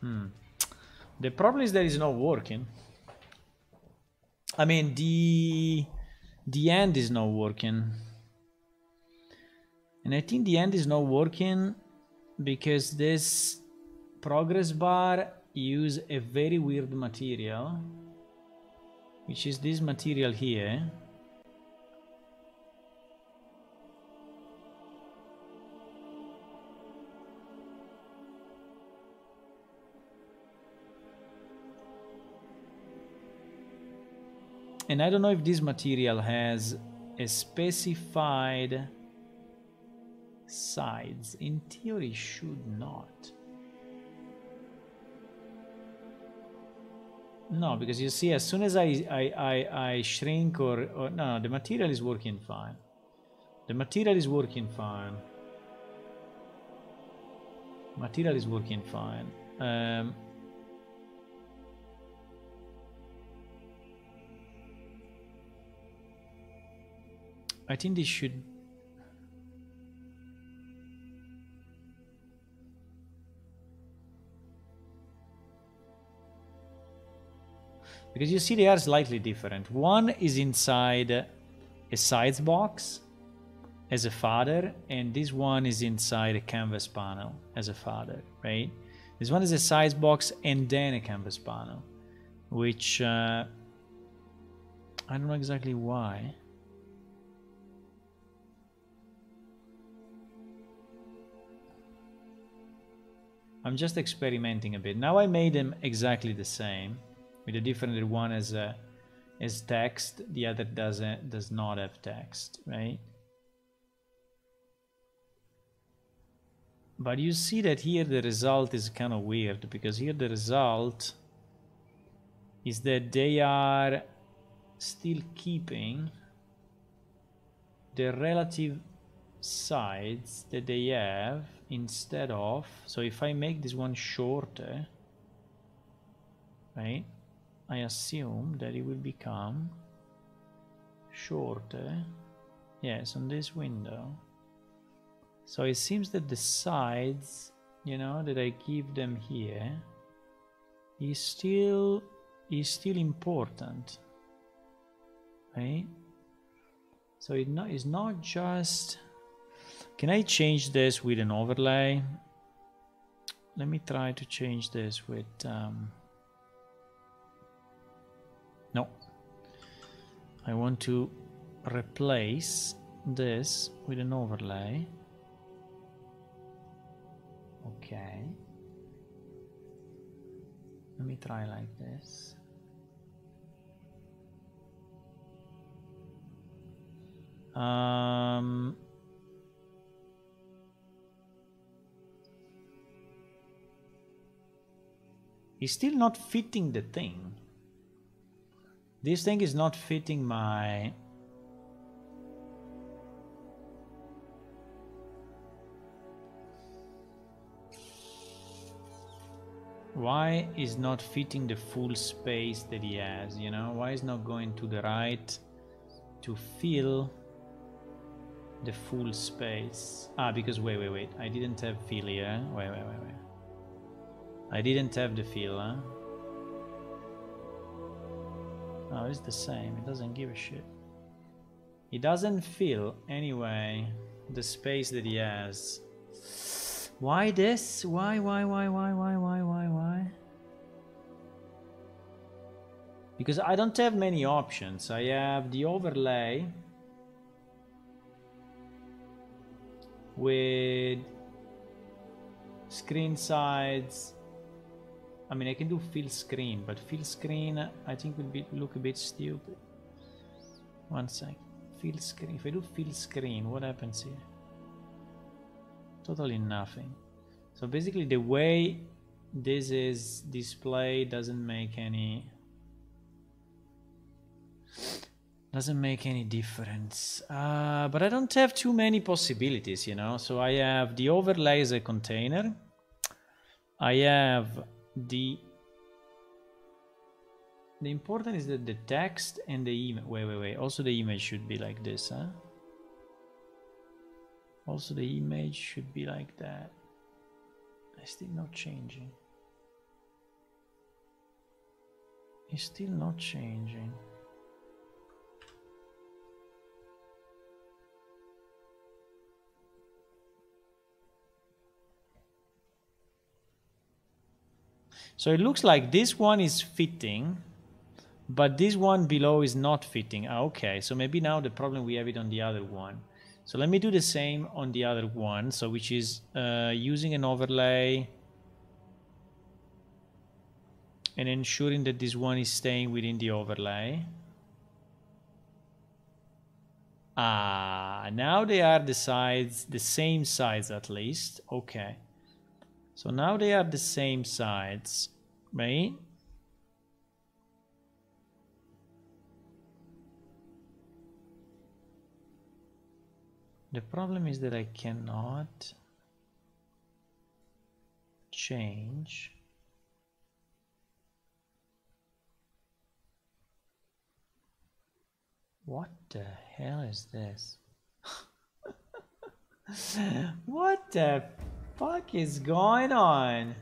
hmm. The problem is that it's not working. I mean the the end is not working and I think the end is not working because this progress bar use a very weird material which is this material here. And I don't know if this material has a specified sides. In theory, should not. No, because you see, as soon as I, I, I, I shrink or, or... No, the material is working fine. The material is working fine. Material is working fine. Um, I think this should Because you see they are slightly different. One is inside a size box as a father, and this one is inside a canvas panel as a father, right? This one is a size box and then a canvas panel, which uh, I don't know exactly why. I'm just experimenting a bit. Now I made them exactly the same with that one has uh, has text, the other doesn't does not have text, right? But you see that here the result is kind of weird because here the result is that they are still keeping the relative sides that they have instead of so if I make this one shorter right I assume that it will become shorter. Yes, on this window. So it seems that the sides, you know, that I give them here is still is still important. Right? So it not is not just can I change this with an overlay? Let me try to change this with um, I want to replace this with an overlay. Okay. Let me try like this. Um, he's still not fitting the thing. This thing is not fitting my... Why is not fitting the full space that he has, you know? Why is not going to the right to fill the full space? Ah, because wait, wait, wait. I didn't have fill here. Wait, wait, wait, wait. I didn't have the fill, huh? No, it's the same. It doesn't give a shit. He doesn't fill, anyway, the space that he has. Why this? Why, why, why, why, why, why, why, why? Because I don't have many options. I have the overlay with screen sides. I mean, I can do fill screen, but fill screen I think would be look a bit stupid. One sec. Fill screen. If I do fill screen, what happens here? Totally nothing. So basically, the way this is displayed doesn't make any doesn't make any difference uh, but I don't have too many possibilities you know so I have the overlay as a container I have the the important is that the text and the image wait wait wait also the image should be like this huh? Also the image should be like that. It's still not changing. It's still not changing So it looks like this one is fitting, but this one below is not fitting. Ah, okay, so maybe now the problem we have it on the other one. So let me do the same on the other one, so which is uh, using an overlay and ensuring that this one is staying within the overlay. Ah, now they are the sides, the same size at least. Okay. So now they are the same sides, right? The problem is that I cannot change What the hell is this? what the fuck is going on?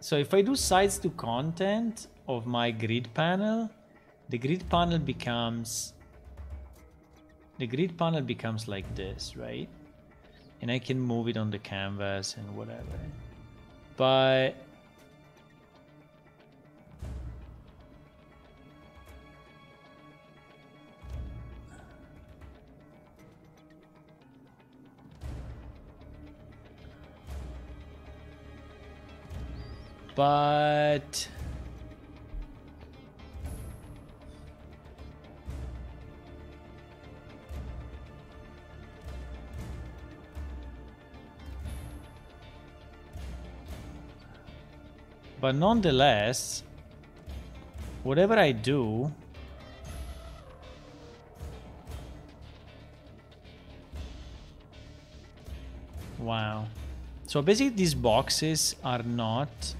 So if I do sides to content of my grid panel, the grid panel becomes the grid panel becomes like this, right? And I can move it on the canvas and whatever. But But... But nonetheless, whatever I do, Wow. So basically these boxes are not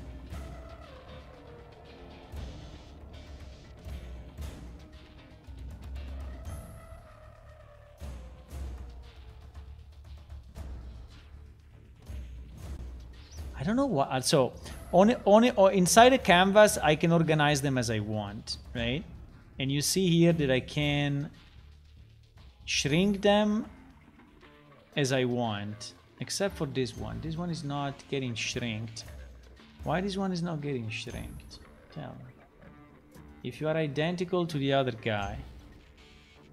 I don't know what. Uh, so on on or inside a canvas, I can organize them as I want, right? And you see here that I can shrink them as I want, except for this one. This one is not getting shrinked. Why this one is not getting shrinked? Tell me. If you are identical to the other guy,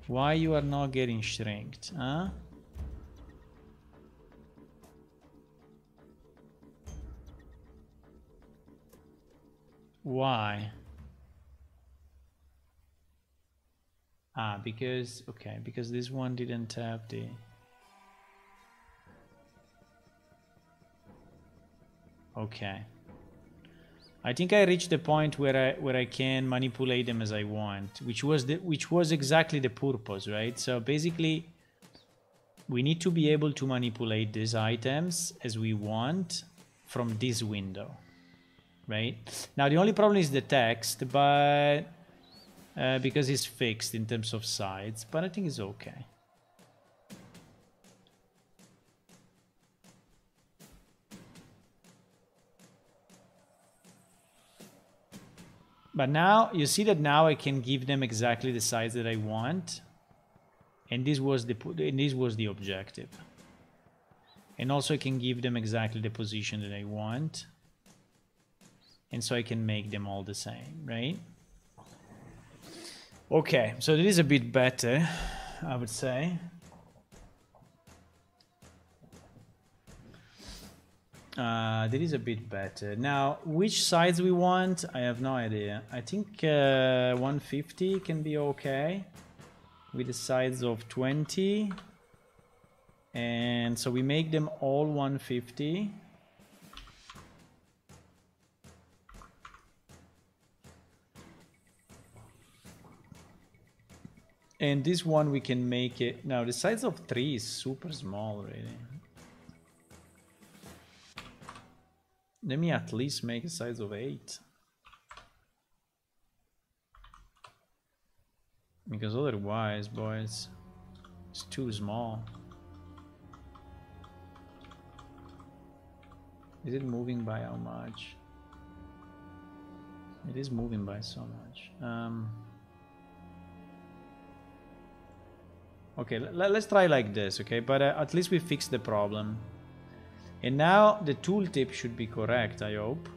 why you are not getting shrinked, huh? Why? Ah, because, okay, because this one didn't have the... Okay. I think I reached the point where I where I can manipulate them as I want, which was the which was exactly the purpose, right? So basically, we need to be able to manipulate these items as we want from this window right? Now the only problem is the text, but uh, because it's fixed in terms of size, but I think it's okay. But now you see that now I can give them exactly the size that I want. And this was the and this was the objective. And also I can give them exactly the position that I want. And so I can make them all the same, right? Okay, so this is a bit better, I would say. Uh, that is a bit better. Now, which sides we want? I have no idea. I think uh, 150 can be okay with the sides of 20. And so we make them all 150. And this one we can make it... Now the size of 3 is super small really. Let me at least make a size of 8. Because otherwise, boys, it's too small. Is it moving by how much? It is moving by so much. Um, okay, let, us try like this, okay? But uh, at least we fixed the problem. And now the tooltip should be correct, I hope.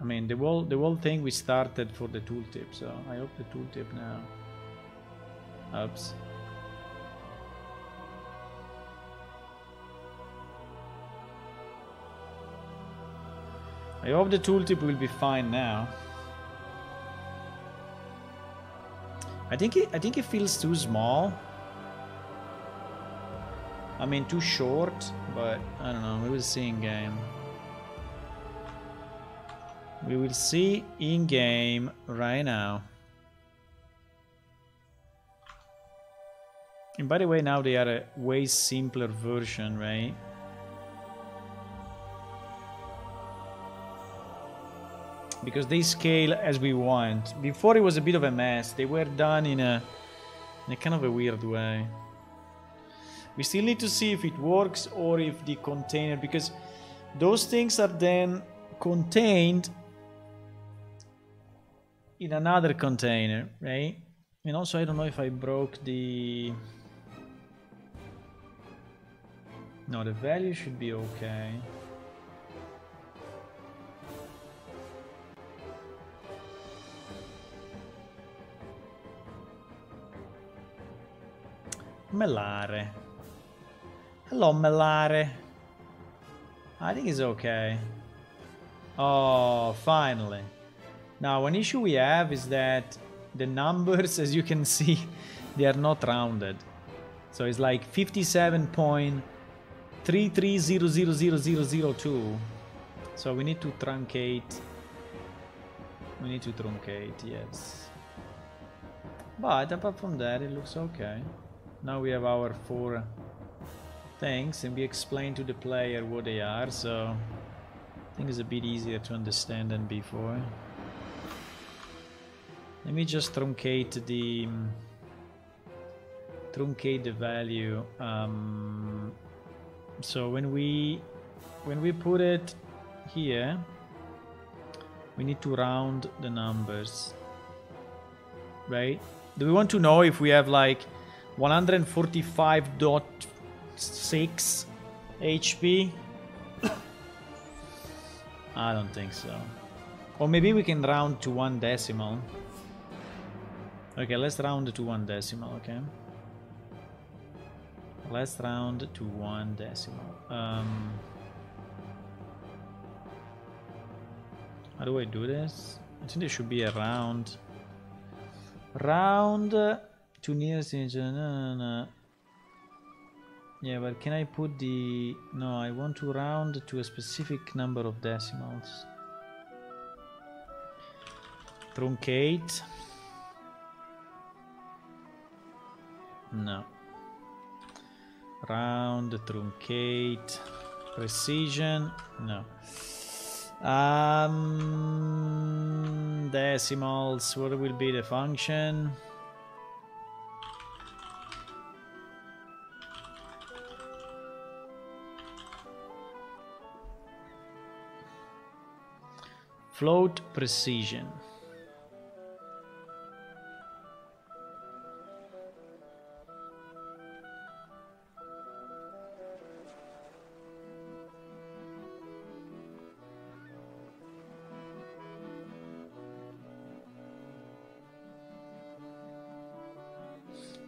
I mean, the whole, the whole thing we started for the tooltip, so I hope the tooltip now. Oops. I hope the tooltip will be fine now. I think it, I think it feels too small. I mean, too short, but I don't know. We will see in game. We will see in game right now. And by the way, now they are a way simpler version, right? Because they scale as we want. Before it was a bit of a mess. They were done in a, in a kind of a weird way. We still need to see if it works or if the container, because those things are then contained in another container, right? And also, I don't know if I broke the No, the value should be okay. Melare. Hello, Melare. I think it's okay. Oh, finally. Now, one issue we have is that the numbers, as you can see, they are not rounded. So it's like 57 point 33000002. So we need to truncate. We need to truncate, yes. But apart from that, it looks okay. Now we have our four things and we explain to the player what they are, so I think it's a bit easier to understand than before. Let me just truncate the truncate the value um, so when we when we put it here we need to round the numbers right do we want to know if we have like 145.6 HP I don't think so or maybe we can round to one decimal okay let's round to one decimal okay Let's round to one decimal. Um, how do I do this? I think there should be a round. Round to nearest. Yeah, but can I put the... No, I want to round to a specific number of decimals. Truncate. No. Round truncate. Precision. No. Um decimals what will be the function Float precision.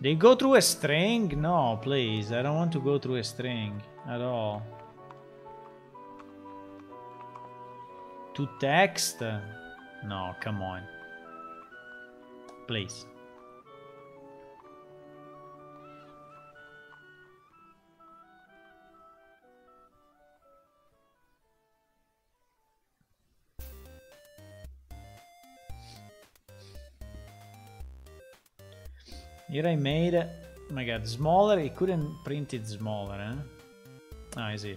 They go through a string? No, please. I don't want to go through a string at all. To text? No, come on. Please. Here I made, oh my god, smaller, it couldn't print it smaller, huh? Ah, I see.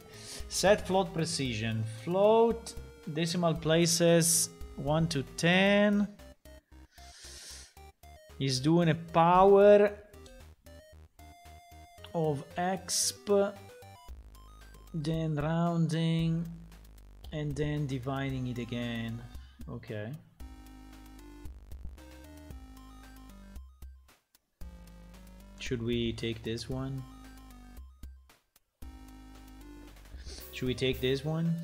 Set float precision. Float decimal places 1 to 10. Is doing a power of exp, then rounding, and then dividing it again. Okay. Should we take this one? Should we take this one?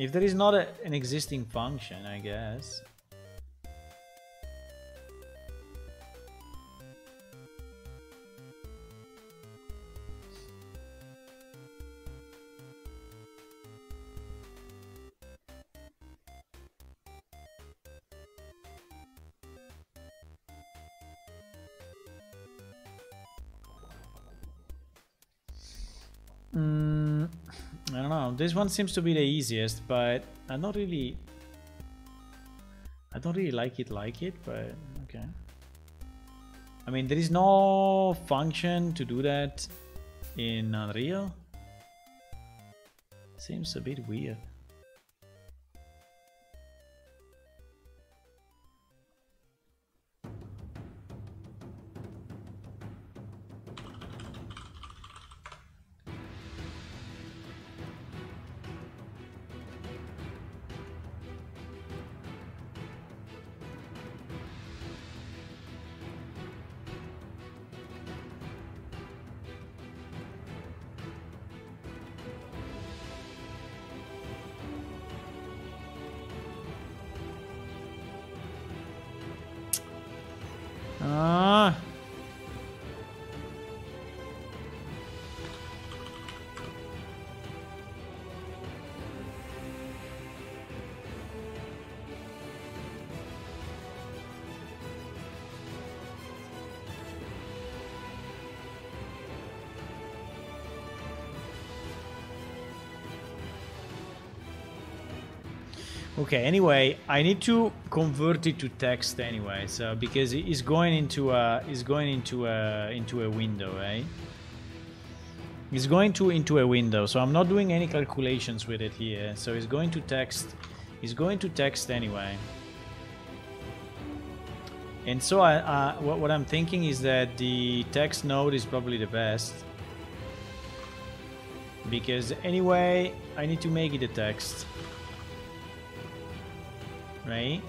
If there is not a, an existing function, I guess. Mm, I. This one seems to be the easiest, but I don't really... I don't really like it like it, but okay. I mean, there is no function to do that in Unreal. Seems a bit weird. Okay, anyway, I need to convert it to text anyway, so because it's going into a it's going into a into a window, right? It's going to into a window, so I'm not doing any calculations with it here. So it's going to text it's going to text anyway. And so I, what, what I'm thinking is that the text node is probably the best. Because anyway, I need to make it a text right?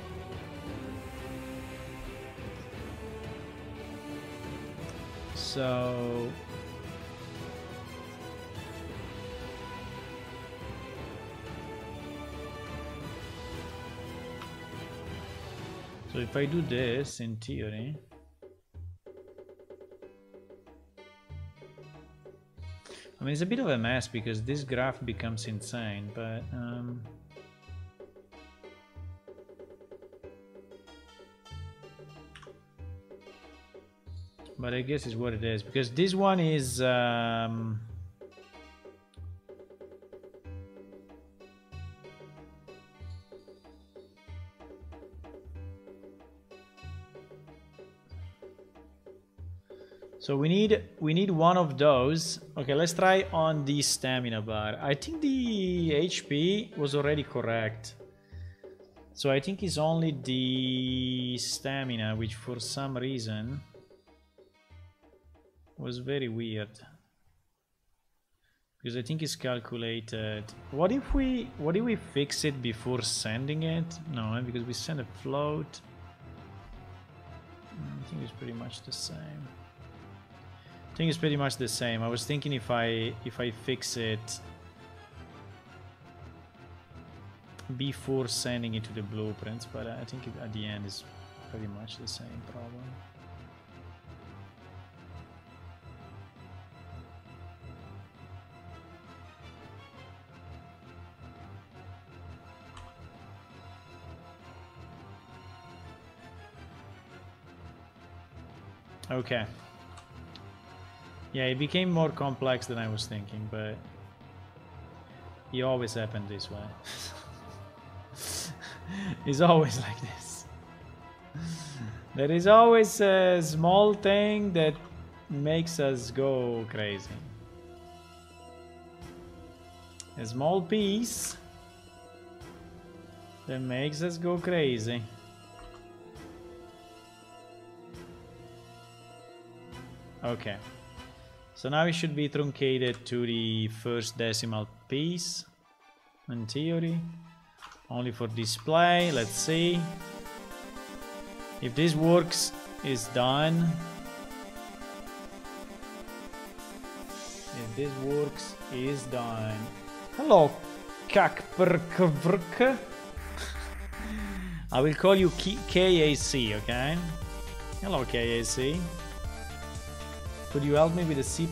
So So if I do this in theory I mean it's a bit of a mess because this graph becomes insane but um but I guess it's what it is because this one is um, So we need we need one of those. Okay, let's try on the stamina bar. I think the HP was already correct. So I think it's only the stamina, which for some reason was very weird. Because I think it's calculated what if we what if we fix it before sending it? No eh, because we send a float. Mm, I think it's pretty much the same. I think it's pretty much the same. I was thinking if I if I fix it before sending it to the blueprints but I think at the end is pretty much the same problem Okay. Yeah, it became more complex than I was thinking, but it always happened this way. it's always like this. There is always a small thing that makes us go crazy. A small piece that makes us go crazy. Okay. So now it should be truncated to the first decimal piece in theory. Only for display, let's see. If this works, is done. If this works, is done. Hello, Kakperkvrk. I will call you K KAC, okay? Hello, KAC. Could you help me with a C++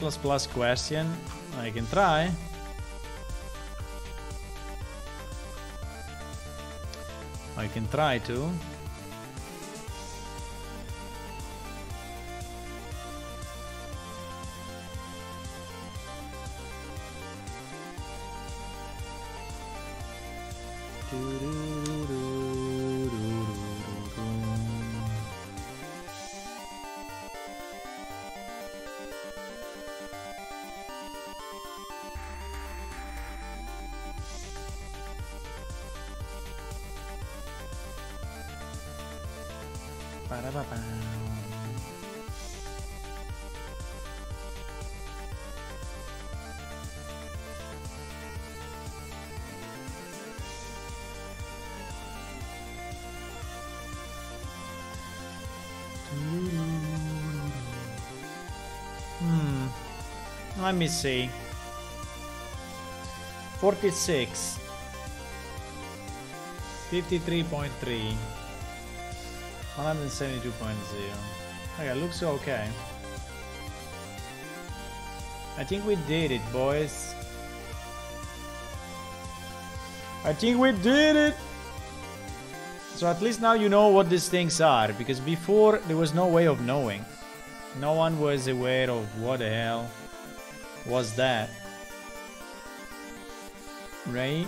question? I can try. I can try to. Let me see. 46. 53.3. 172.0. Okay, looks okay. I think we did it, boys. I think we did it! So at least now you know what these things are, because before there was no way of knowing. No one was aware of what the hell was that. Right?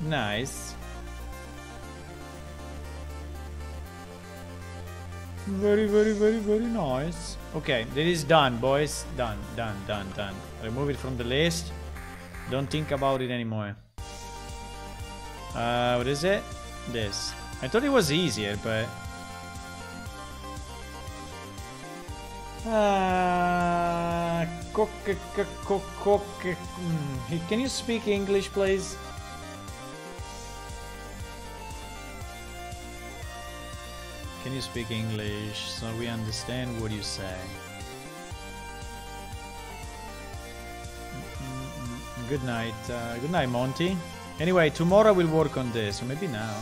Nice. Very, very, very, very nice. Okay, that is done, boys. Done, done, done, done. Remove it from the list. Don't think about it anymore. Uh, what is it? This. I thought it was easier, but... Uh, mm. Can you speak English, please? Can you speak English so we understand what you say? Good night. Uh, good night, Monty. Anyway, tomorrow we'll work on this, or maybe now.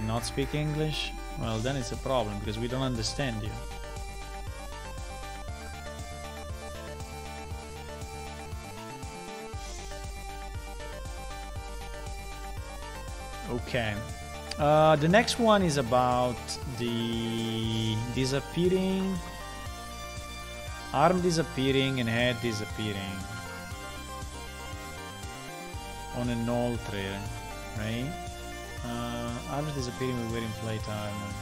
Cannot speak English? Well, then it's a problem, because we don't understand you. Okay. Uh, the next one is about the disappearing arm disappearing and head disappearing on a null tree, right? Uh, arms disappearing with plate armor.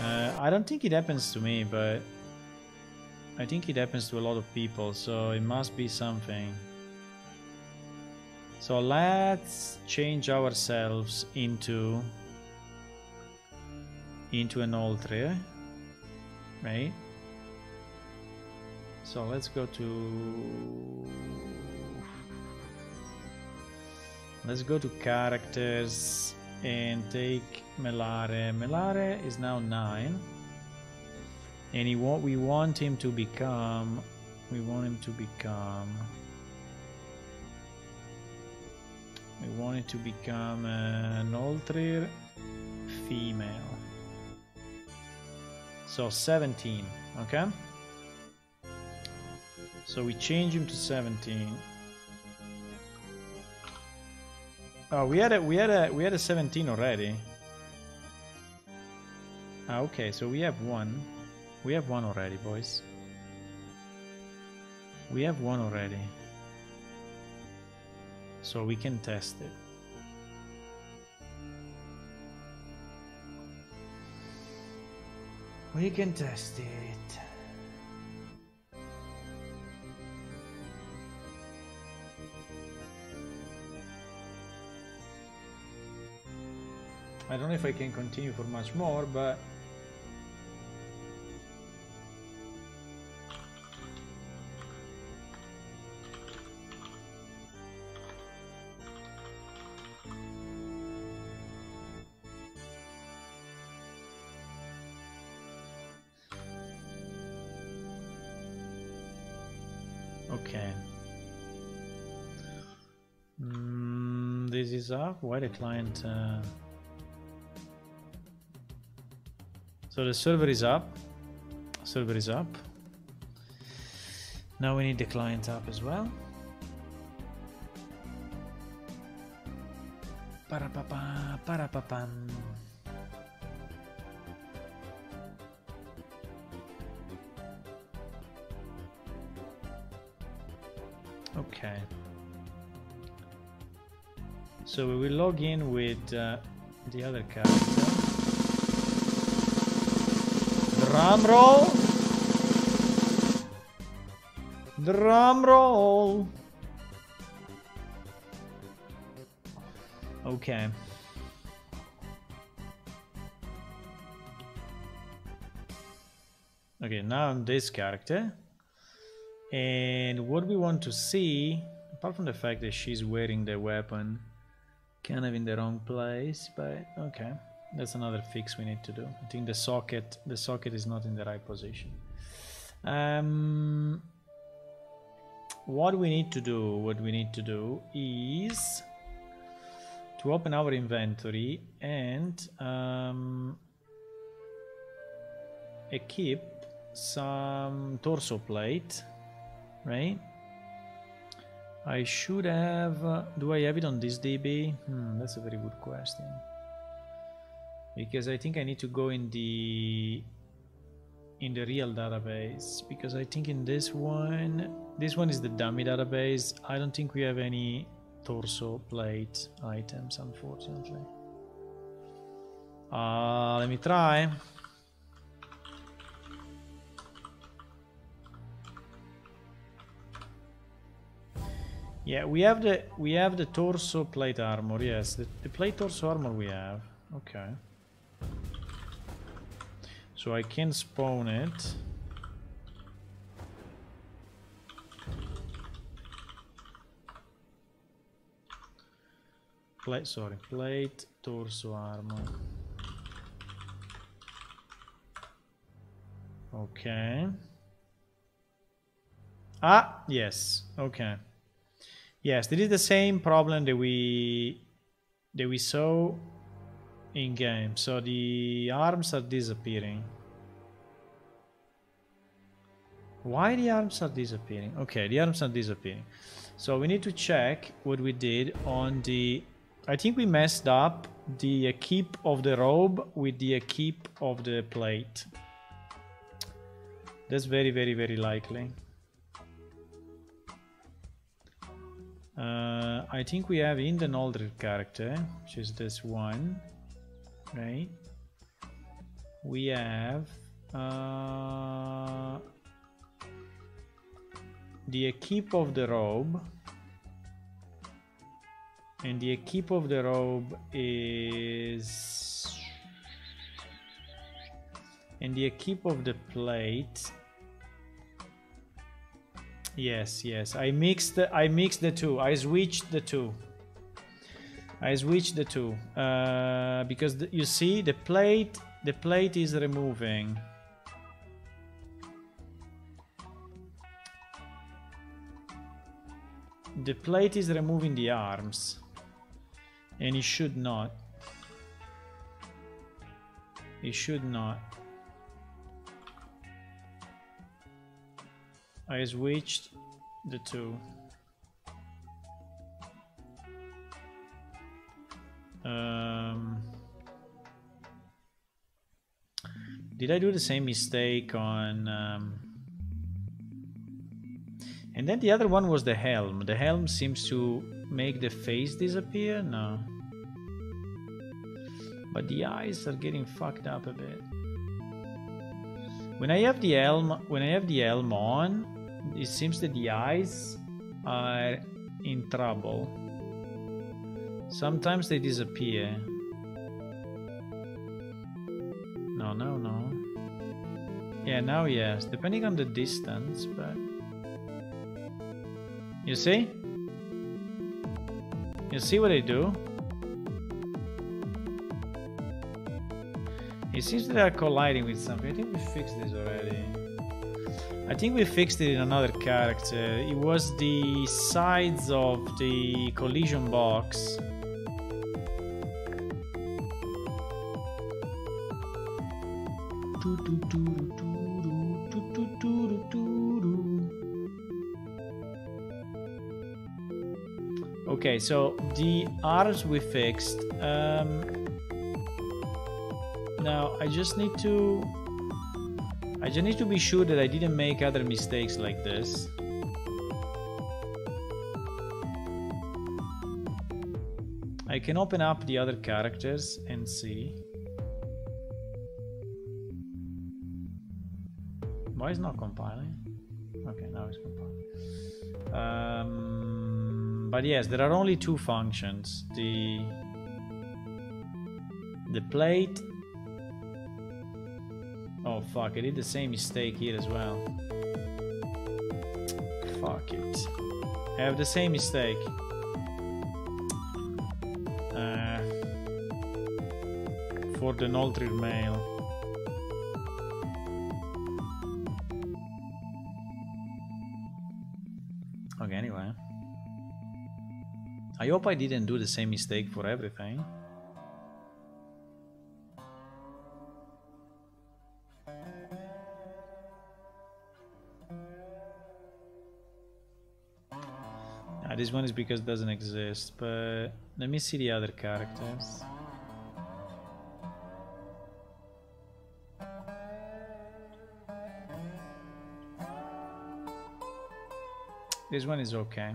Uh, I don't think it happens to me, but I think it happens to a lot of people, so it must be something. So let's change ourselves into into an altar, right? So let's go to let's go to characters and take Melare. Melare is now nine, and he want we want him to become we want him to become we want it to become a Nolthrir female. So 17, okay? So we change him to 17. Oh, we had a we had a we had a 17 already. Ah, okay, so we have one. We have one already, boys. We have one already. So we can test it. We can test it. I don't know if I can continue for much more, but Okay. Mm, this is up. Why the client? Uh... So the server is up. Server is up. Now we need the client up as well. Para-pa-pa. Okay. So we will log in with uh, the other character. Drum roll. Drum roll. Okay. Okay, now I'm this character. And what we want to see, apart from the fact that she's wearing the weapon kind of in the wrong place, but okay. That's another fix we need to do. I think the socket the socket is not in the right position. Um, what we need to do, what we need to do is to open our inventory and um, equip some torso plate, right? I should have. Uh, do I have it on this DB? Hmm, that's a very good question because I think I need to go in the in the real database because I think in this one this one is the dummy database. I don't think we have any torso plate items unfortunately. Uh, let me try. Yeah we have the we have the torso plate armor yes. The, the plate torso armor we have. Okay so I can spawn it. Plate, sorry, plate, torso armor. Okay. Ah, yes. Okay. Yes, this is the same problem that we that we saw in game. So the arms are disappearing. Why the arms are disappearing? Okay, the arms are disappearing. So we need to check what we did on the... I think we messed up the keep of the robe with the keep of the plate. That's very, very, very likely. Uh, I think we have in the older character, which is this one right? We have uh, the equip of the robe. And the equip of the robe is and the equip of the plate. Yes yes. I mixed i mixed the two. I switched the two I switch the two uh, because the, you see the plate the plate is removing the plate is removing the arms and it should not it should not I switched the two. Um, did I do the same mistake on... Um, and then the other one was the helm. The helm seems to make the face disappear? No. But the eyes are getting fucked up a bit. When I have the helm, when I have the helm on, it seems that the eyes are in trouble. Sometimes they disappear. No, no, no. Yeah, now yes, depending on the distance, but... You see? You see what I do? It seems they are colliding with something. I think we fixed this already. I think we fixed it in another character. It was the sides of the collision box. Okay, so the arms we fixed. Um, now I just need to I just need to be sure that I didn't make other mistakes like this. I can open up the other characters and see. Why is not compiling? Okay, now it's compiling. Um, but yes, there are only two functions. The the plate Oh fuck, I did the same mistake here as well. Fuck it. I have the same mistake. Uh, for the Nolthrir male. I hope I didn't do the same mistake for everything. Ah, this one is because it doesn't exist, but let me see the other characters. This one is okay.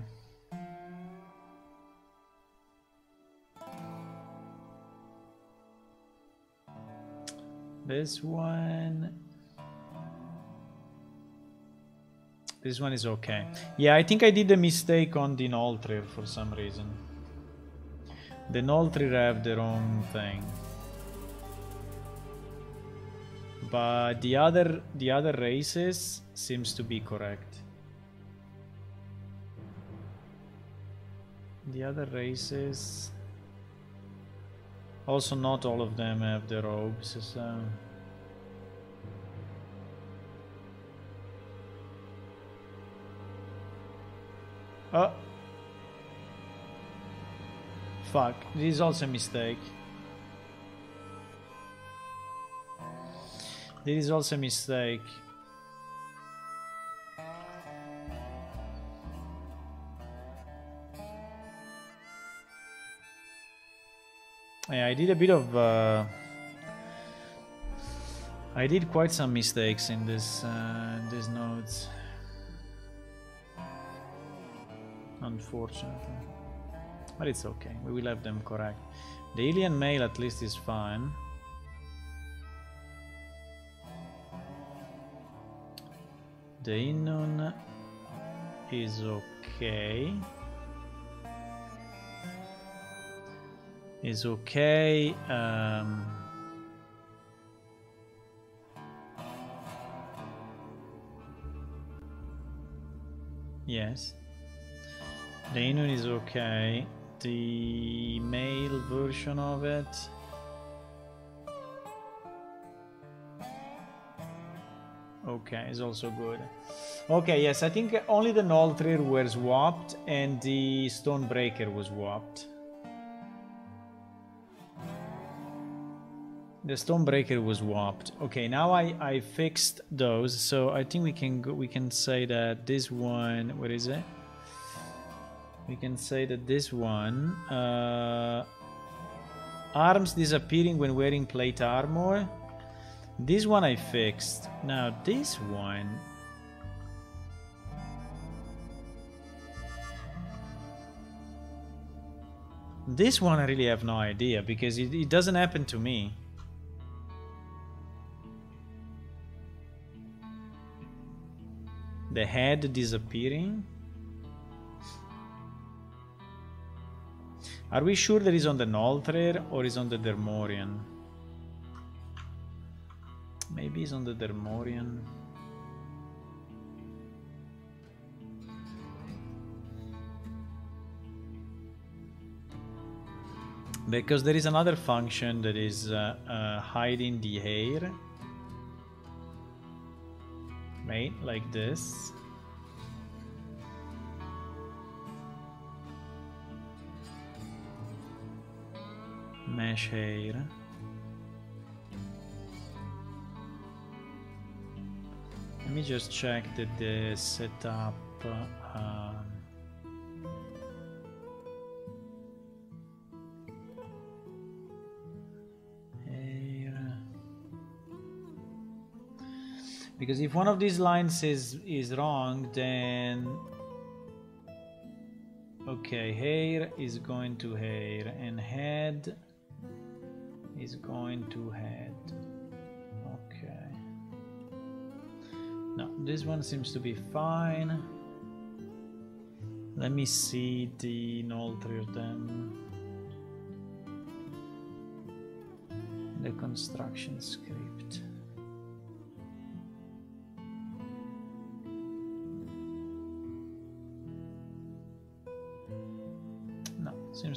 This one This one is okay. Yeah, I think I did a mistake on the Nolthrir for some reason. The Nolthrir have their own thing. But the other the other races seems to be correct. The other races also not all of them have the robes, so Oh. Fuck. This is also a mistake. This is also a mistake. Yeah, I did a bit of... Uh, I did quite some mistakes in this uh, these nodes. unfortunately. But it's okay, we will have them correct. The Ylian male at least is fine. The Innun is okay. Is okay. Um, yes. The Innun is okay. The male version of it. Okay, is also good. Okay, yes, I think only the Nolthrir were swapped and the Stonebreaker was swapped. The Stonebreaker was warped. Okay, now I, I fixed those, so I think we can go, we can say that this one, what is it? We can say that this one, uh, arms disappearing when wearing plate armor. This one I fixed. Now this one, This one I really have no idea because it, it doesn't happen to me. The head disappearing. Are we sure that is on the Nolthrir or is on the Dermorian? Maybe it's on the Dermorian. because there is another function that is uh, uh, hiding the hair right like this. Mesh hair let me just check that the setup uh, because if one of these lines is is wrong then okay hair is going to hair and head is going to head. Okay. Now this one seems to be fine. Let me see the Nolthrir then. The construction script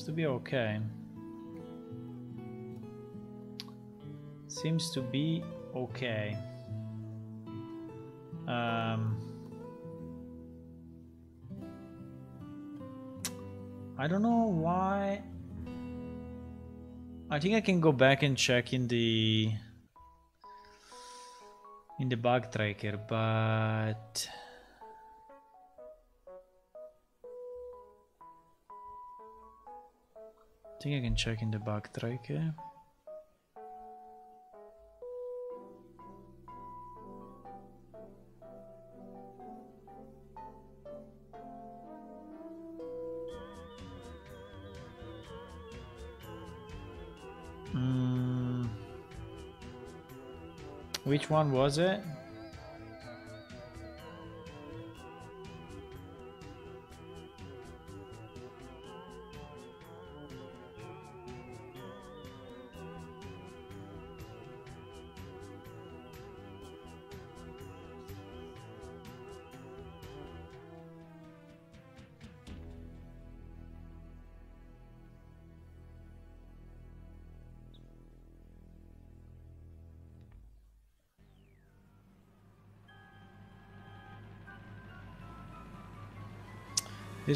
to be okay. Seems to be okay. Um, I don't know why. I think I can go back and check in the in the bug tracker, but I think I can check in the bug tracker. Mm. Which one was it?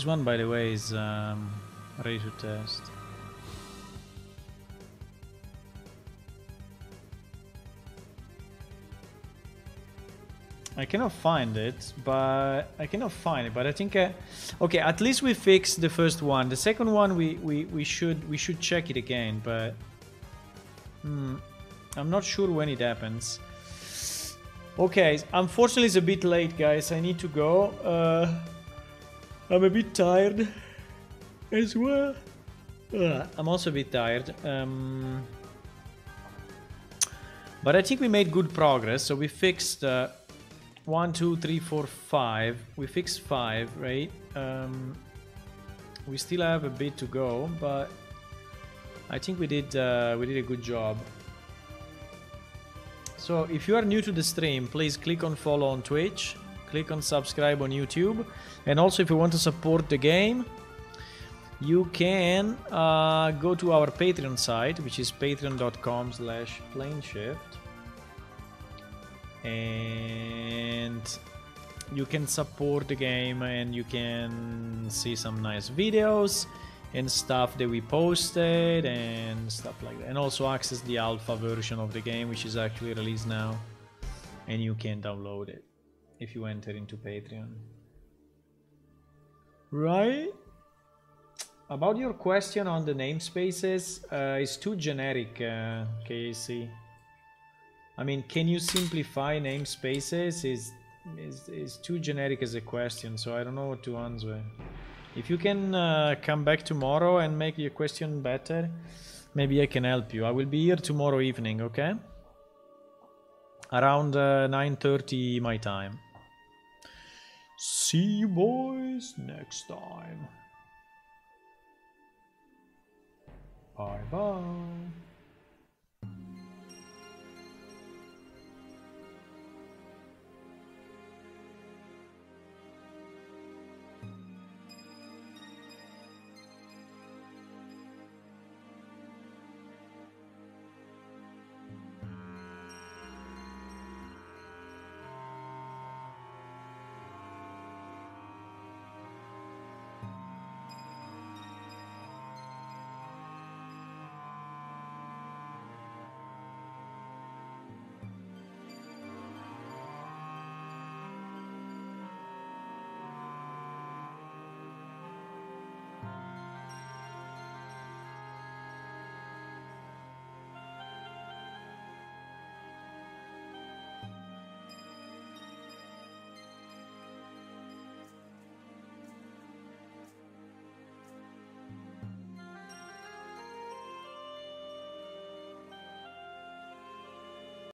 This one, by the way, is um, ready to test. I cannot find it, but I cannot find it. But I think, uh, okay, at least we fixed the first one. The second one, we we we should we should check it again. But hmm, I'm not sure when it happens. Okay, unfortunately, it's a bit late, guys. I need to go. Uh, I'm a bit tired as well. I'm also a bit tired. Um, but I think we made good progress. So we fixed uh, one, two, three, four, five. We fixed five, right? Um, we still have a bit to go, but I think we did uh, we did a good job. So if you are new to the stream, please click on follow on Twitch click on subscribe on YouTube. And also, if you want to support the game, you can uh, go to our Patreon site, which is patreon.com slash planeshift. And you can support the game and you can see some nice videos. and stuff that we posted and stuff like that and also access the alpha version of the game which is actually released now and you can download it if you enter into patreon right about your question on the namespaces uh, it's too generic uh, KC I mean can you simplify namespaces is is is too generic as a question so I don't know what to answer if you can uh, come back tomorrow and make your question better, maybe I can help you. I will be here tomorrow evening, okay? Around uh, 9.30 my time. See you boys next time. Bye bye.